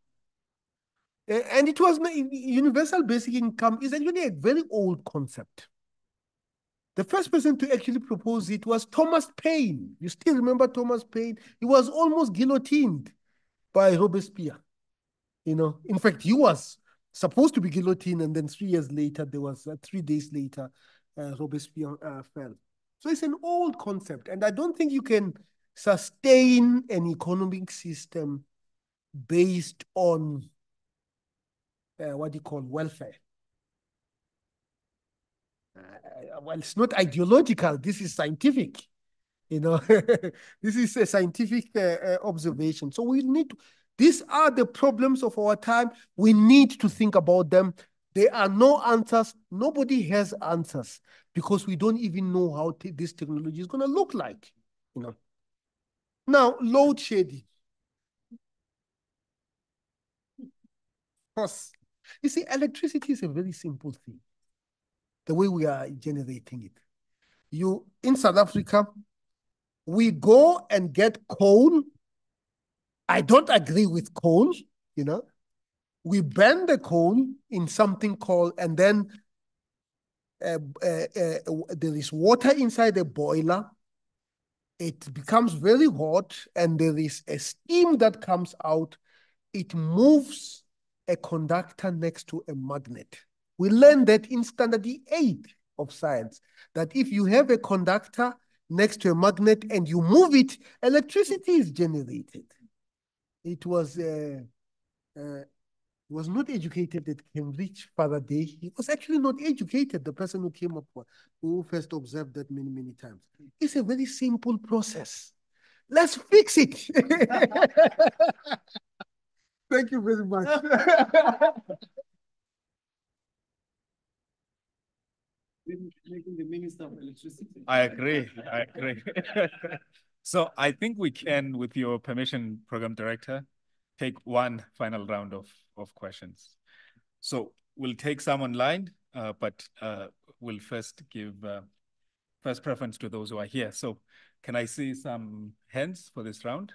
And it was universal basic income is actually a very old concept. The first person to actually propose it was Thomas Paine. You still remember Thomas Paine? He was almost guillotined by Robespierre. You know, in fact, he was supposed to be guillotined, and then three years later, there was uh, three days later, uh, Robespierre uh, fell. So it's an old concept, and I don't think you can sustain an economic system based on uh, what you call welfare. Uh, well, it's not ideological. This is scientific. You know, this is a scientific uh, uh, observation. So we need to, these are the problems of our time. We need to think about them. There are no answers. Nobody has answers because we don't even know how this technology is going to look like. You know. Now, load shedding. Of Course, you see, electricity is a very simple thing the way we are generating it. You in South Africa, we go and get coal. I don't agree with coal, you know. We burn the coal in something called, and then uh, uh, uh, there is water inside the boiler. It becomes very hot, and there is a steam that comes out. It moves a conductor next to a magnet. We learned that in standard 8 of science, that if you have a conductor next to a magnet and you move it, electricity is generated. It was uh, uh, was not educated at Cambridge Faraday. He was actually not educated, the person who came up who first observed that many, many times. It's a very simple process. Let's fix it. Thank you very much. Making the minister of electricity. I agree. I agree. so I think we can, with your permission, program director, take one final round of, of questions. So we'll take some online, uh, but uh, we'll first give uh, first preference to those who are here. So can I see some hands for this round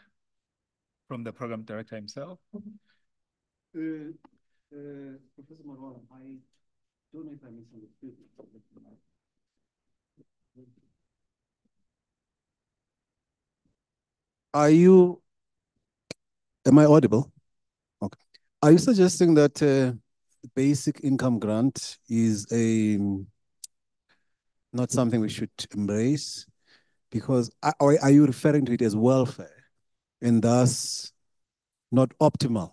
from the program director himself? Uh, uh, Professor Marwala, I don't know if I misunderstood. Are you, am I audible? Okay. Are you suggesting that uh, basic income grant is a not something we should embrace? Because are, are you referring to it as welfare and thus not optimal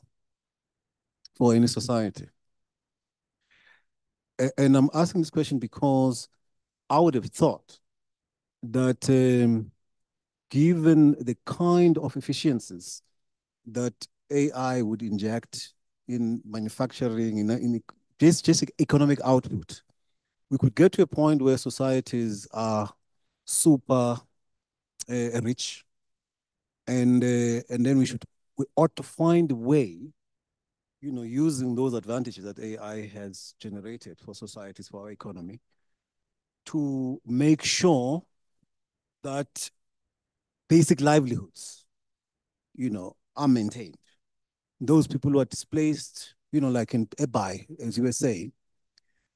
for any society? And I'm asking this question because I would have thought that um, given the kind of efficiencies that AI would inject in manufacturing, in, in just, just economic output, we could get to a point where societies are super uh, rich, and uh, and then we should we ought to find a way, you know, using those advantages that AI has generated for societies, for our economy, to make sure that basic livelihoods, you know, are maintained. Those people who are displaced, you know, like in eh, Ibhayi, as you were saying,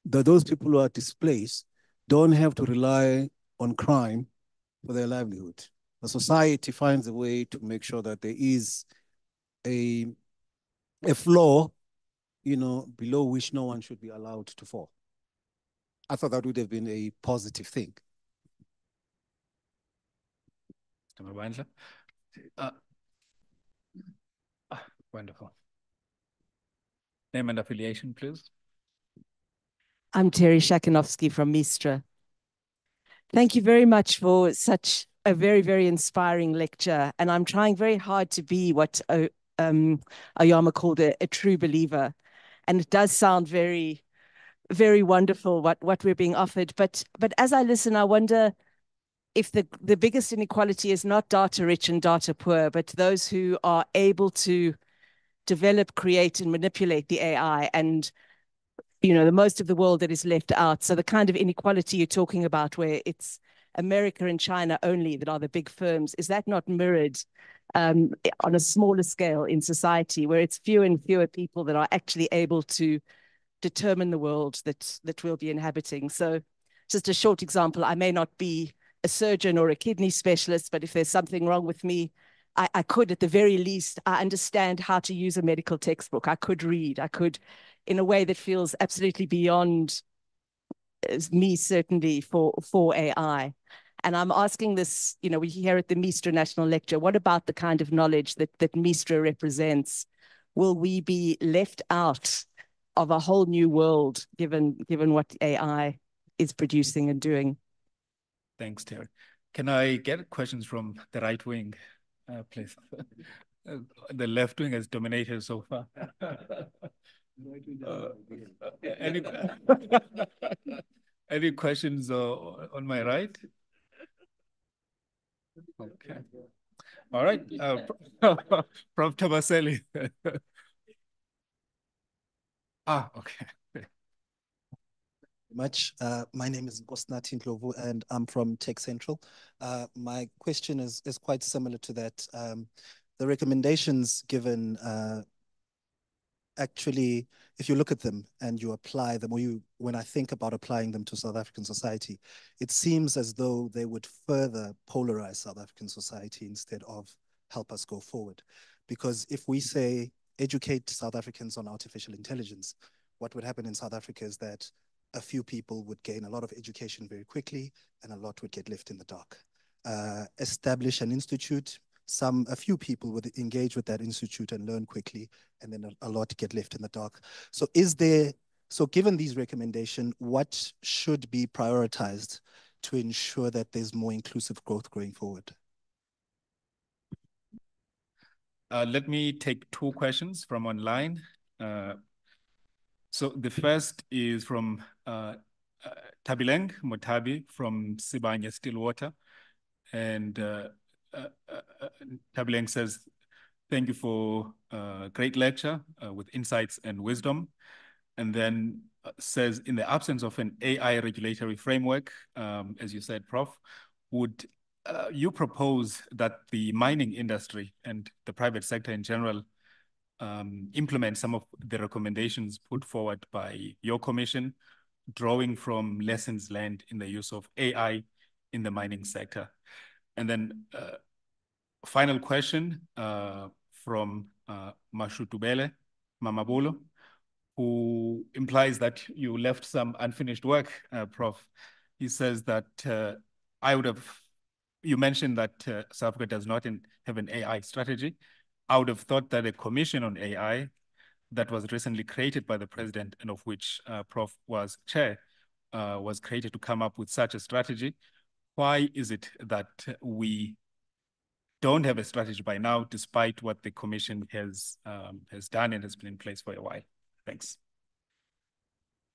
that those people who are displaced don't have to rely on crime for their livelihood. The society finds a way to make sure that there is a, a floor, you know, below which no one should be allowed to fall. I thought that would have been a positive thing. Uh, ah, wonderful. Name and affiliation, please. I'm Terry Shakinovsky from Mistra. Thank you very much for such a very, very inspiring lecture. And I'm trying very hard to be what uh, um, Oyama called a, a true believer. And it does sound very, very wonderful what, what we're being offered. But, but as I listen, I wonder if the, the biggest inequality is not data rich and data poor, but those who are able to develop, create, and manipulate the AI and you know, the most of the world that is left out. So the kind of inequality you're talking about where it's America and China only that are the big firms, is that not mirrored um, on a smaller scale in society where it's fewer and fewer people that are actually able to determine the world that, that we'll be inhabiting? So just a short example, I may not be a surgeon or a kidney specialist, but if there's something wrong with me, I, I could, at the very least, I understand how to use a medical textbook. I could read. I could in a way that feels absolutely beyond me, certainly for, for AI. And I'm asking this, you know, we hear at the Mistra National Lecture, what about the kind of knowledge that, that Mistra represents? Will we be left out of a whole new world given, given what AI is producing and doing? Thanks, Terry. Can I get questions from the right wing, uh, please? the left wing has dominated so far. Uh, any, any questions uh, on my right? Okay. All right, uh, Prof. Tomaselli. ah, okay. Very much. Uh, my name is Nkosinathi Ndlovu and I'm from Tech Central. Uh, my question is, is quite similar to that. Um, the recommendations given uh, actually, if you look at them and you apply them, or you, when I think about applying them to South African society, it seems as though they would further polarize South African society instead of help us go forward. Because if we say educate South Africans on artificial intelligence, what would happen in South Africa is that a few people would gain a lot of education very quickly and a lot would get left in the dark. Uh, establish an institute some a few people would engage with that institute and learn quickly and then a, a lot get left in the dark. So is there so given these recommendations what should be prioritized to ensure that there's more inclusive growth going forward? Uh, let me take two questions from online. Uh, so the first is from uh, uh Tabileng Motabi from Sibanye Stillwater. And uh, uh, uh, says, thank you for a great lecture with insights and wisdom. And then says, in the absence of an AI regulatory framework, um, as you said, Prof, would uh, you propose that the mining industry and the private sector in general um, implement some of the recommendations put forward by your commission, drawing from lessons learned in the use of AI in the mining sector? And then uh, final question uh, from uh, Mashutubele Mamabolo, who implies that you left some unfinished work, Prof. He says that I would have you mentioned that South Africa does not in, have an AI strategy. I would have thought that a commission on AI that was recently created by the president and of which uh, Prof was chair uh, was created to come up with such a strategy. Why is it that we don't have a strategy by now, despite what the commission has um, has done and has been in place for a while? Thanks.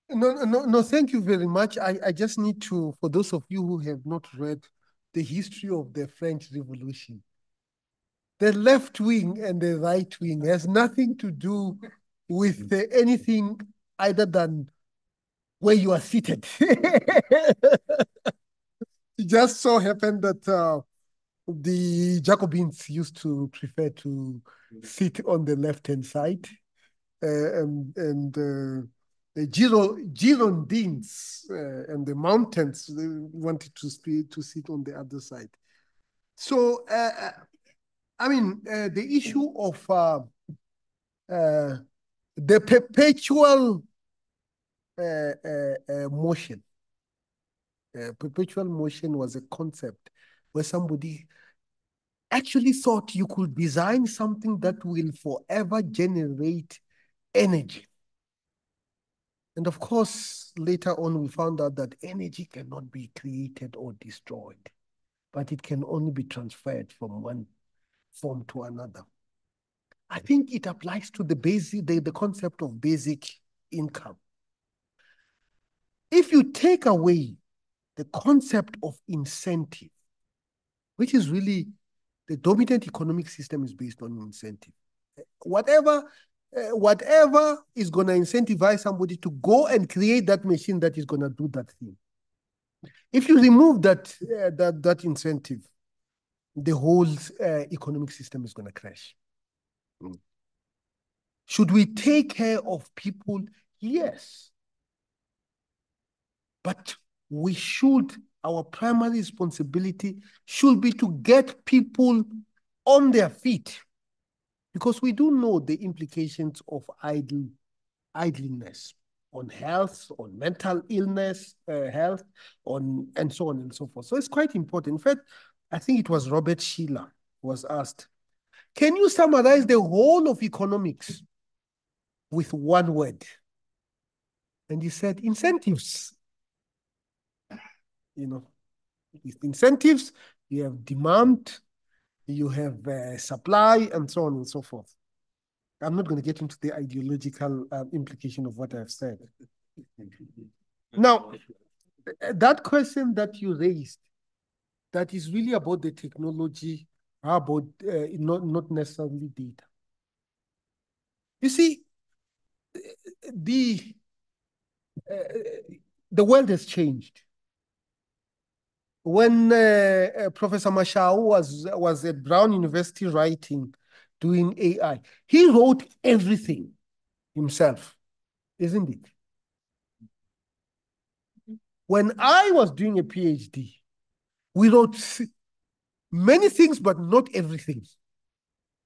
No, no, no, thank you very much. I, I just need to, for those of you who have not read the history of the French Revolution. The left wing and the right wing has nothing to do with uh, anything other than where you are seated. it just so happened that uh, the Jacobins used to prefer to sit on the left-hand side, uh, and, and uh, the Giro, Girondins uh, and the mountains they wanted to, to sit on the other side. So, uh, uh I mean, uh, the issue of uh, uh, the perpetual motion, Uh, perpetual motion was a concept where somebody actually thought you could design something that will forever generate energy and of course, later on, we found out that energy cannot be created or destroyed, but it can only be transferred from one form to another. I think it applies to the basic, the, the concept of basic income. If you take away the concept of incentive, which is really the dominant economic system is based on incentive. Whatever uh, whatever is going to incentivize somebody to go and create that machine that is going to do that thing. If you remove that, uh, that, that incentive, the whole uh, economic system is going to crash. Mm. Should we take care of people? Yes. But we should, our primary responsibility should be to get people on their feet because we do know the implications of idle, idleness on health, on mental illness, uh, health, on and so on and so forth. So it's quite important. In fact, I think it was Robert Shiller was asked, can you summarize the whole of economics with one word? And he said, incentives. You know, with incentives, you have demand, you have uh, supply, and so on and so forth. I'm not going to get into the ideological uh, implication of what I've said. Now, that question that you raised, that is really about the technology, about uh, not, not necessarily data. You see, the, uh, the world has changed when uh, uh, Professor Mashao was, was at Brown University writing, doing AI, he wrote everything himself, isn't it? When I was doing a PhD, we wrote many things, but not everything.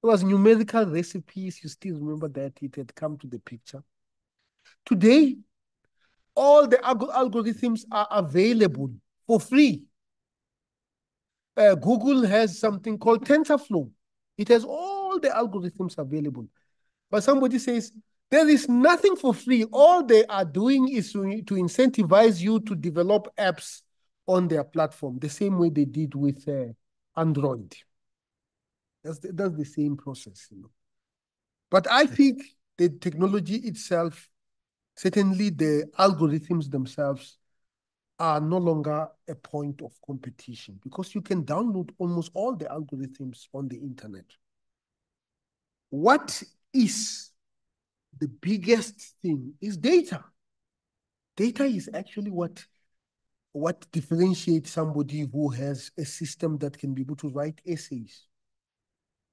It was numerical recipes. You still remember that it had come to the picture. Today, all the algorithms are available for free uh, Google has something called TensorFlow. It has all the algorithms available. But somebody says, there is nothing for free. All they are doing is to, to incentivize you to develop apps on their platform, the same way they did with uh, Android. That's the, that's the same process. You know. But I think the technology itself, certainly the algorithms themselves, are no longer a point of competition because you can download almost all the algorithms on the internet. What is the biggest thing is data. Data is actually what what differentiates somebody who has a system that can be able to write essays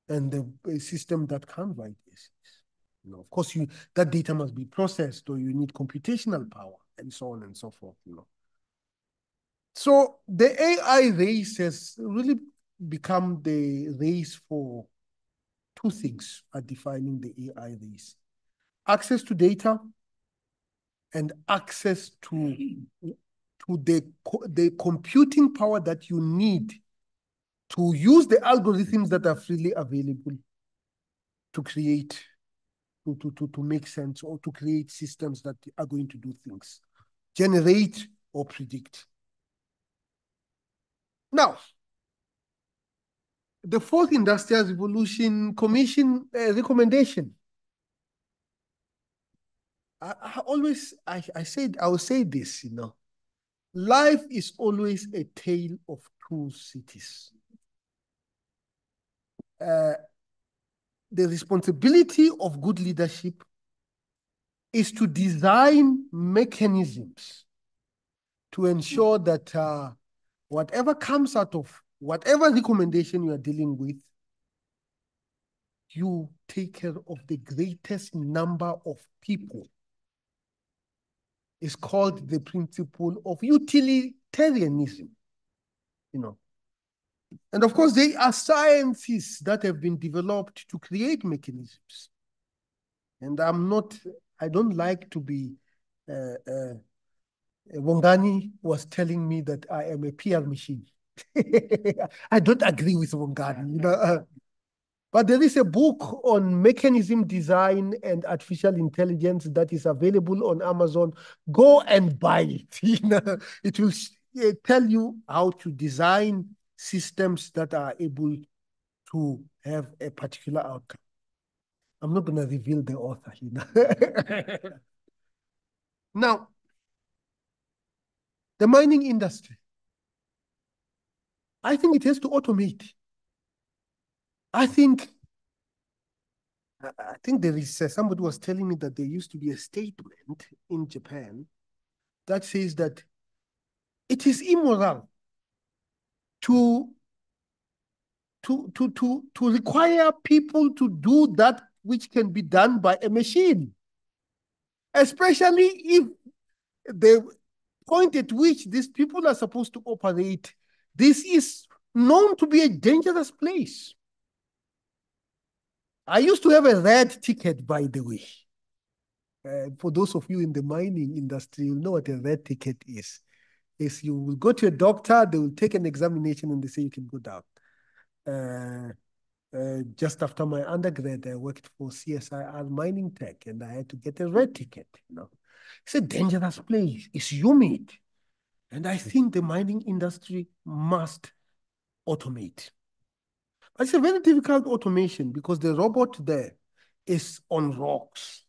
and the, a system that can't write essays. You know, of course, you that data must be processed or you need computational power and so on and so forth, you know. So the AI race has really become the race for two things are defining the AI race. Access to data and access to, to the, the computing power that you need to use the algorithms that are freely available to create, to, to, to, to make sense or to create systems that are going to do things, generate or predict. Now, the fourth industrial revolution commission uh, recommendation. I, I always, I, I said, I will say this, you know, life is always a tale of two cities. Uh, the responsibility of good leadership is to design mechanisms to ensure that uh, whatever comes out of whatever recommendation you are dealing with, you take care of the greatest number of people. It's called the principle of utilitarianism, you know. And of course, there are sciences that have been developed to create mechanisms. And I'm not, I don't like to be, uh, uh, Wongani was telling me that I am a PR machine. I don't agree with Wongani, you know. Uh, but there is a book on mechanism design and artificial intelligence that is available on Amazon. Go and buy it. You know, it will tell you how to design systems that are able to have a particular outcome. I'm not going to reveal the author, you know. now, the mining industry. I think it has to automate. I think I think there is uh, somebody was telling me that there used to be a statement in Japan that says that it is immoral to to to to to require people to do that which can be done by a machine especially if the point at which these people are supposed to operate this is known to be a dangerous place i used to have a red ticket by the way uh, for those of you in the mining industry you know what a red ticket is is you will go to a doctor, they will take an examination and they say you can go down. Uh, uh, just after my undergrad, I worked for CSIR Mining Tech and I had to get a red ticket. You know, It's a dangerous place. It's humid. And I think the mining industry must automate. It's a very difficult automation because the robot there is on rocks.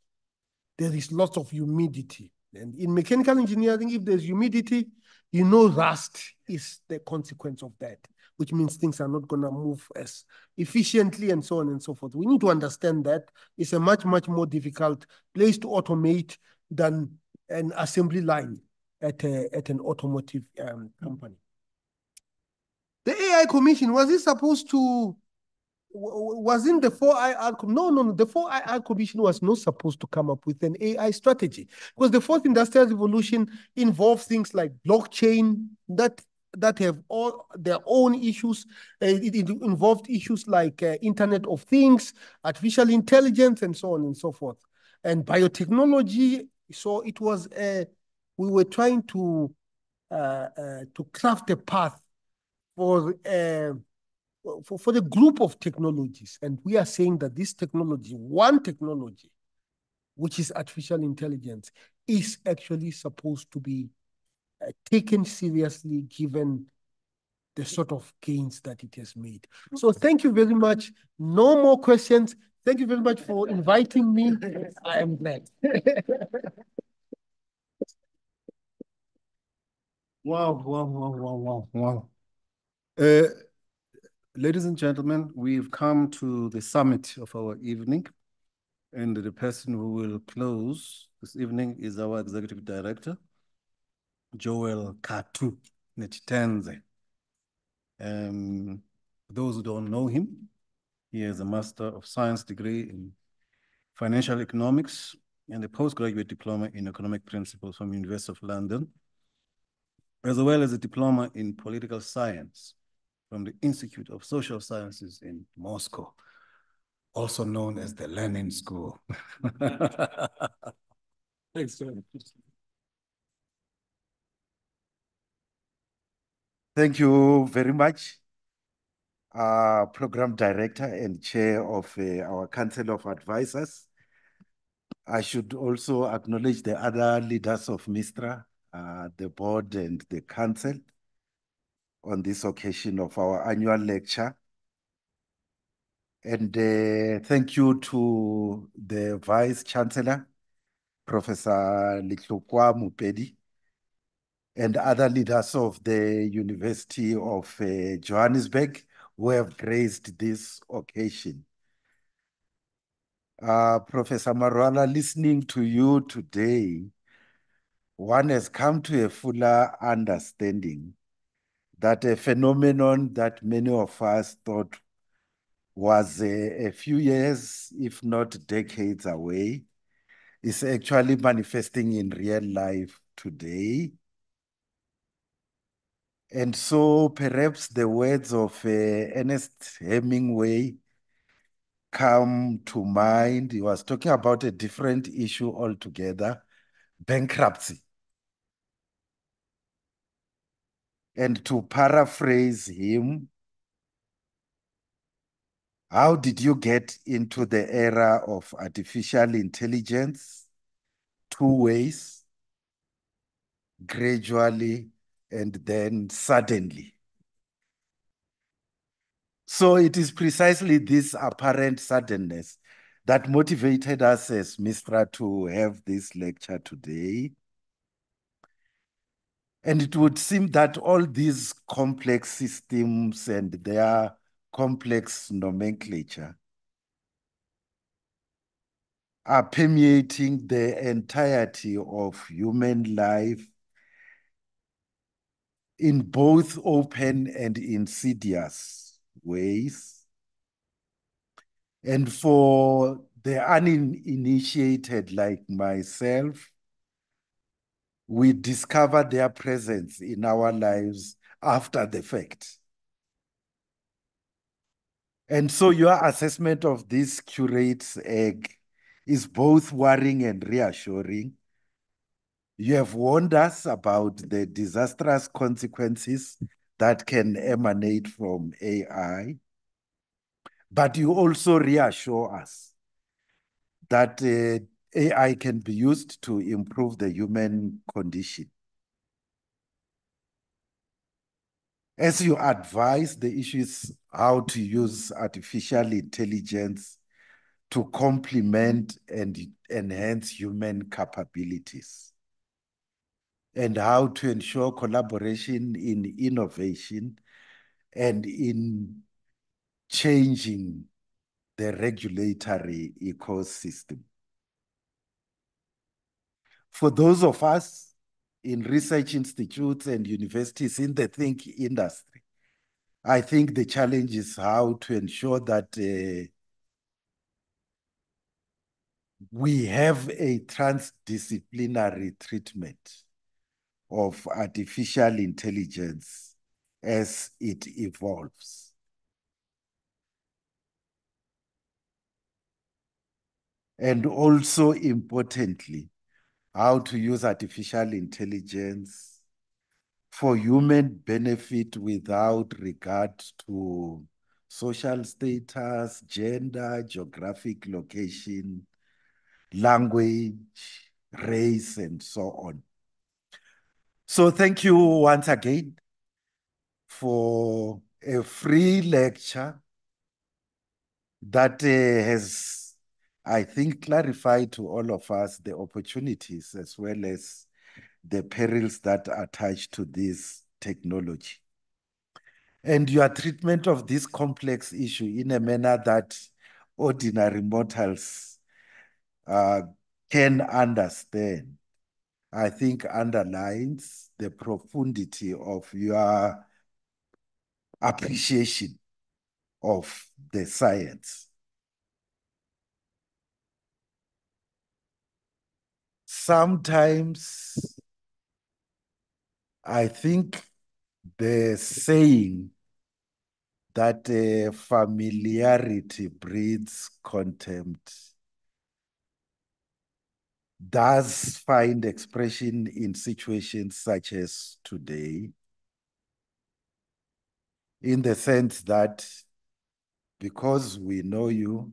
There is lots of humidity. And in mechanical engineering, if there's humidity, you know rust is the consequence of that, which means things are not going to move as efficiently and so on and so forth. We need to understand that it's a much, much more difficult place to automate than an assembly line at, a, at an automotive um, company. The AI Commission, was it supposed to was in the 4IR, no, no, no, the 4IR Commission was not supposed to come up with an AI strategy because the fourth industrial revolution involves things like blockchain that that have all their own issues. Uh, it, it, involved issues like uh, Internet of Things, artificial intelligence, and so on and so forth, and biotechnology. So it was, uh, we were trying to uh, uh, to craft a path for uh, for, for the group of technologies, and we are saying that this technology, one technology, which is artificial intelligence, is actually supposed to be uh, taken seriously given the sort of gains that it has made. So thank you very much. No more questions. Thank you very much for inviting me. I am glad. Wow, wow, wow, wow, wow, wow. Uh, ladies and gentlemen, we've come to the summit of our evening. And the person who will close this evening is our executive director, Joel Katu Netshitenzhe. Um, those who don't know him, he has a Master of Science degree in Financial Economics and a postgraduate diploma in Economic Principles from the University of London, as well as a diploma in Political Science from the Institute of Social Sciences in Moscow, also known as the Lenin School. Thanks, sir. Thank you very much, uh, Program Director and Chair of uh, our Council of Advisors. I should also acknowledge the other leaders of MISTRA, uh, the board and the council on this occasion of our annual lecture. And uh, thank you to the Vice Chancellor, Professor Letlhokwa Mpedi, and other leaders of the University of uh, Johannesburg who have graced this occasion. Uh, Professor Marwala, listening to you today, one has come to a fuller understanding that a phenomenon that many of us thought was a, a few years, if not decades away, is actually manifesting in real life today. And so perhaps the words of uh, Ernest Hemingway come to mind. He was talking about a different issue altogether, bankruptcy. And to paraphrase him, how did you get into the era of artificial intelligence? Two ways, gradually and then suddenly. So it is precisely this apparent suddenness that motivated us as MISTRA to have this lecture today. And it would seem that all these complex systems and their complex nomenclature are permeating the entirety of human life in both open and insidious ways. And for the uninitiated like myself, we discover their presence in our lives after the fact. And so your assessment of this curate's egg is both worrying and reassuring. You have warned us about the disastrous consequences that can emanate from AI, but you also reassure us that uh, AI can be used to improve the human condition. As you advise, the issue is how to use artificial intelligence to complement and enhance human capabilities and how to ensure collaboration in innovation and in changing the regulatory ecosystem. For those of us in research institutes and universities in the think industry, I think the challenge is how to ensure that uh, we have a transdisciplinary treatment of artificial intelligence as it evolves. And also importantly, how to use artificial intelligence for human benefit without regard to social status, gender, geographic location, language, race, and so on. So thank you once again for a free lecture that uh, has, I think, clarified to all of us the opportunities as well as the perils that attach to this technology. And your treatment of this complex issue in a manner that ordinary mortals uh, can understand, I think underlines the profundity of your appreciation of the science. Sometimes I think the saying that uh, familiarity breeds contempt does find expression in situations such as today, in the sense that because we know you,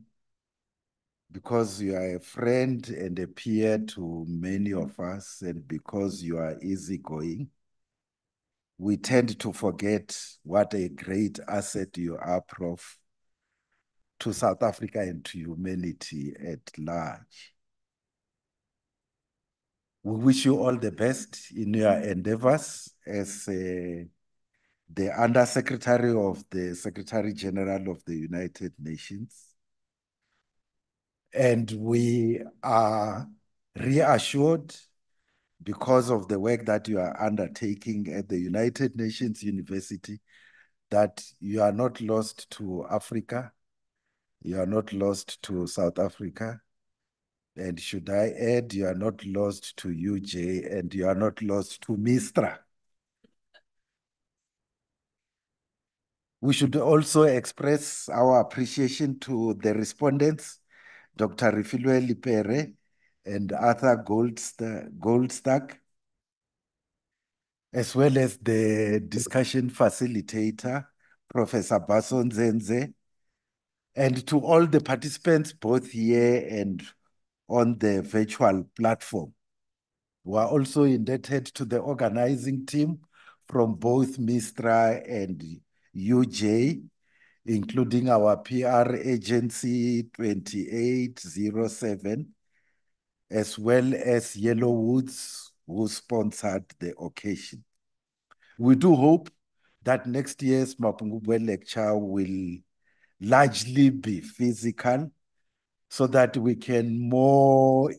because you are a friend and a peer to many of us, and because you are easygoing, we tend to forget what a great asset you are, Prof, to South Africa and to humanity at large. We wish you all the best in your endeavors as uh, the Undersecretary of the Secretary General of the United Nations. And we are reassured because of the work that you are undertaking at the United Nations University that you are not lost to Africa, you are not lost to South Africa, and should I add, you are not lost to UJ and you are not lost to Mistra. We should also express our appreciation to the respondents, Dr. Refilwe Lipere and Arthur Goldsta Goldstuck, as well as the discussion facilitator, Professor Bhaso Ndzendze, and to all the participants, both here and on the virtual platform. We are also indebted to the organizing team from both MISTRA and UJ, including our PR agency 2807, as well as Yellowwoods, who sponsored the occasion. We do hope that next year's Mapungubwe lecture will largely be physical so that we can more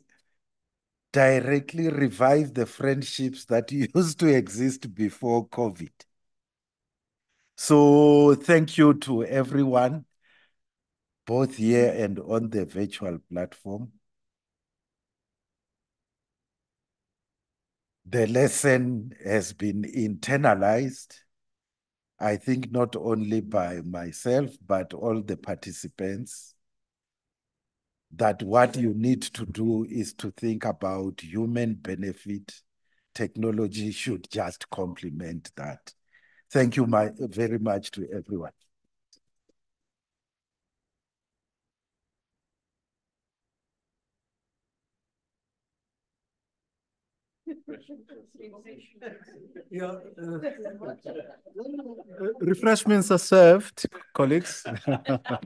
directly revive the friendships that used to exist before COVID. So thank you to everyone, both here and on the virtual platform. The lesson has been internalized, I think not only by myself, but all the participants that what you need to do is to think about human benefit. Technology should just complement that. Thank you my, very much to everyone. Yeah, uh, refreshments are served, colleagues.